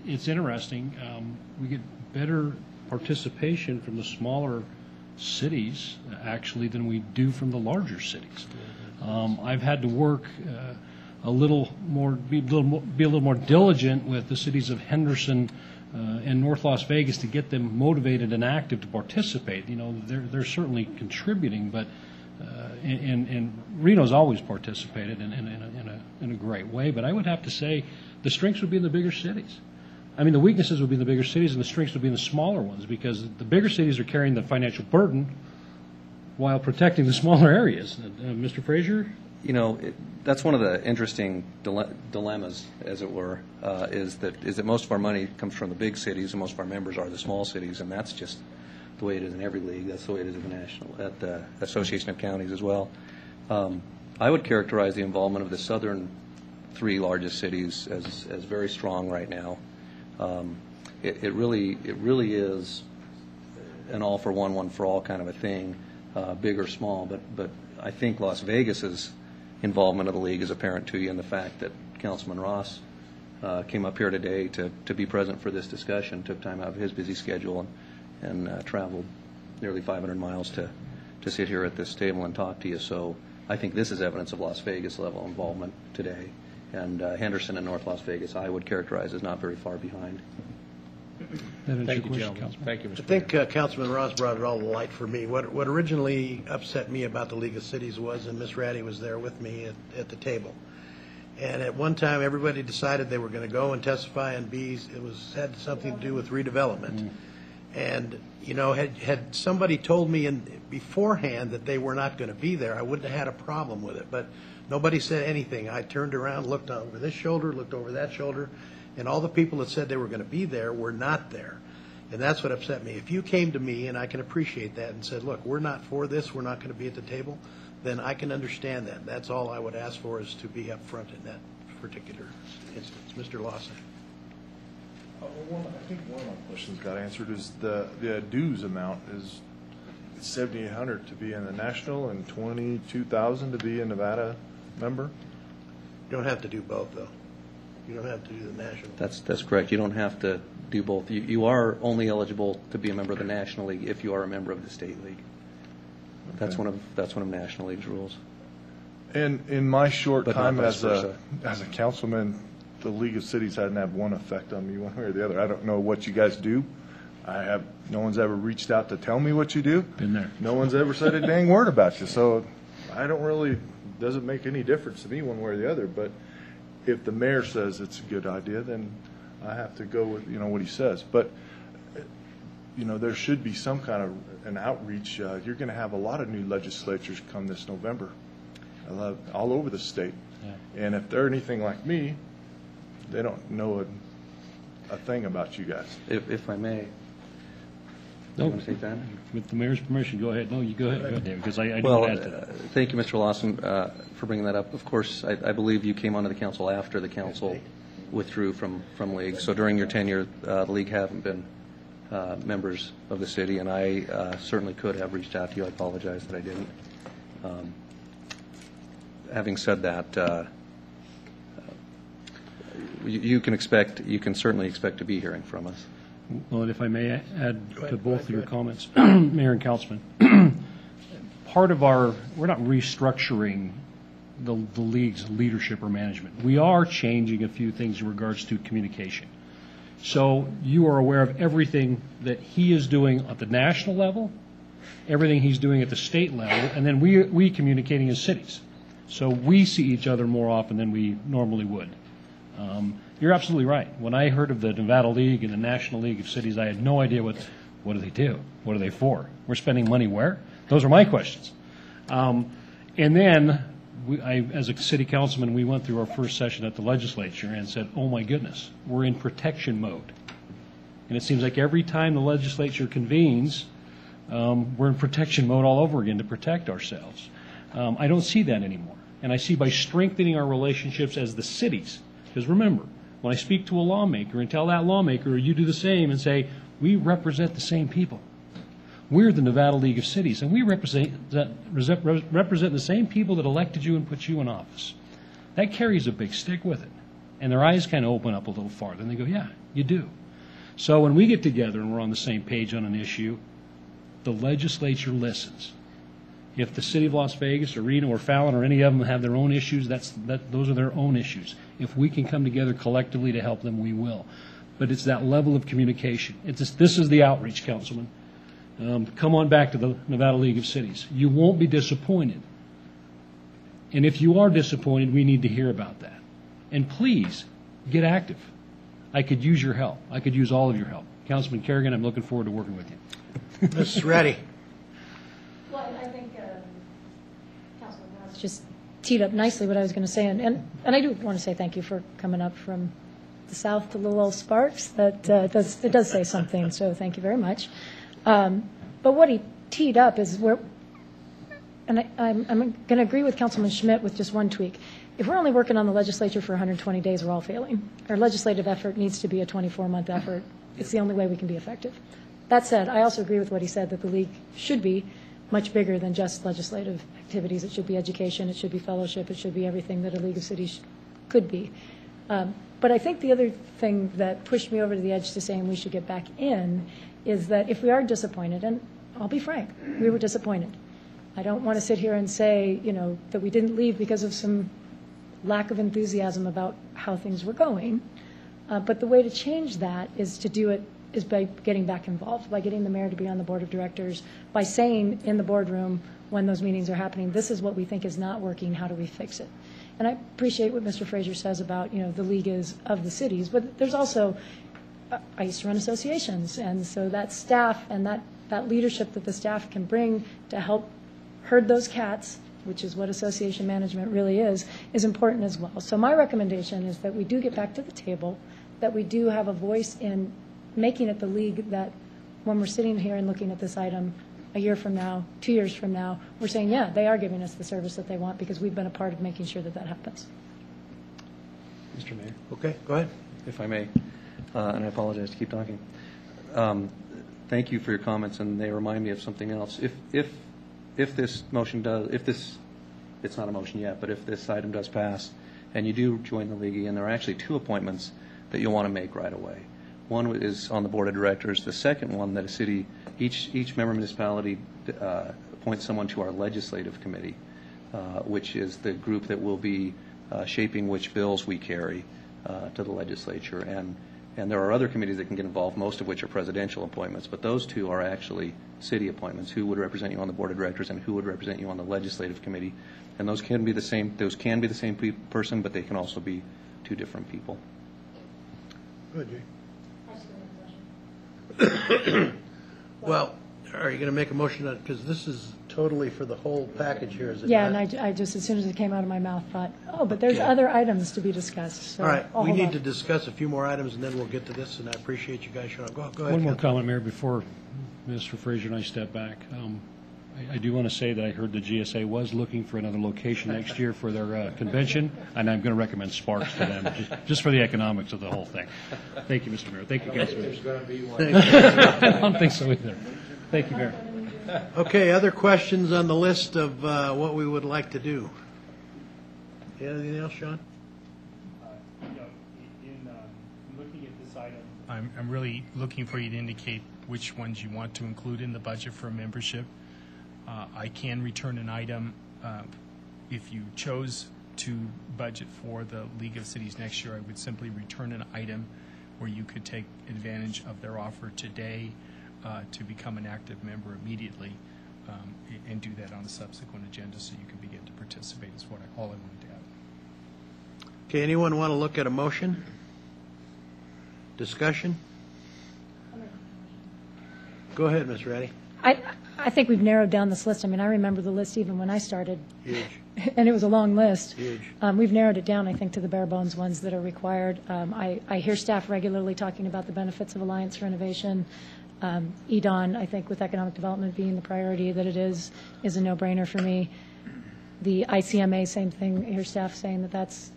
it's interesting. Um, We get better participation from the smaller cities, actually, than we do from the larger cities. Um, I've had to work uh, a little more, be a little more, be a little more diligent with the cities of Henderson uh, and North Las Vegas to get them motivated and active to participate. You know, they're, they're certainly contributing, but, and, and Reno's always participated in, in, in a, in a, in a great way, but I would have to say the strengths would be in the bigger cities. I mean, the weaknesses would be in the bigger cities and the strengths would be in the smaller ones because the bigger cities are carrying the financial burden while protecting the smaller areas. Uh, Mr. Fraser? You know, it- that's one of the interesting dile- dilemmas, as it were, uh, is that, is that most of our money comes from the big cities, and most of our members are the small cities, and that's just the way it is in every league. That's the way it is at the national, at the Association of Counties as well. Um, I would characterize the involvement of the southern three largest cities as, as very strong right now. Um, It, it really, it really is an all for one, one for all kind of a thing, uh, big or small. But, but I think Las Vegas's involvement of the league is apparent to you in the fact that Councilman Ross uh, came up here today to, to be present for this discussion, took time out of his busy schedule and, and uh, traveled nearly 500 miles to, to sit here at this table and talk to you. So I think this is evidence of Las Vegas level involvement today. And uh, Henderson and North Las Vegas, I would characterize as not very far behind. That your Thank you, question, gentlemen. Councilman? Thank you, Mr. I Mr. think uh, Councilman Ross brought it all to light for me. What, what originally upset me about the League of Cities was, and Miss Ratti was there with me at, at the table. And at one time, everybody decided they were going to go and testify and be, it was, had something to do with redevelopment. And, you know, had, had somebody told me in, beforehand that they were not going to be there, I wouldn't have had a problem with it. But nobody said anything. I turned around, looked over this shoulder, looked over that shoulder, and all the people that said they were going to be there were not there. And that's what upset me. If you came to me, and I can appreciate that, and said, look, we're not for this, we're not going to be at the table, then I can understand that. That's all I would ask for is to be upfront in that particular instance. Mr. Lawson? One- I think one of my questions got answered is the, the dues amount is seventy-eight hundred to be in the national and twenty-two thousand to be a Nevada member? You don't have to do both, though. You don't have to do the national. That's, that's correct. You don't have to do both. You, you are only eligible to be a member of the National League if you are a member of the State League. That's Okay. one of, that's one of National League's rules. And in my short But not time vice as a, versa. as a councilman, the League of Cities hadn't had one effect on me one way or the other. I don't know what you guys do. I have, no one's ever reached out to tell me what you do. Been there. No one's ever said a dang word about you, so I don't really, doesn't make any difference to me one way or the other, but if the mayor says it's a good idea, then I have to go with, you know, what he says. But, uh, you know, there should be some kind of an outreach. Uh, You're going to have a lot of new legislatures come this November, I love- all over the state. Yeah. And if they're anything like me, they don't know a, a thing about you guys. If, if I may. No. You want to take that? With the mayor's permission, go ahead. No, you go ahead, go ahead, David, because I, I Well, don't add to uh, that. thank you, Mr. Lawson, uh, for bringing that up. Of course, I, I believe you came onto the council after the council withdrew from, from league. So during your tenure, uh, the league haven't been uh, members of the city, and I uh, certainly could have reached out to you. I apologize that I didn't. Um, Having said that, uh, you you can expect, you can certainly expect to be hearing from us. Well, and if I may add to both of your comments, Mayor and Councilman, part of our, we're not restructuring the, the league's leadership or management. We are changing a few things in regards to communication. So you are aware of everything that he is doing at the national level, everything he's doing at the state level, and then we, we communicating as cities. So we see each other more often than we normally would. Um, You're absolutely right. When I heard of the Nevada League and the National League of Cities, I had no idea what, what do they do? What are they for? We're spending money where? Those are my questions. Um, And then, we, I, as a city councilman, we went through our first session at the legislature and said, oh my goodness, we're in protection mode. And it seems like every time the legislature convenes, um, we're in protection mode all over again to protect ourselves. Um, I don't see that anymore. And I see by strengthening our relationships as the cities, because remember, when I speak to a lawmaker and tell that lawmaker, you do the same, and say, we represent the same people. We're the Nevada League of Cities, and we represent, represent the same people that elected you and put you in office. That carries a big stick with it. And their eyes kind of open up a little farther, and they go, yeah, you do. So when we get together and we're on the same page on an issue, the legislature listens. If the city of Las Vegas or Reno or Fallon or any of them have their own issues, that's, that, those are their own issues. If we can come together collectively to help them, we will. But it's that level of communication. It's, just- this is the outreach, Councilman. Um, come on back to the Nevada League of Cities. You won't be disappointed. And if you are disappointed, we need to hear about that. And please, get active. I could use your help. I could use all of your help. Councilman Carrigan, I'm looking forward to working with you. Ms. Ratti? Well, I think um, Councilman Ross just teed up nicely what I was going to say, and, and and I do want to say thank you for coming up from the south to Little Old Sparks. That uh, does, it does say something, so thank you very much. Um, But what he teed up is where, and I, I'm, I'm going to agree with Councilman Schmitt with just one tweak. If we're only working on the legislature for 120 days, we're all failing. Our legislative effort needs to be a 24-month effort. It's the only way we can be effective. That said, I also agree with what he said, that the league should be much bigger than just legislative activities. It should be education, it should be fellowship, it should be everything that a League of Cities could be. Um, But I think the other thing that pushed me over to the edge to saying we should get back in is that if we are disappointed, and I'll be frank, we were disappointed. I don't want to sit here and say, you know, that we didn't leave because of some lack of enthusiasm about how things were going. Uh, But the way to change that is to do it, is by getting back involved, by getting the mayor to be on the board of directors, by saying in the boardroom when those meetings are happening, this is what we think is not working, how do we fix it? And I appreciate what Mr. Fraser says about, you know, the league is of the cities, but there's also, uh, I used to run associations, and so that staff and that, that leadership that the staff can bring to help herd those cats, which is what association management really is, is important as well. So my recommendation is that we do get back to the table, that we do have a voice in making it the league that, when we're sitting here and looking at this item, a year from now, two years from now, we're saying, yeah, they are giving us the service that they want because we've been a part of making sure that that happens. Mr. Mayor? Okay, go ahead. If I may, uh, and I apologize to keep talking. Um, Thank you for your comments, and they remind me of something else. If, if, if this motion does, if this, it's not a motion yet, but if this item does pass, and you do join the league, and there are actually two appointments that you'll want to make right away. One is on the board of directors. The second one, that a city, each, each member municipality uh, appoints someone to our legislative committee, uh, which is the group that will be uh, shaping which bills we carry uh, to the legislature. And, and there are other committees that can get involved, most of which are presidential appointments, but those two are actually city appointments, who would represent you on the board of directors and who would represent you on the legislative committee. And those can be the same, those can be the same pe- person, but they can also be two different people. Good. Well, are you going to make a motion on, because this is totally for the whole package here, is it Yeah, not? and I, I just, as soon as it came out of my mouth, thought, oh, but there's Okay. other items to be discussed, so. All right, I'll we hold need on. to discuss a few more items, and then we'll get to this, and I appreciate you guys showing up. Go go ahead. One more Councilman. comment, Mayor, before Mr. Fraser and I step back. Um, I- I do want to say that I heard the GSA was looking for another location next year for their uh, convention, and I'm going to recommend Sparks to them, ju- just for the economics of the whole thing. Thank you, Mr. Mayor. Thank you, Councilman. There's going to be one. I don't think so either. Thank you, Mayor. Okay, other questions on the list of uh, what we would like to do? Anything else, Sean? In uh, looking at this item, I'm, I'm really looking for you to indicate which ones you want to include in the budget for membership. Uh, I can return an item uh, if you chose to budget for the League of Cities next year. I would simply return an item where you could take advantage of their offer today uh, to become an active member immediately um, and do that on a subsequent agenda so you can begin to participate is what I, all I wanted to add. Okay, anyone want to look at a motion? Discussion? Go ahead, Ms. Ratti. I, I think we've narrowed down this list. I mean, I remember the list even when I started, Huge, and it was a long list. huge. Um, We've narrowed it down, I think, to the bare bones ones that are required. Um, I, I hear staff regularly talking about the benefits of Alliance for Innovation. Um, EDAWN, I think with economic development being the priority that it is, is a no-brainer for me. The ICMA, same thing, I hear staff saying that that's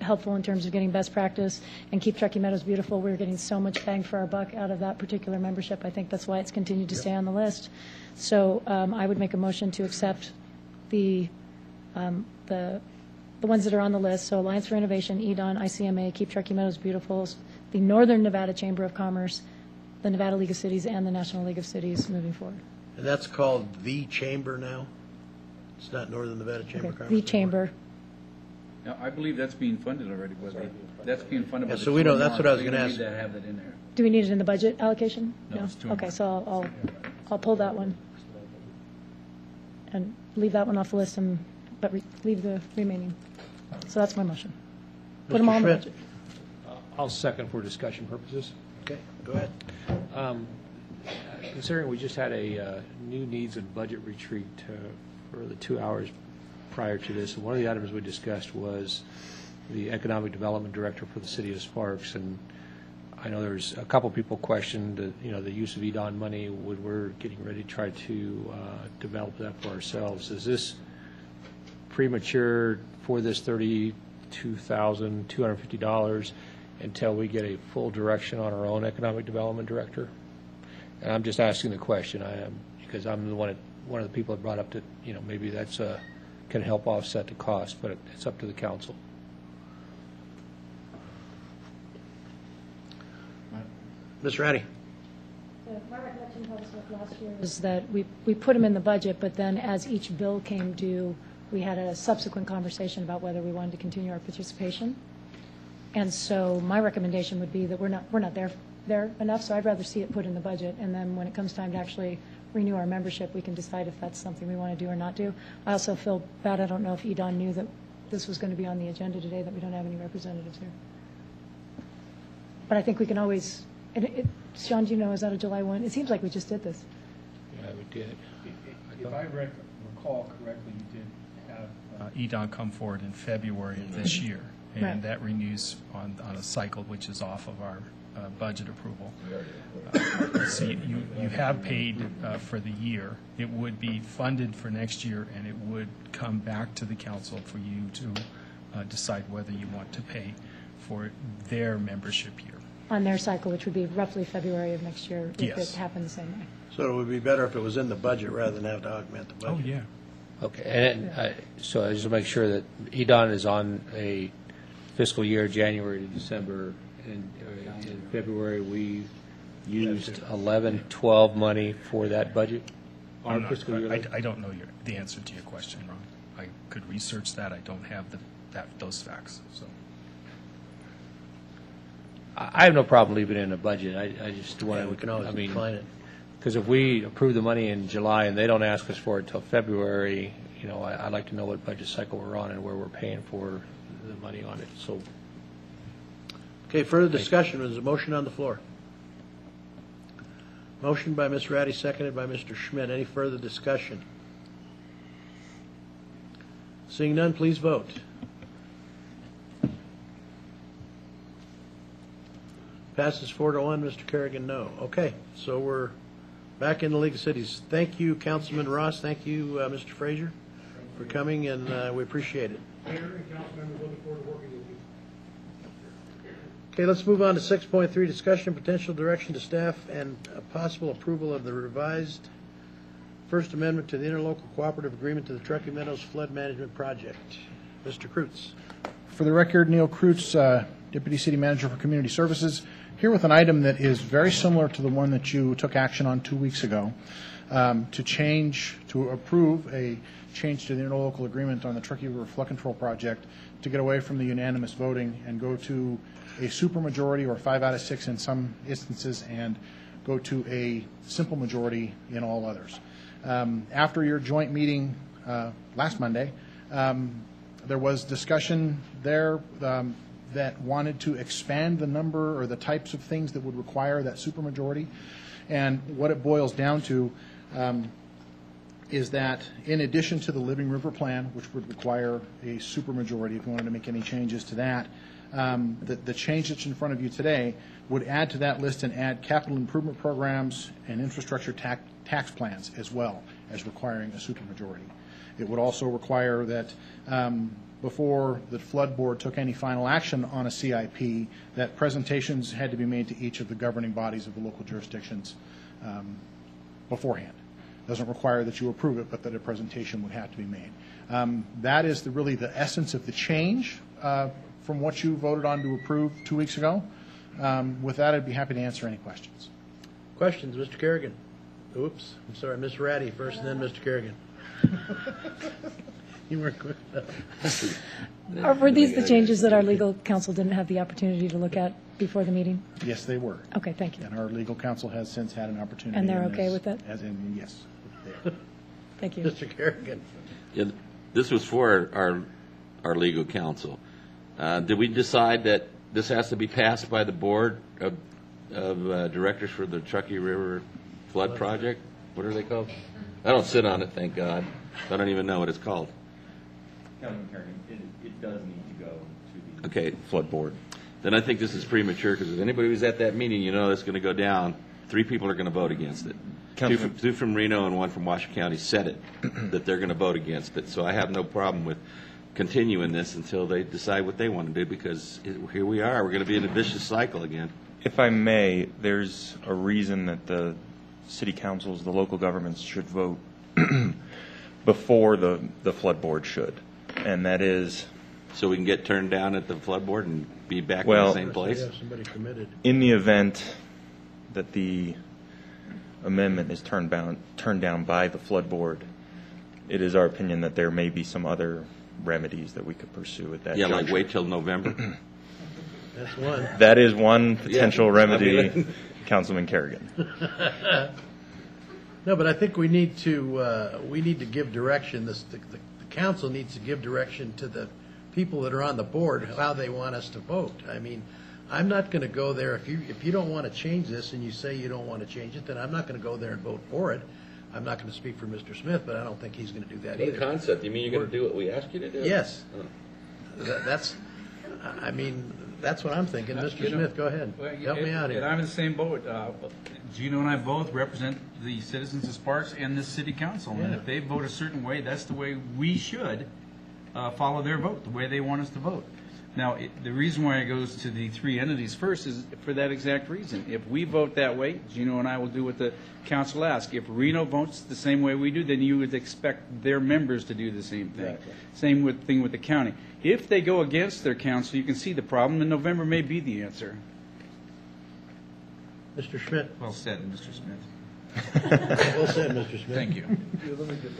helpful in terms of getting best practice. And Keep Truckee Meadows Beautiful, we're getting so much bang for our buck out of that particular membership. I think that's why it's continued to stay on the list. So um, I would make a motion to accept the um, the, the ones that are on the list, so Alliance for Innovation, EDAWN, ICMA, Keep Truckee Meadows Beautiful, the Northern Nevada Chamber of Commerce, the Nevada League of Cities, and the National League of Cities moving forward. And that's called the Chamber now? It's not Northern Nevada Chamber of Commerce? The Chamber, Now, I believe that's being funded already, was it? That's being funded by Yeah, the. so we don't- that's what I was gonna don't ask. need to have that in there. do we need it in the budget allocation? No, it's two Okay, so I'll, I'll, I'll pull that one. And leave that one off the list and, but re- leave the remaining. So that's my motion. Put them Mr. all in the Schmitt? budget. I'll second for discussion purposes. Okay, go ahead. Um, Considering we just had a uh, new needs and budget retreat uh, for the two hours prior to this, and one of the items we discussed was the Economic Development Director for the City of Sparks, and I know there's a couple people questioned, uh, you know, the use of EDAWN money when we're getting ready to try to uh, develop that for ourselves. Is this premature for this $32,250 until we get a full direction on our own Economic Development Director? And I'm just asking the question, I am, because I'm the one, one of the people that brought up that, you know, maybe that's, uh, can help offset the cost, but it's up to the council. Ms. Ratti? My recollection of how this worked last year is that we, we put them in the budget, but then as each bill came due, we had a subsequent conversation about whether we wanted to continue our participation. And so my recommendation would be that we're not, we're not there, there enough, so I'd rather see it put in the budget. And then when it comes time to actually renew our membership, we can decide if that's something we want to do or not do. I also feel bad, I don't know if EDAWN knew that this was going to be on the agenda today, that we don't have any representatives here. But I think we can always, and it, Sean, do you know, is that a July 1? It seems like we just did this. Yeah, we did. If I rec- recall correctly, you did have uh, EDAWN come forward in February of this year, Right. and that renews on, on a cycle which is off of our uh, budget approval. Uh, So you, you you have paid uh, for the year. It would be funded for next year, and it would come back to the council for you to uh, decide whether you want to pay for their membership year. On their cycle, which would be roughly February of next year, if Yes. it happened the same way. So it would be better if it was in the budget rather than have to augment the budget. Oh, yeah. Okay, and I- so I just want to make sure that EDAWN is on a fiscal year, January to December, and uh, in February, we used 11, 12 money for that budget? Oh, Our I'm not- fiscal year? I, I don't know your, the answer to your question, Ron. I could research that. I don't have the, that, those facts, so. I I have no problem leaving it in the budget. I, I just want to. Yeah, we can always decline it. Because if we approve the money in July and they don't ask us for it until February, you know, I, I'd like to know what budget cycle we're on and where we're paying for the money on it, so. Okay, further discussion, there's a motion on the floor. Motion by Ms. Ratti, seconded by Mr. Schmitt. Any further discussion? Seeing none, please vote. Passes four to one, Mr. Carrigan, no. Okay, so we're back in the League of Cities. Thank you, Councilman Ross, thank you, uh, Mr. Fraser, for coming, and uh, we appreciate it. Mayor and looking forward to working with you. Okay, let's move on to six point three, discussion, potential direction to staff, and a possible approval of the revised First Amendment to the interlocal cooperative agreement to the Truckee Meadows Flood Management Project. Mr. Krutz. For the record, Neil Krutz, uh, Deputy City Manager for Community Services, here with an item that is very similar to the one that you took action on two weeks ago, um, to change, to approve a change to the interlocal agreement on the Truckee River Flood Control Project to get away from the unanimous voting and go to a supermajority or five out of six in some instances and go to a simple majority in all others. Um, After your joint meeting uh, last Monday, um, there was discussion there um, that wanted to expand the number or the types of things that would require that supermajority. And what it boils down to um, is that in addition to the Living River Plan, which would require a supermajority if you wanted to make any changes to that, um, the, the change that's in front of you today would add to that list and add capital improvement programs and infrastructure tax, tax plans as well as requiring a supermajority. It would also require that um, before the flood board took any final action on a CIP, that presentations had to be made to each of the governing bodies of the local jurisdictions um, beforehand. Doesn't require that you approve it, but that a presentation would have to be made. Um, That is the, really the essence of the change uh, from what you voted on to approve two weeks ago. Um, With that, I'd be happy to answer any questions. Questions, Mr. Carrigan? Oops, I'm sorry, Ms. Ratti first, and then Mr. Carrigan. You weren't quick enough. Are- Were these the changes that our legal counsel didn't have the opportunity to look at before the meeting? Yes, they were. Okay, thank you. And our legal counsel has since had an opportunity. And they're in okay this- with it? As in, yes. Thank you. Mr. Carrigan. Yeah, This was for our, our legal counsel. Uh, Did we decide that this has to be passed by the board of, of uh, directors for the Truckee River Flood Project? What are they called? I don't sit on it, thank God. I don't even know what it's called. Councilman Carrigan, it, it does need to go to the. Okay, flood board. Then I think this is premature, because if anybody was at that meeting, you know that's going to go down. Three people are going to vote against it. Two Councilman- from, two from Reno and one from Washoe County said it, that they're going to vote against it. So I have no problem with continuing this until they decide what they want to do, because it- here we are, we're going to be in a vicious cycle again. If I may, there's a reason that the city councils, the local governments should vote before the, the flood board should. And that is, So we can get turned down at the flood board and be back in Well- the same place? Have somebody committed. in the event that the amendment is turned down, turned down by the flood board, it is our opinion that there may be some other remedies that we could pursue at that Yeah, like juncture. wait till November? That's one. That is one potential Yeah, I remedy, Councilman Carrigan. No, but I think we need to, uh, we need to give direction, this, the, the the council needs to give direction to the people that are on the board, how they want us to vote. I mean, I'm not going to go there, if you, if you don't want to change this and you say you don't want to change it, then I'm not going to go there and vote for it. I'm not going to speak for Mr. Smith, but I don't think he's going to do that What either. concept, you mean you're going to do what we ask you to do? Yes. Oh. That- That's, I mean, That's what I'm thinking. Mr. you know- Smith, go ahead. Well, Help me and- out And here. I'm in the same boat. Uh, Geno and I both represent the citizens of Sparks and the city council. And Yeah. if they vote a certain way, that's the way we should uh, follow their vote, the way they want us to vote. Now, it- the reason why it goes to the three entities first is for that exact reason. If we vote that way, Geno and I will do what the council asks. If Reno votes the same way we do, then you would expect their members to do the same thing. Exactly. Same with, thing with the county. If they go against their council, you can see the problem, and November may be the answer. Mr. Schmitt. Well said, Mr. Smith. Well said, Mr. Smith. Thank you.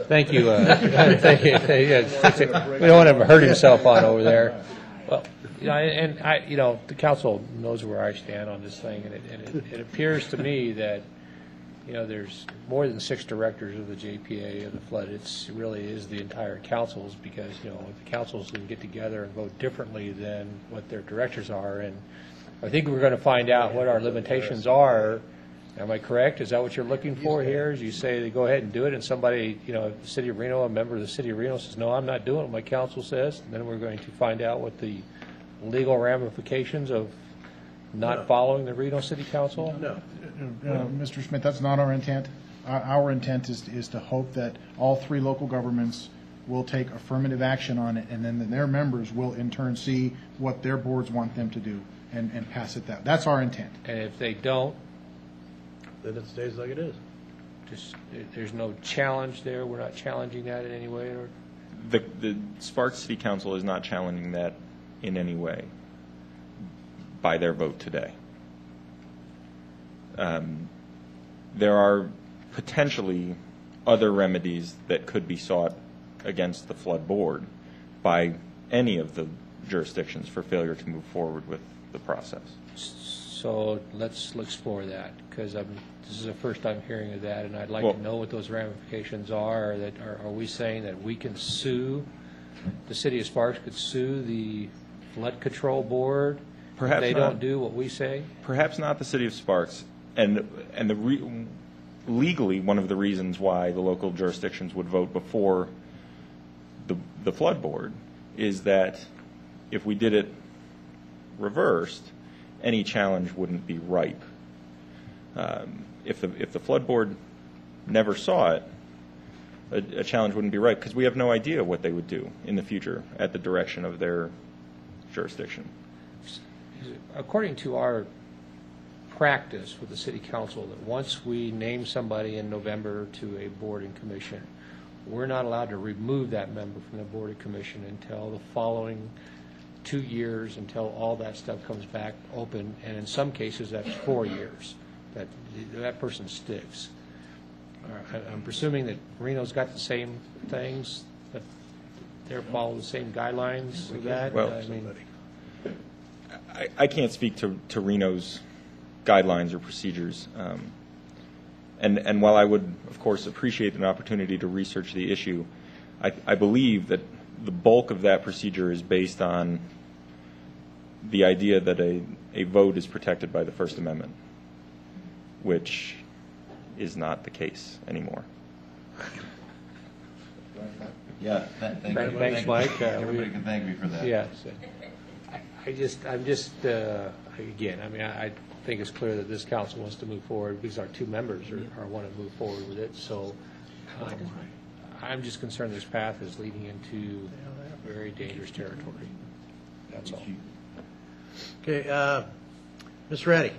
Thank you. uh, Thank you. Yeah, We don't want him to hurt himself on over there. Well, you know, and I, you know, the council knows where I stand on this thing, and it, and it- it appears to me that, you know, there's more than six directors of the JPA of the flood. It's, it really is the entire councils, because, you know, the councils can get together and vote differently than what their directors are, and I think we're going to find out what our limitations are. Am I correct? Is that what you're looking for here? Is you say, they go ahead and do it, and somebody, you know, the city of Reno, a member of the city of Reno says, no, I'm not doing what my council says, and then we're going to find out what the legal ramifications of No. not following the Reno City Council? No. Uh, Mr. Smith, that's not our intent. Our- Our intent is, is to hope that all three local governments will take affirmative action on it, and then their members will in turn see what their boards want them to do and, and pass it that. That's our intent. And if they don't, Then it stays like it is. just, there's no challenge there, we're not challenging that in any way, or? The, the Sparks City Council is not challenging that in any way by their vote today. Um, There are potentially other remedies that could be sought against the flood board by any of the jurisdictions for failure to move forward with the process. So let's explore that, because I'm, this is the first I'm hearing of that, and I'd like Well- to know what those ramifications are. That, are, are we saying that we can sue, the city of Sparks could sue the flood control board? if Perhaps They not. don't do what we say? Perhaps not the city of Sparks, and, and the, re- legally, one of the reasons why the local jurisdictions would vote before the, the flood board is that if we did it reversed, any challenge wouldn't be ripe. Um, If the, if the flood board never saw it, a, a challenge wouldn't be ripe, because we have no idea what they would do in the future at the direction of their jurisdiction. According to our practice with the city council, that once we name somebody in November to a board and commission, we're not allowed to remove that member from the board and commission until the following two years, until all that stuff comes back open, and in some cases, that's four years, that, that person sticks. Uh, I- I'm presuming that Reno's got the same things, that they're follow the same guidelines of that? Well- I mean, I, I can't speak to, to Reno's guidelines or procedures. Um, and, and while I would, of course, appreciate an opportunity to research the issue, I, I believe that the bulk of that procedure is based on the idea that a, a vote is protected by the First Amendment, which is not the case anymore. Yeah, th- thank Thank- you. Thanks, Mike. Uh, Everybody we- can thank me for that. Yes. I- I just, I'm just, uh, again, I mean, I I think it's clear that this council wants to move forward because our two members are, are want to move forward with it, so um, I'm just concerned this path is leading into very dangerous territory. That's all. Okay, uh, Ms. Ratti.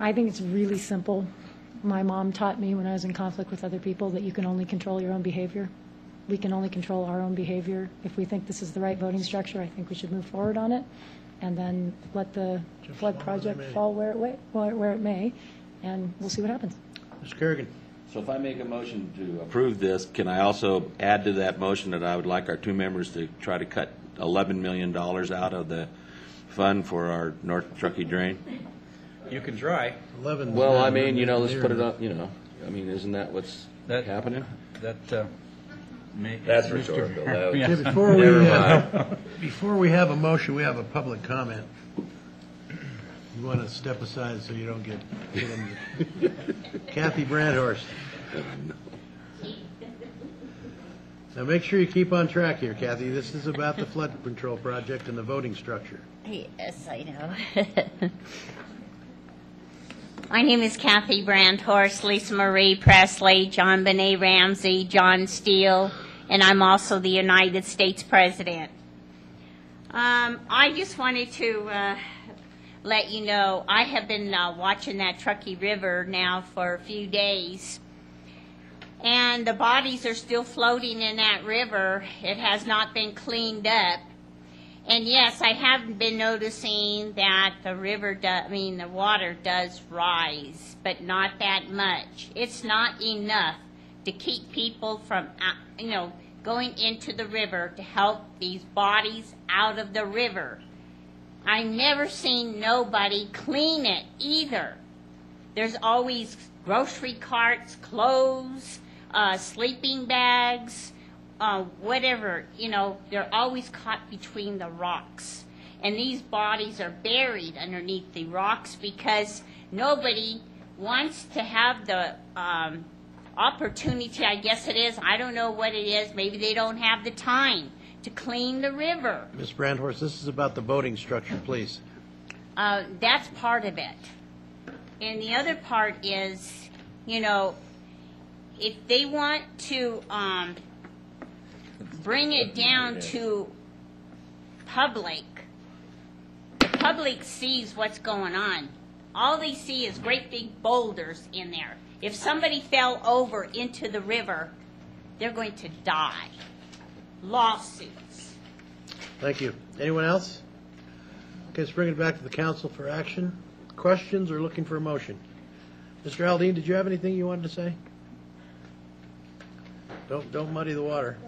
I think it's really simple. My mom taught me when I was in conflict with other people that you can only control your own behavior. We can only control our own behavior. If we think this is the right voting structure, I think we should move forward on it, and then let the flood project fall where it, wa- where where it may, and we'll see what happens. Mr. Carrigan. So if I make a motion to approve this, can I also add to that motion that I would like our two members to try to cut $11 million out of the fund for our North Truckee drain? You can try. Eleven. Well, I mean, you know, let's put it up, you know, I mean, isn't that what's That- happening? That, uh, may. That's Mr. rhetorical. That was- Yeah. Before we, Never uh, before we have a motion, we have a public comment. You want to step aside so you don't get hit in the... Kathy Brandhorst. Now, make sure you keep on track here, Kathy. This is about the flood control project and the voting structure. Yes, I know. My name is Kathy Brandhorst, Lisa Marie Presley, JonBenét Ramsey, John Steele, and I'm also the United States President. Um, I just wanted to uh, let you know I have been uh, watching that Truckee River now for a few days, and the bodies are still floating in that river. It has not been cleaned up. And yes, I have been noticing that the river, do, I mean, the water does rise, but not that much. It's not enough to keep people from, uh, you know, going into the river to help these bodies out of the river. I never seen nobody clean it either. There's always grocery carts, clothes, uh, sleeping bags, uh, whatever, you know, they're always caught between the rocks. And these bodies are buried underneath the rocks because nobody wants to have the um, opportunity, I guess it is, I don't know what it is, maybe they don't have the time to clean the river. Ms. Brandhorst, this is about the boating structure, please. Uh, that's part of it. And the other part is, you know, if they want to um, bring it down to public, the public sees what's going on. All they see is great big boulders in there. If somebody fell over into the river, they're going to die. Lawsuits. Thank you. Anyone else? Okay, let's bring it back to the council for action. Questions or looking for a motion? Mr. Aldean, did you have anything you wanted to say? Don't, don't muddy the water.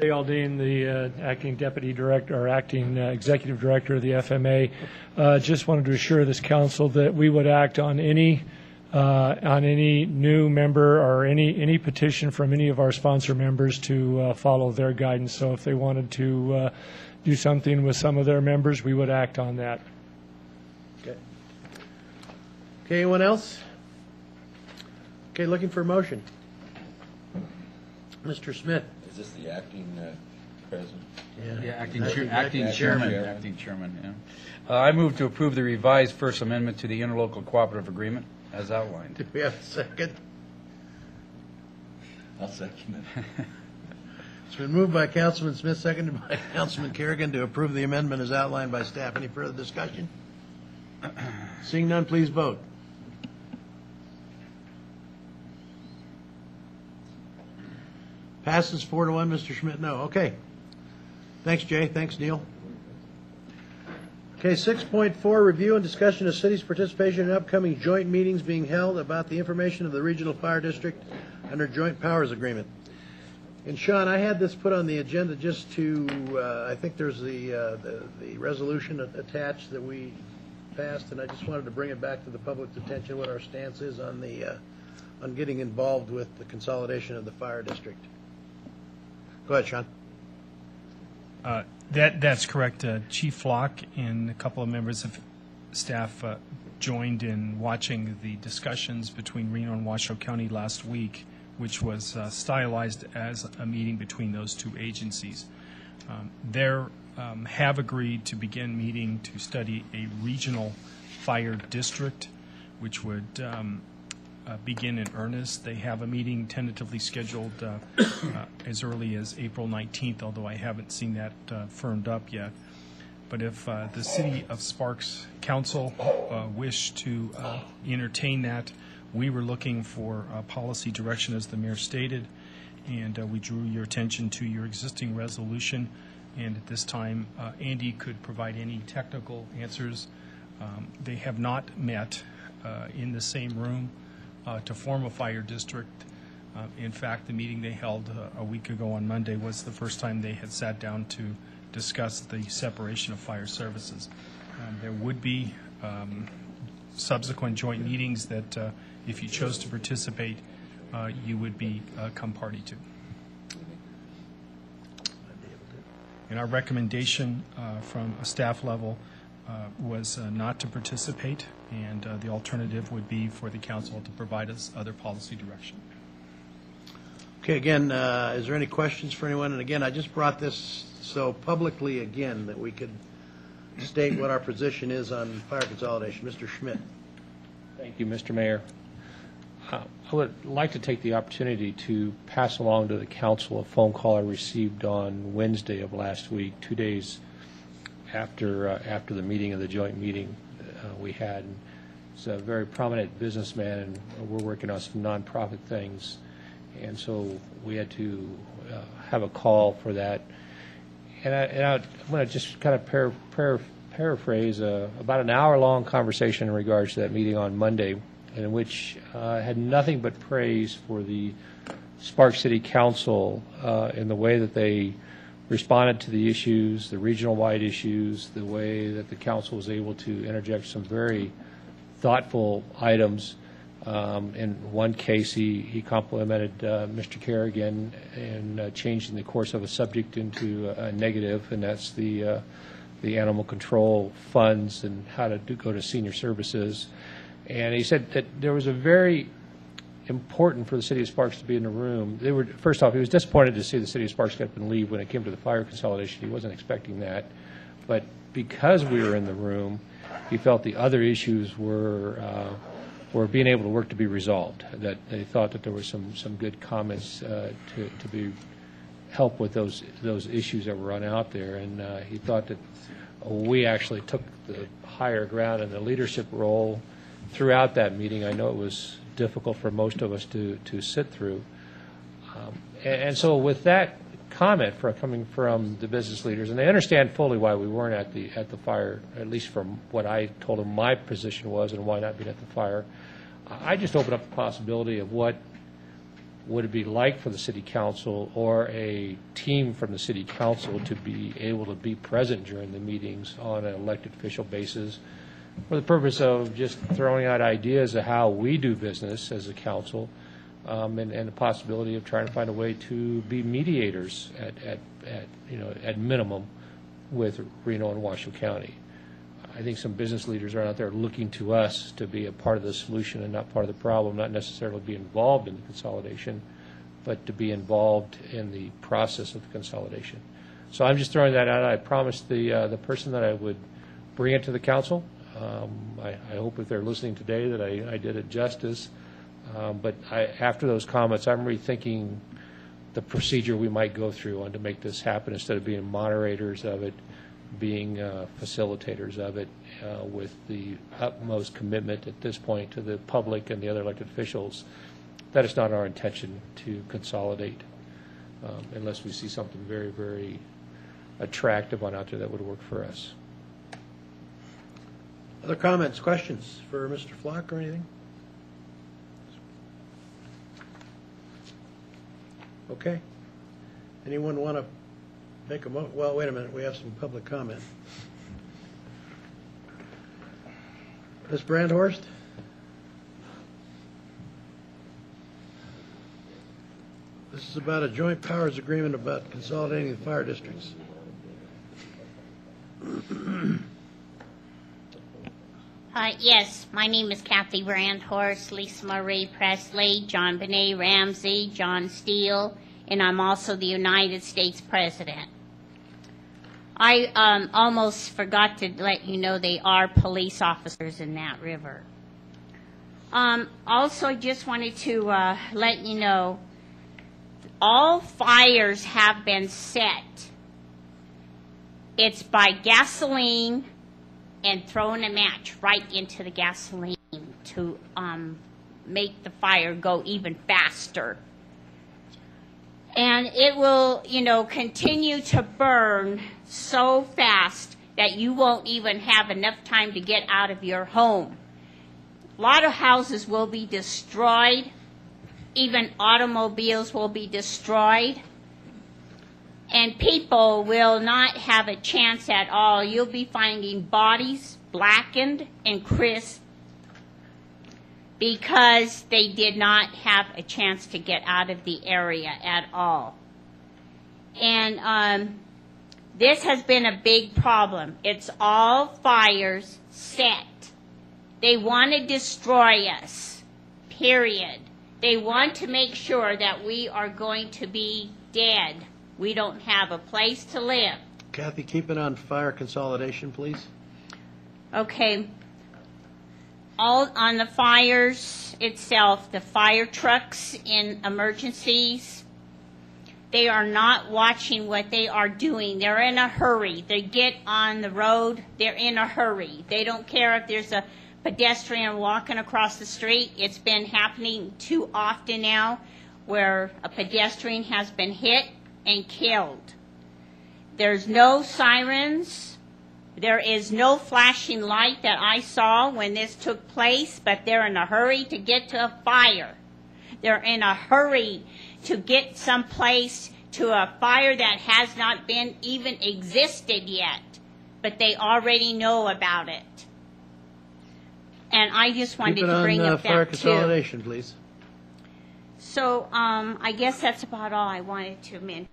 Jay Aldean, the uh, acting deputy director, or acting uh, executive director of the FMA, uh, just wanted to assure this council that we would act on any, uh, on any new member or any, any petition from any of our sponsor members to uh, follow their guidance. So if they wanted to uh, do something with some of their members, we would act on that. Okay. Okay, anyone else? Okay, looking for a motion. Mr. Smith? Is this the acting uh, president? Yeah, acting Acting- chair- acting acting chairman, chairman. acting chairman, yeah. Uh, I move to approve the revised First Amendment to the interlocal cooperative agreement as outlined. Do we have a second? I'll second it. It's been moved by Councilman Smith, seconded by Councilman Carrigan to approve the amendment as outlined by staff. Any further discussion? Seeing none, please vote. Passes four to one, Mr. Schmitt, no. Okay. Thanks, Jay. Thanks, Neil. Okay, six point four, review and discussion of city's participation in upcoming joint meetings being held about the information of the regional fire district under joint powers agreement. And Sean, I had this put on the agenda just to, uh, I think there's the, uh, the, the resolution attached that we passed, and I just wanted to bring it back to the public's attention, what our stance is on the, uh, on getting involved with the consolidation of the fire district. Go ahead, Sean. Uh, That, that's correct. Uh, Chief Flock and a couple of members of staff uh, joined in watching the discussions between Reno and Washoe County last week, which was uh, stylized as a meeting between those two agencies. Um, They um, have agreed to begin meeting to study a regional fire district, which would um, uh, begin in earnest. They have a meeting tentatively scheduled uh, uh, as early as April 19th, although I haven't seen that uh, firmed up yet. But if uh, the City of Sparks Council uh, wish to entertain that, we were looking for policy direction, as the mayor stated, and we drew your attention to your existing resolution. And at this time, Andy could provide any technical answers. Um, They have not met in the same room uh, to form a fire district. Uh, In fact, the meeting they held uh, a week ago on Monday was the first time they had sat down to discuss the separation of fire services. Um, There would be um, subsequent joint meetings that, uh, if you chose to participate, uh, you would be uh, come party to. And our recommendation uh, from a staff level was uh, not to participate, and uh, the alternative would be for the council to provide us other policy direction. Okay, again, uh, is there any questions for anyone? And again, I just brought this so publicly again that we could state what our position is on fire consolidation. Mr. Schmitt? Thank you, Mr. Mayor. Uh, I would like to take the opportunity to pass along to the council a phone call I received on Wednesday of last week, two days after, uh, after the meeting of the joint meeting uh, we had. He's a very prominent businessman, and we're working on some nonprofit things, and so we had to uh, have a call for that. And I, and I, I'm going to just kind of par, par, paraphrase a, about an hour-long conversation in regards to that meeting on Monday, in which uh, had nothing but praise for the Spark City Council uh, in the way that they responded to the issues, the regional-wide issues, the way that the council was able to interject some very thoughtful items. Um, In one case, he he complimented uh, Mr. Carrigan in uh, changing the course of a subject into a negative, and that's the, uh, the animal control funds and how to do- go to senior services. And he said that there was a very important for the city of Sparks to be in the room. They were, first off, he was disappointed to see the city of Sparks get up and leave when it came to the fire consolidation. He wasn't expecting that. But because we were in the room, he felt the other issues were, uh, were being able to work to be resolved. That they thought that there were some, some good comments uh, to, to be, help with those, those issues that were on out there. And uh, he thought that we actually took the higher ground in the leadership role throughout that meeting. I know it was difficult for most of us to, to sit through. Um, And and so with that comment for, coming from the business leaders, and they understand fully why we weren't at the, at the fire, at least from what I told them my position was and why not being at the fire, I just opened up the possibility of what would it be like for the city council or a team from the city council to be able to be present during the meetings on an elected official basis for the purpose of just throwing out ideas of how we do business as a council, um, and, and the possibility of trying to find a way to be mediators at, at, at, you know, at minimum with Reno and Washoe County. I think some business leaders are out there looking to us to be a part of the solution and not part of the problem, not necessarily be involved in the consolidation, but to be involved in the process of the consolidation. So I'm just throwing that out. I promised the, uh, the person that I would bring it to the council. Um, I, I hope if they're listening today that I, I did it justice. Um, But I, after those comments, I'm rethinking the procedure we might go through on to make this happen, instead of being moderators of it, being uh, facilitators of it, uh, with the utmost commitment at this point to the public and the other elected officials, that it's not our intention to consolidate, um, unless we see something very, very attractive on out there that would work for us. Other comments, questions for Mr. Flock or anything? Okay. Anyone want to make a mo, well, wait a minute, we have some public comment. Ms. Brandhorst? This is about a joint powers agreement about consolidating the fire districts. Uh, yes, my name is Kathy Brandhorst, Lisa Marie Presley, JonBenét Ramsey, John Steele, and I'm also the United States President. I um, almost forgot to let you know they are police officers in that river. Um, also, I just wanted to uh, let you know all fires have been set. It's by gasoline and throwing a match right into the gasoline to um, make the fire go even faster. And it will, you know, continue to burn so fast that you won't even have enough time to get out of your home. A lot of houses will be destroyed, even automobiles will be destroyed and people will not have a chance at all. You'll be finding bodies blackened and crisp because they did not have a chance to get out of the area at all. And um, This has been a big problem. It's all fires set. They want to destroy us, period. They want to make sure that we are going to be dead. We don't have a place to live. Kathy, keep it on fire consolidation, please. Okay. All on the fires itself, the fire trucks in emergencies, they are not watching what they are doing. They're in a hurry. They get on the road, they're in a hurry. They don't care if there's a pedestrian walking across the street. It's been happening too often now where a pedestrian has been hit and killed. There's no sirens. There is no flashing light that I saw when this took place, but they're in a hurry to get to a fire. They're in a hurry to get someplace to a fire that has not been even existed yet, but they already know about it. And I just wanted Keep it to on bring uh, up fire that too. consolidation, please. So, um, I guess that's about all I wanted to mention.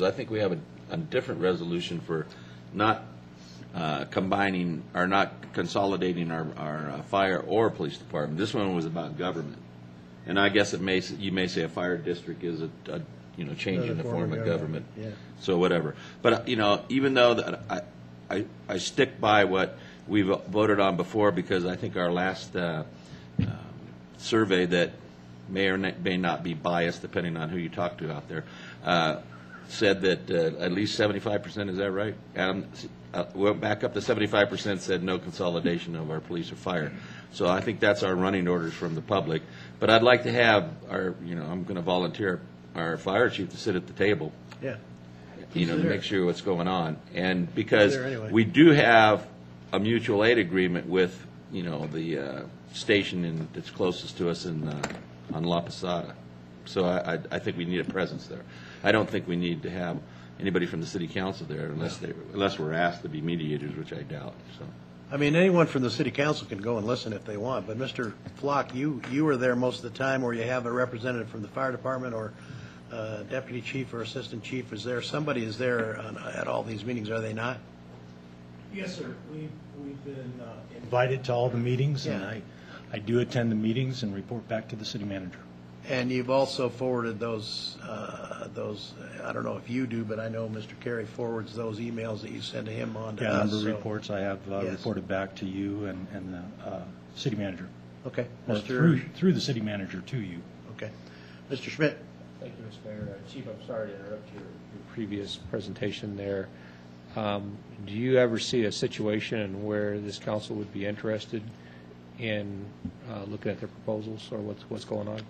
Because I think we have a, a different resolution for not uh, combining, or not consolidating our, our uh, fire or police department. This one was about government. And I guess it may, s- you may say a fire district is a, a, you know, changing the form of government. Yeah. So whatever. But, uh, you know, even though that I, I, I stick by what we've voted on before because I think our last uh, um, survey that may or na- may not be biased depending on who you talk to out there, uh, said that uh, at least 75%, is that right? S- uh, Went back up to 75%, said no consolidation of our police or fire. So I think that's our running orders from the public. But I'd like to have our, you know, I'm going to volunteer our fire chief to sit at the table Yeah. you know, to there. make sure what's going on. And because there anyway. we do have a mutual aid agreement with, you know, the uh, station in, that's closest to us in, uh, on La Posada. So I, I, I think we need a presence there. I don't think we need to have anybody from the city council there unless they, unless we're asked to be mediators, which I doubt, so. I mean, anyone from the city council can go and listen if they want, but Mr. Flock, you, you were there most of the time where you have a representative from the fire department or uh, deputy chief or assistant chief. Is there, somebody is there on- at all these meetings, are they not? Yes, sir. We've, we've been uh, invited to all the meetings, and Yeah. I, I do attend the meetings and report back to the city manager. And you've also forwarded those, uh, those, I don't know if you do, but I know Mr. Carey forwards those emails that you send to him on to Yeah, a us. number of so- reports I have uh, Yes. reported back to you and, and the uh, city manager. Okay. Or Mr. through, through the city manager to you. Okay. Mr. Schmitt? Thank you, Mr. Mayor. Uh, Chief, I'm sorry to interrupt your your previous presentation there. Um, Do you ever see a situation where this council would be interested in uh, looking at their proposals or what's, what's going on?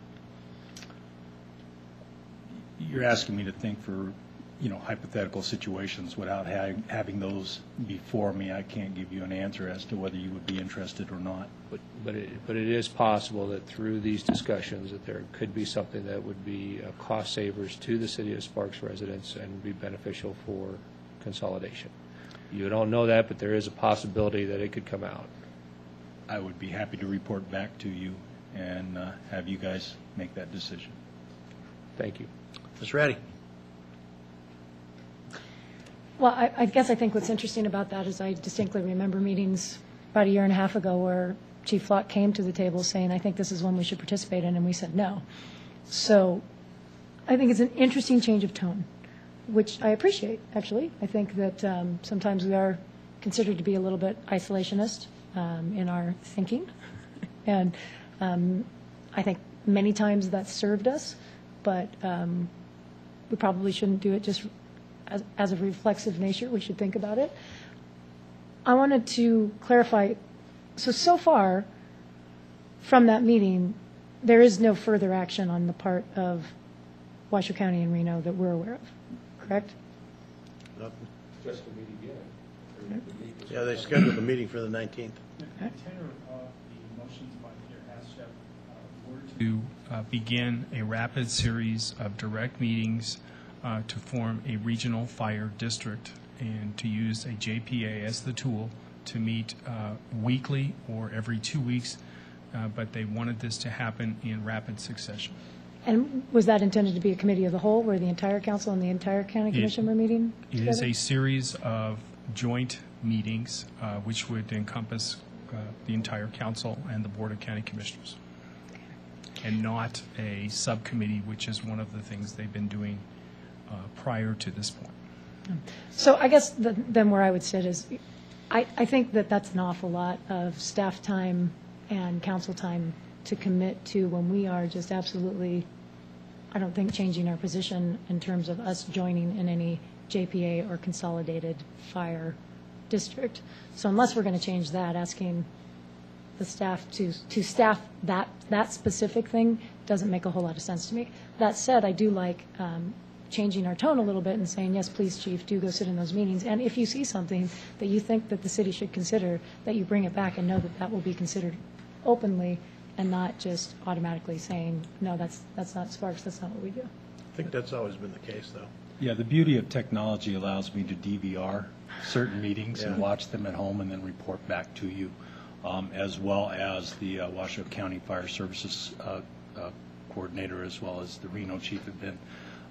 You're asking me to think for, you know, hypothetical situations without ha- having those before me. I can't give you an answer as to whether you would be interested or not. But, but it, but it is possible that through these discussions, that there could be something that would be uh, cost savers to the city of Sparks residents and be beneficial for consolidation. You don't know that, but there is a possibility that it could come out. I would be happy to report back to you and uh, have you guys make that decision. Thank you. Ms. Ratti? Well, I, I guess I think what's interesting about that is I distinctly remember meetings about a year and a half ago where Chief Flock came to the table saying, I think this is one we should participate in, and we said no. So I think it's an interesting change of tone, which I appreciate, actually. I think that um, sometimes we are considered to be a little bit isolationist um, in our thinking. And um, I think many times that served us, but um, we probably shouldn't do it just as, as a reflexive nature. We should think about it. I wanted to clarify, so, so far, from that meeting, there is no further action on the part of Washoe County and Reno that we're aware of, correct? Just to meet again. Yeah, they scheduled the meeting for the 19th. The tenor of the motions by Peter Hassett uh, were to uh, begin a rapid series of direct meetings uh, to form a regional fire district and to use a JPA as the tool to meet uh, weekly or every two weeks, uh, but they wanted this to happen in rapid succession. And was that intended to be a committee of the whole, where the entire council and the entire county It- commission were meeting It is a series of joint meetings, uh, which would encompass uh, the entire council and the Board of County Commissioners, and not a subcommittee, which is one of the things they've been doing uh, prior to this point. So I guess the- then where I would sit is, I, I think that that's an awful lot of staff time and council time to commit to when we are just absolutely, I don't think, changing our position in terms of us joining in any JPA or consolidated fire district. So unless we're going to change that, asking the staff to, to staff that, that specific thing doesn't make a whole lot of sense to me. That said, I do like um, changing our tone a little bit and saying, yes, please, chief, do go sit in those meetings. And if you see something that you think that the city should consider, that you bring it back and know that that will be considered openly and not just automatically saying, no, that's, that's not Sparks, that's not what we do. I think that's always been the case, though. Yeah, the beauty of technology allows me to DVR certain meetings and watch them at home and then report back to you, um, as well as the uh, Washoe County Fire Services uh, uh, Coordinator, as well as the Reno Chief have been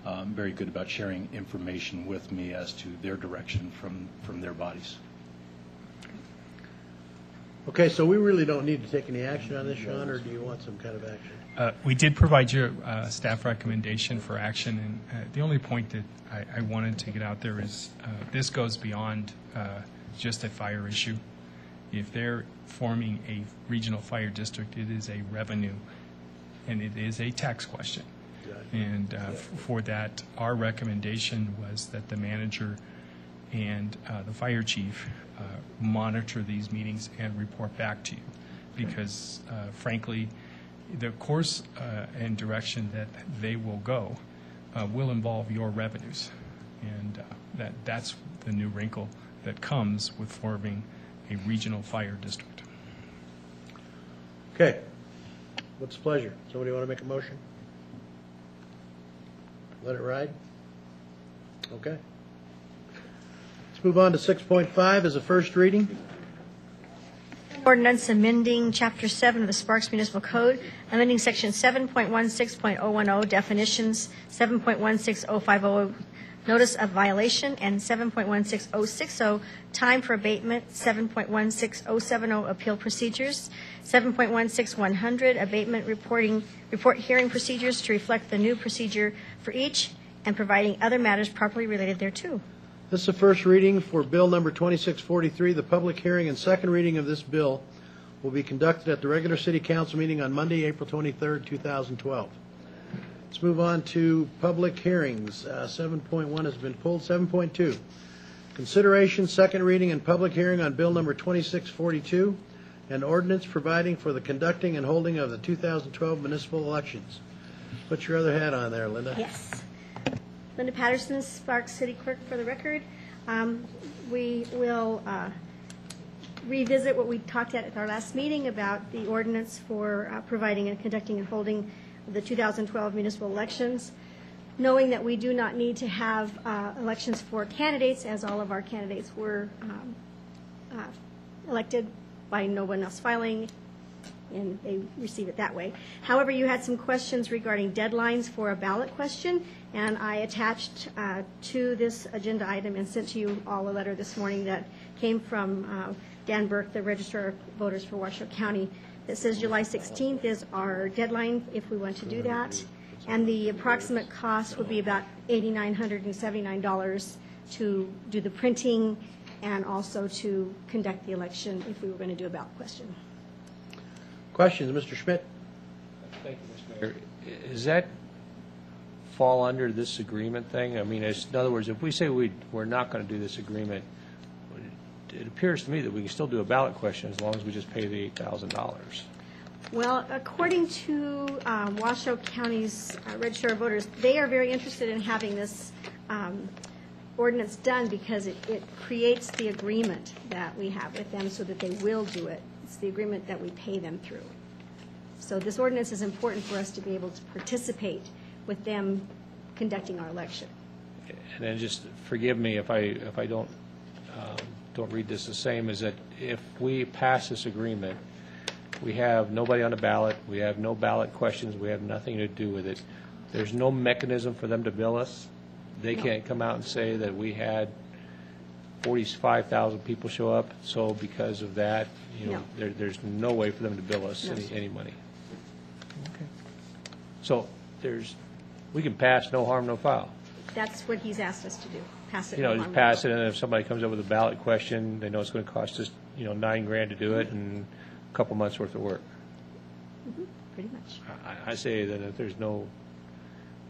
um, very good about sharing information with me as to their direction from, from their bodies. Okay, so we really don't need to take any action on this, Sean, or do you want some kind of action? Uh, We did provide you a staff recommendation for action, and uh, the only point that I- I wanted to get out there is, uh, this goes beyond uh, just a fire issue. If they're forming a regional fire district, it is a revenue, and it is a tax question. And uh, f- for that, our recommendation was that the manager and uh, the fire chief uh, monitor these meetings and report back to you. Because uh, frankly, the course uh, and direction that they will go uh, will involve your revenues. And uh, that, that's the new wrinkle that comes with forming a regional fire district. Okay. What's the pleasure? Somebody want to make a motion? Let it ride? Okay. Let's move on to 6.5 as a first reading. Ordinance amending Chapter 7 of the Sparks Municipal Code, amending Section 7.16.010 definitions, 7.16050 notice of violation, and 7.16060 time for abatement, 7.16070 appeal procedures, 7.16100 abatement reporting, report hearing procedures to reflect the new procedure for each, and providing other matters properly related thereto. This is the first reading for Bill Number 2643. The public hearing and second reading of this bill will be conducted at the regular city council meeting on Monday, April 23rd, 2012. Let's move on to public hearings. Uh, 7.1 has been pulled. 7.2, consideration, second reading, and public hearing on Bill Number 2642, an ordinance providing for the conducting and holding of the 2012 municipal elections. Put your other hat on there, Linda. Yes. Linda Patterson, Sparks City Clerk for the record. Um, We will uh, revisit what we talked at at our last meeting about the ordinance for uh, providing and conducting and holding the 2012 municipal elections, knowing that we do not need to have uh, elections for candidates, as all of our candidates were um, uh, elected by no one else filing, and they receive it that way. However, you had some questions regarding deadlines for a ballot question, and I attached uh, to this agenda item and sent to you all a letter this morning that came from uh, Dan Burk, the Registrar of Voters for Washoe County, that says July 16th is our deadline if we want to do that. And the approximate cost would be about $8,979 to do the printing and also to conduct the election if we were going to do a ballot question. Questions, Mr. Schmitt? Thank you, Mr. Mayor. Does that fall under this agreement thing? I mean, in other words, if we say we, we're not going to do this agreement, it appears to me that we can still do a ballot question as long as we just pay the $8,000. Well, according to um, Washoe County's uh, Register of Voters, they are very interested in having this um, ordinance done because it, it creates the agreement that we have with them so that they will do it. It's the agreement that we pay them through. So this ordinance is important for us to be able to participate with them conducting our election. And then just forgive me if I, if I don't, don't read this the same, is that if we pass this agreement, we have nobody on the ballot, we have no ballot questions, we have nothing to do with it. There's no mechanism for them to bill us. They No. can't come out and say that we had 45,000 people show up, so because of that, you know, No. there, there's no way for them to bill us No, any, sir. any money. So there's, we can pass no harm, no foul. That's what he's asked us to do, pass it. You know, no just pass foul. it, and if somebody comes up with a ballot question, they know it's going to cost us, you know, nine grand to do it, and a couple months' worth of work. Mhm, Pretty much. I, I say that if there's no,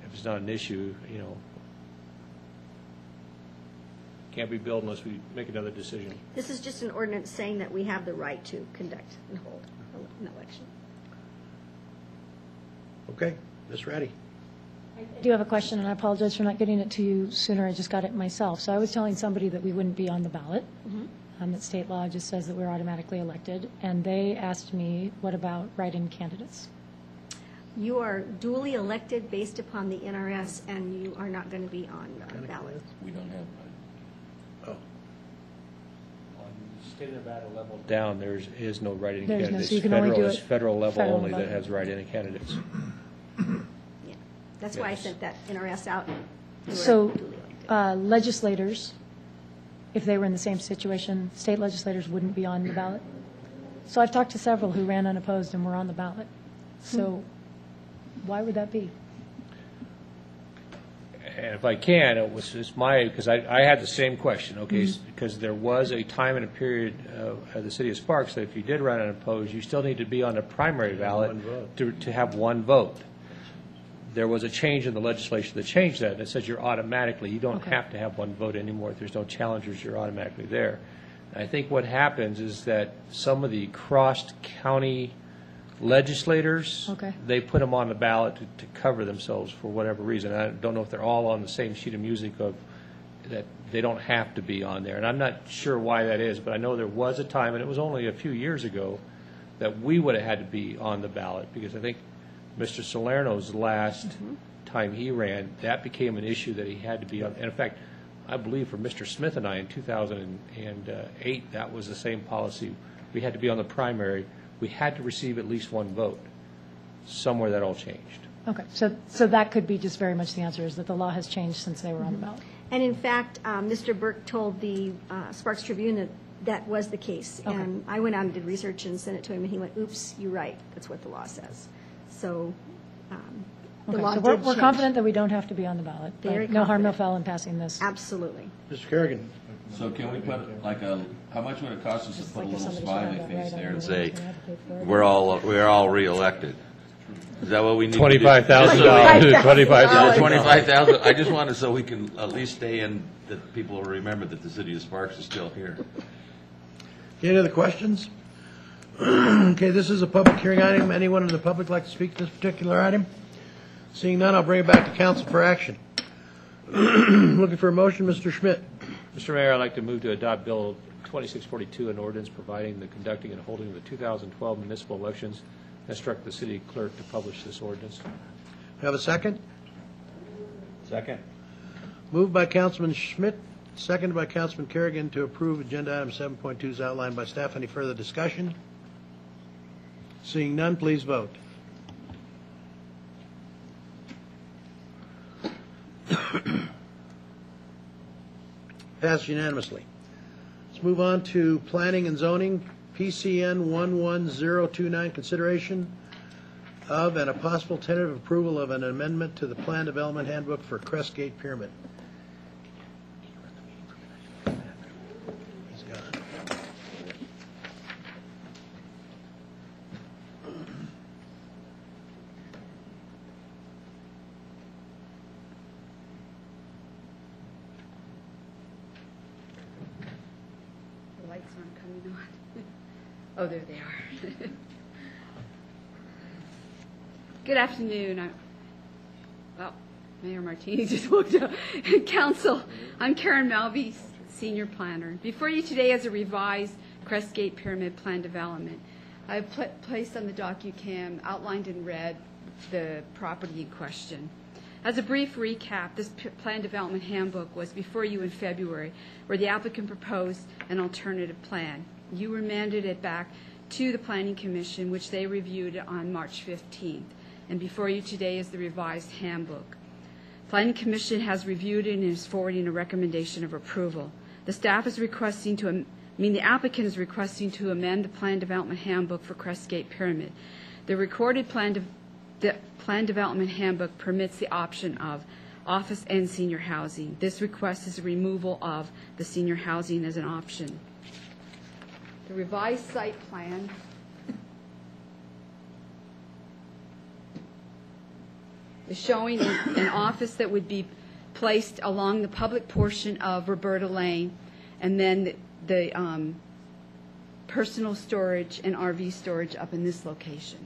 if it's not an issue, you know, can't be billed unless we make another decision. This is just an ordinance saying that we have the right to conduct and hold an election. Okay, Ms. Ratti. I do have a question, and I apologize for not getting it to you sooner. I just got it myself. So I was telling somebody that we wouldn't be on the ballot, um, that state law just says that we're automatically elected, and they asked me, what about write-in candidates? You are duly elected based upon the NRS, and you are not going to be on uh, ballot. We don't have. Oh. On the state of Nevada level down, there is no write-in There's no- candidates. so you can only Federal do is it Federal level federal only that level. has write-in candidates. That's why I Yes. sent that NRS out. You were So duly elected. uh, legislators, if they were in the same situation, state legislators wouldn't be on the ballot? So I've talked to several who ran unopposed and were on the ballot. So why would that be? And if I can, it was, it's my, because I, I had the same question, okay? s- Because there was a time and a period uh, at the city of Sparks that if you did run unopposed, you still need to be on the primary ballot to, to have one vote. There was a change in the legislation that changed that. It says you're automatically, you don't Okay. have to have one vote anymore. If there's no challengers, you're automatically there. I think what happens is that some of the crossed county legislators, Okay. they put them on the ballot to, to cover themselves for whatever reason. I don't know if they're all on the same sheet of music of, that they don't have to be on there. And I'm not sure why that is, but I know there was a time, and it was only a few years ago, that we would have had to be on the ballot, because I think Mr. Salerno's last time he ran, that became an issue that he had to be on. And in fact, I believe for Mr. Smith and I in 2008, that was the same policy. We had to be on the primary. We had to receive at least one vote. Somewhere that all changed. Okay, so, so that could be just very much the answer, is that the law has changed since they were on the ballot. And in fact, um, Mr. Burk told the uh, Sparks Tribune that that was the case. Okay. And I went out and did research and sent it to him, and he went, oops, you're right, that's what the law says. So um, the Okay, law so did we're, change. we're confident that we don't have to be on the ballot. but Very No harm, no confident. foul in passing this. Absolutely. Mr. Carrigan. So can we put like a, how much would it cost us to put a like if little somebody smiley found out face right there and the say, internet, they have to pay for it. We're all, we're all reelected. Is that what we need to do? $25,000. $25,000. Twenty-five thousand, I just wanted so we can at least stay in, that people will remember that the city of Sparks is still here. Any other questions? Okay, this is a public hearing item. Anyone in the public like to speak to this particular item? Seeing none, I'll bring it back to council for action. Looking for a motion, Mr. Schmitt. Mr. Mayor, I'd like to move to adopt Bill 2642, an ordinance providing the conducting and holding of the 2012 municipal elections, and instruct the city clerk to publish this ordinance. Have a second? Second. Moved by Councilman Schmitt, seconded by Councilman Carrigan to approve agenda item 7.2 as outlined by staff. Any further discussion? Seeing none, please vote. Passed unanimously. Let's move on to planning and zoning, PCN 11029, consideration of and a possible tentative approval of an amendment to the Plan Development Handbook for Crestgate Pyramid. He's gone. The lights aren't coming on. Oh, there they are. Good afternoon. I- Well, Mayor Martini just walked out. Council, I'm Karen Melby, Senior Planner. Before you today is a revised Crestgate Pyramid Plan Development. I've pla- placed on the DocuCam, outlined in red, the property in question. As a brief recap, this Plan Development Handbook was before you in February, where the applicant proposed an alternative plan. You remanded it back to the Planning Commission, which they reviewed on March 15th. And before you today is the revised handbook. Planning Commission has reviewed it and is forwarding a recommendation of approval. The staff is requesting to, I mean, the applicant is requesting to amend the Plan Development Handbook for Crestgate Pyramid. The recorded Plan, de- the Plan Development Handbook permits the option of office and senior housing. This request is a removal of the senior housing as an option. The revised site plan showing an office that would be placed along the public portion of Roberta Lane, and then the- the um, personal storage and RV storage up in this location.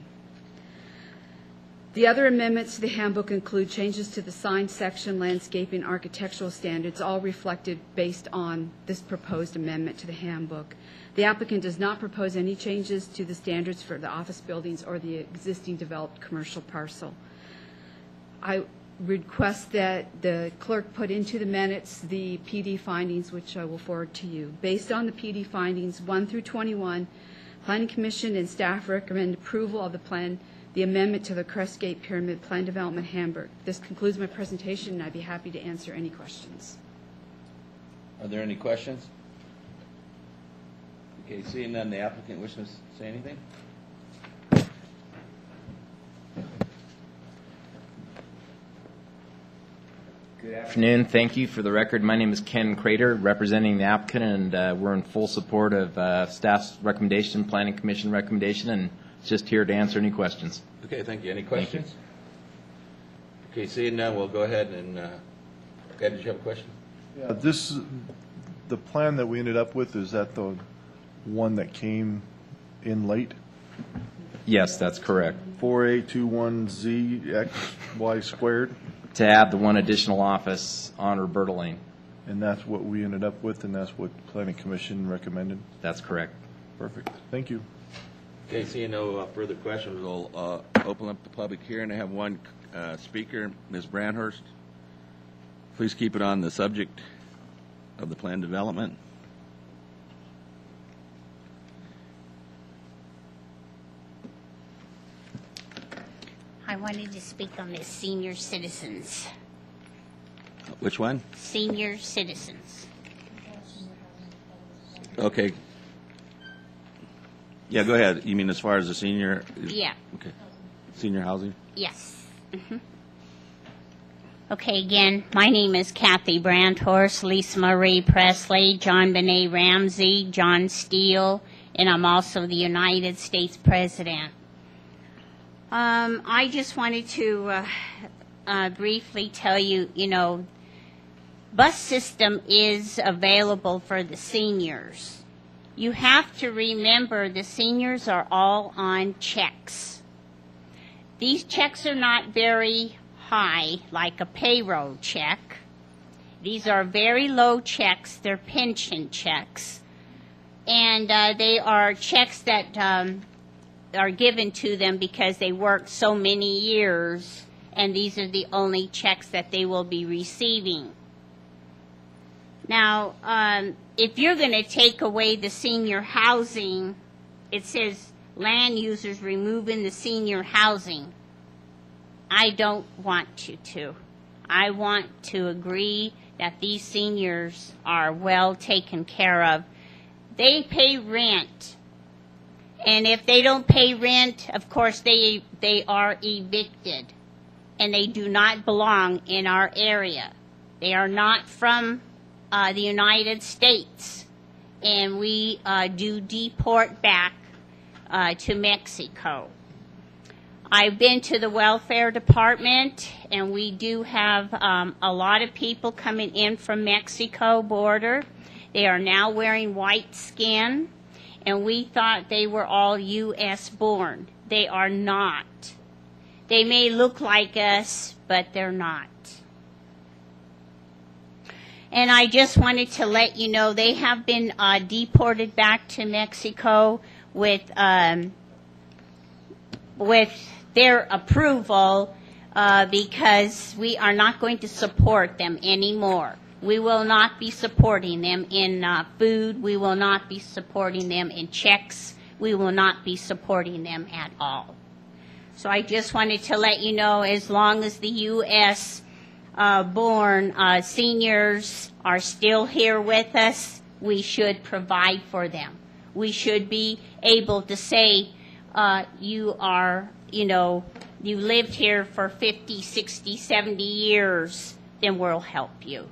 The other amendments to the handbook include changes to the sign section, landscaping, architectural standards, all reflected based on this proposed amendment to the handbook. The applicant does not propose any changes to the standards for the office buildings or the existing developed commercial parcel. I request that the clerk put into the minutes the PD findings, which I will forward to you. Based on the PD findings, 1 through 21, Planning Commission and staff recommend approval of the plan, the amendment to the Crestgate Pyramid Plan Development Handbook. This concludes my presentation, and I'd be happy to answer any questions. Are there any questions? Okay, seeing none, the applicant wishes to say anything? Good afternoon. Thank you. For the record, my name is Ken Crater, representing the applicant, and uh, we're in full support of uh, staff's recommendation, planning commission recommendation, and just here to answer any questions. Okay, thank you. Any Thank you. questions? Okay, seeing none, we'll go ahead and, uh, okay, did you have a question? Yeah, this, the plan that we ended up with, is that the one that came in late? Yes, that's correct. 4821Z X Y squared? To add the one additional office on Roberta Lane. And that's what we ended up with, and that's what the planning commission recommended? That's correct. Perfect. Thank you. Okay, seeing no uh, further questions, we'll uh, open up the public hearing. I have one uh, speaker, Ms. Brandhorst. Please keep it on the subject of the plan development. I wanted to speak on this senior citizens. Which one? Senior citizens. Okay. Yeah, go ahead. You mean as far as the senior? Yeah. Okay. Senior housing? Yes. Mhm. Okay, again, my name is Kathy Brandhorst, Lisa Marie Presley, JonBenét Ramsey, John Steele, and I'm also the United States President. Um, I just wanted to uh, uh, briefly tell you, you know, bus system is available for the seniors. You have to remember the seniors are all on checks. These checks are not very high, like a payroll check. These are very low checks. They're pension checks. And uh, they are checks that um, are given to them because they worked so many years, and these are the only checks that they will be receiving. Now, um, if you're going to take away the senior housing, it says land users removing the senior housing. I don't want you to. I want to agree that these seniors are well taken care of. They pay rent. And if they don't pay rent, of course, they, they are evicted. And they do not belong in our area. They are not from uh, the United States. And we uh, do deport back uh, to Mexico. I've been to the welfare department, and we do have um, a lot of people coming in from Mexico border. They are now wearing white skin, and we thought they were all U.S. born. They are not. They may look like us, but they're not. And I just wanted to let you know they have been uh, deported back to Mexico with um, with their approval uh, because we are not going to support them anymore. We will not be supporting them in uh, food. We will not be supporting them in checks. We will not be supporting them at all. So I just wanted to let you know, as long as the U.S. Uh, born uh, seniors are still here with us, we should provide for them. We should be able to say, uh, you are, you know, you lived here for 50, 60, 70 years, then we'll help you.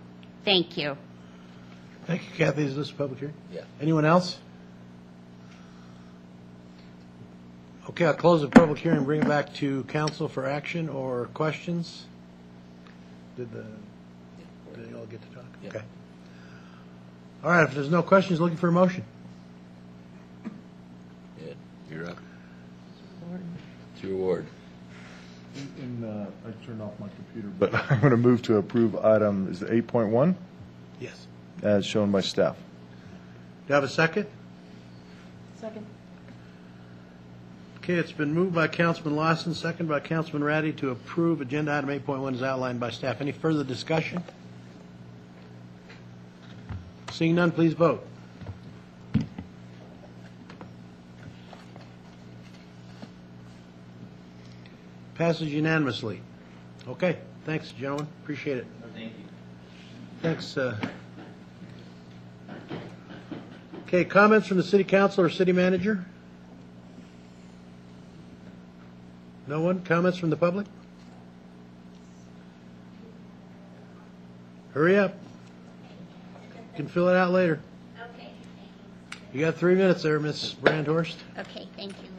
Thank you. Thank you, Kathy. Is this a public hearing? Yeah. Anyone else? Okay, I'll close the public hearing and bring it back to council for action or questions. Did the, did they all get to talk? Okay. All right, if there's no questions, looking for a motion. Ed, you're up. It's your ward. And uh, I turned off my computer, but I'm going to move to approve item, is it 8.1, Yes. as shown by staff. Do you have a second? Second. Okay, it's been moved by Councilman Lawson, second by Councilman Ratti to approve agenda item 8.1 as outlined by staff. Any further discussion? Seeing none, please vote. Passes unanimously. Okay, thanks, gentlemen, appreciate it. Thank you. Thanks. uh, Okay, comments from the city council or city manager? No one? Comments from the public? Hurry up. You can fill it out later. Okay. You got three minutes there, Miss Brandhorst. Okay, thank you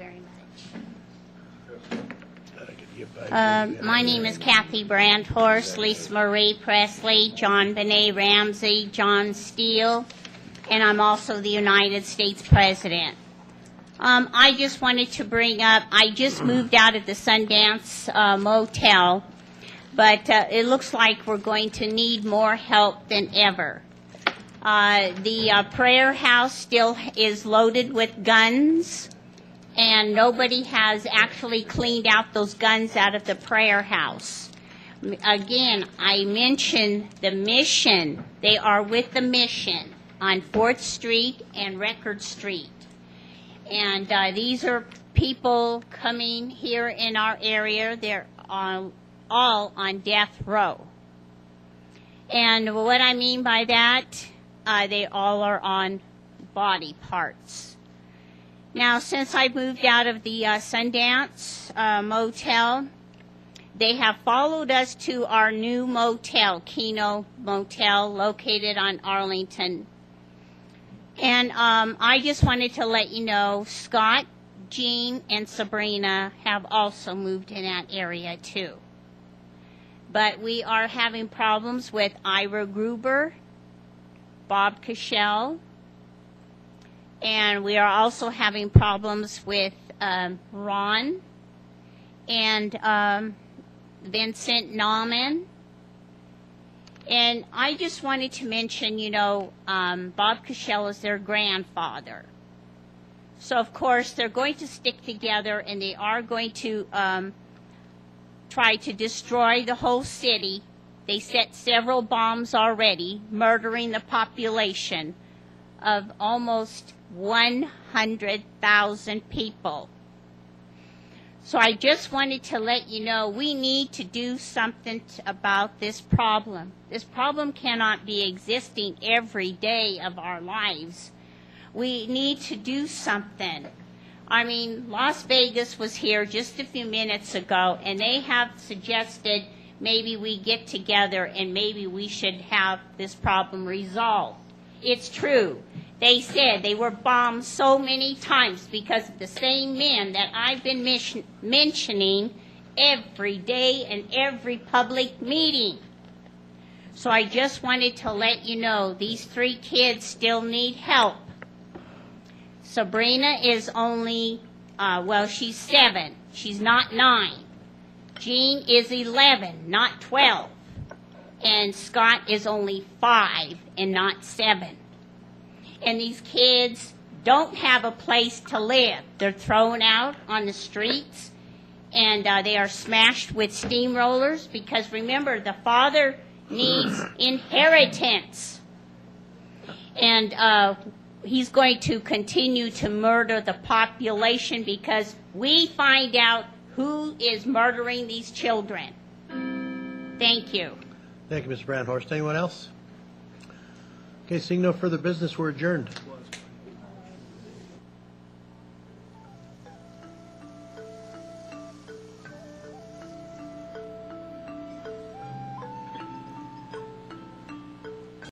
Um, My name is Kathy Brandhorst, Lisa Marie Presley, JonBenét Ramsey, John Steele, and I'm also the United States President. Um, I just wanted to bring up, I just moved out of the Sundance uh, Motel, but uh, it looks like we're going to need more help than ever. Uh, The uh, prayer house still is loaded with guns and nobody has actually cleaned out those guns out of the prayer house. Again, I mentioned the mission. They are with the mission on Fourth Street and Record Street. And uh, these are people coming here in our area. They're all, all on death row. And what I mean by that, uh, they all are on body parts. Now, since I've moved out of the uh, Sundance uh, Motel, they have followed us to our new motel, Keno Motel, located on Arlington. And um, I just wanted to let you know Scott, Jean, and Sabrina have also moved in that area too. But we are having problems with Ira Gruber, Bob Cashell, and we are also having problems with um, Ron and um, Vincent Nauman. And I just wanted to mention, you know, um, Bob Cashell is their grandfather. So, of course, they're going to stick together and they are going to um, try to destroy the whole city. They set several bombs already, murdering the population of almost 100,000 people. So I just wanted to let you know we need to do something about this problem. This problem cannot be existing every day of our lives. We need to do something. I mean, Las Vegas was here just a few minutes ago, and they have suggested maybe we get together and maybe we should have this problem resolved. It's true. They said they were bombed so many times because of the same men that I've been mentioning every day in every public meeting. So I just wanted to let you know these three kids still need help. Sabrina is only, uh, well, she's seven. She's not nine. Jean is 11, not 12. and Scott is only five and not seven. And these kids don't have a place to live. They're thrown out on the streets and uh, they are smashed with steamrollers because remember, the father needs inheritance. And uh, he's going to continue to murder the population because we find out who is murdering these children. Thank you. Thank you, Mr. Brandhorst. Anyone else? Okay, seeing no further business, we're adjourned.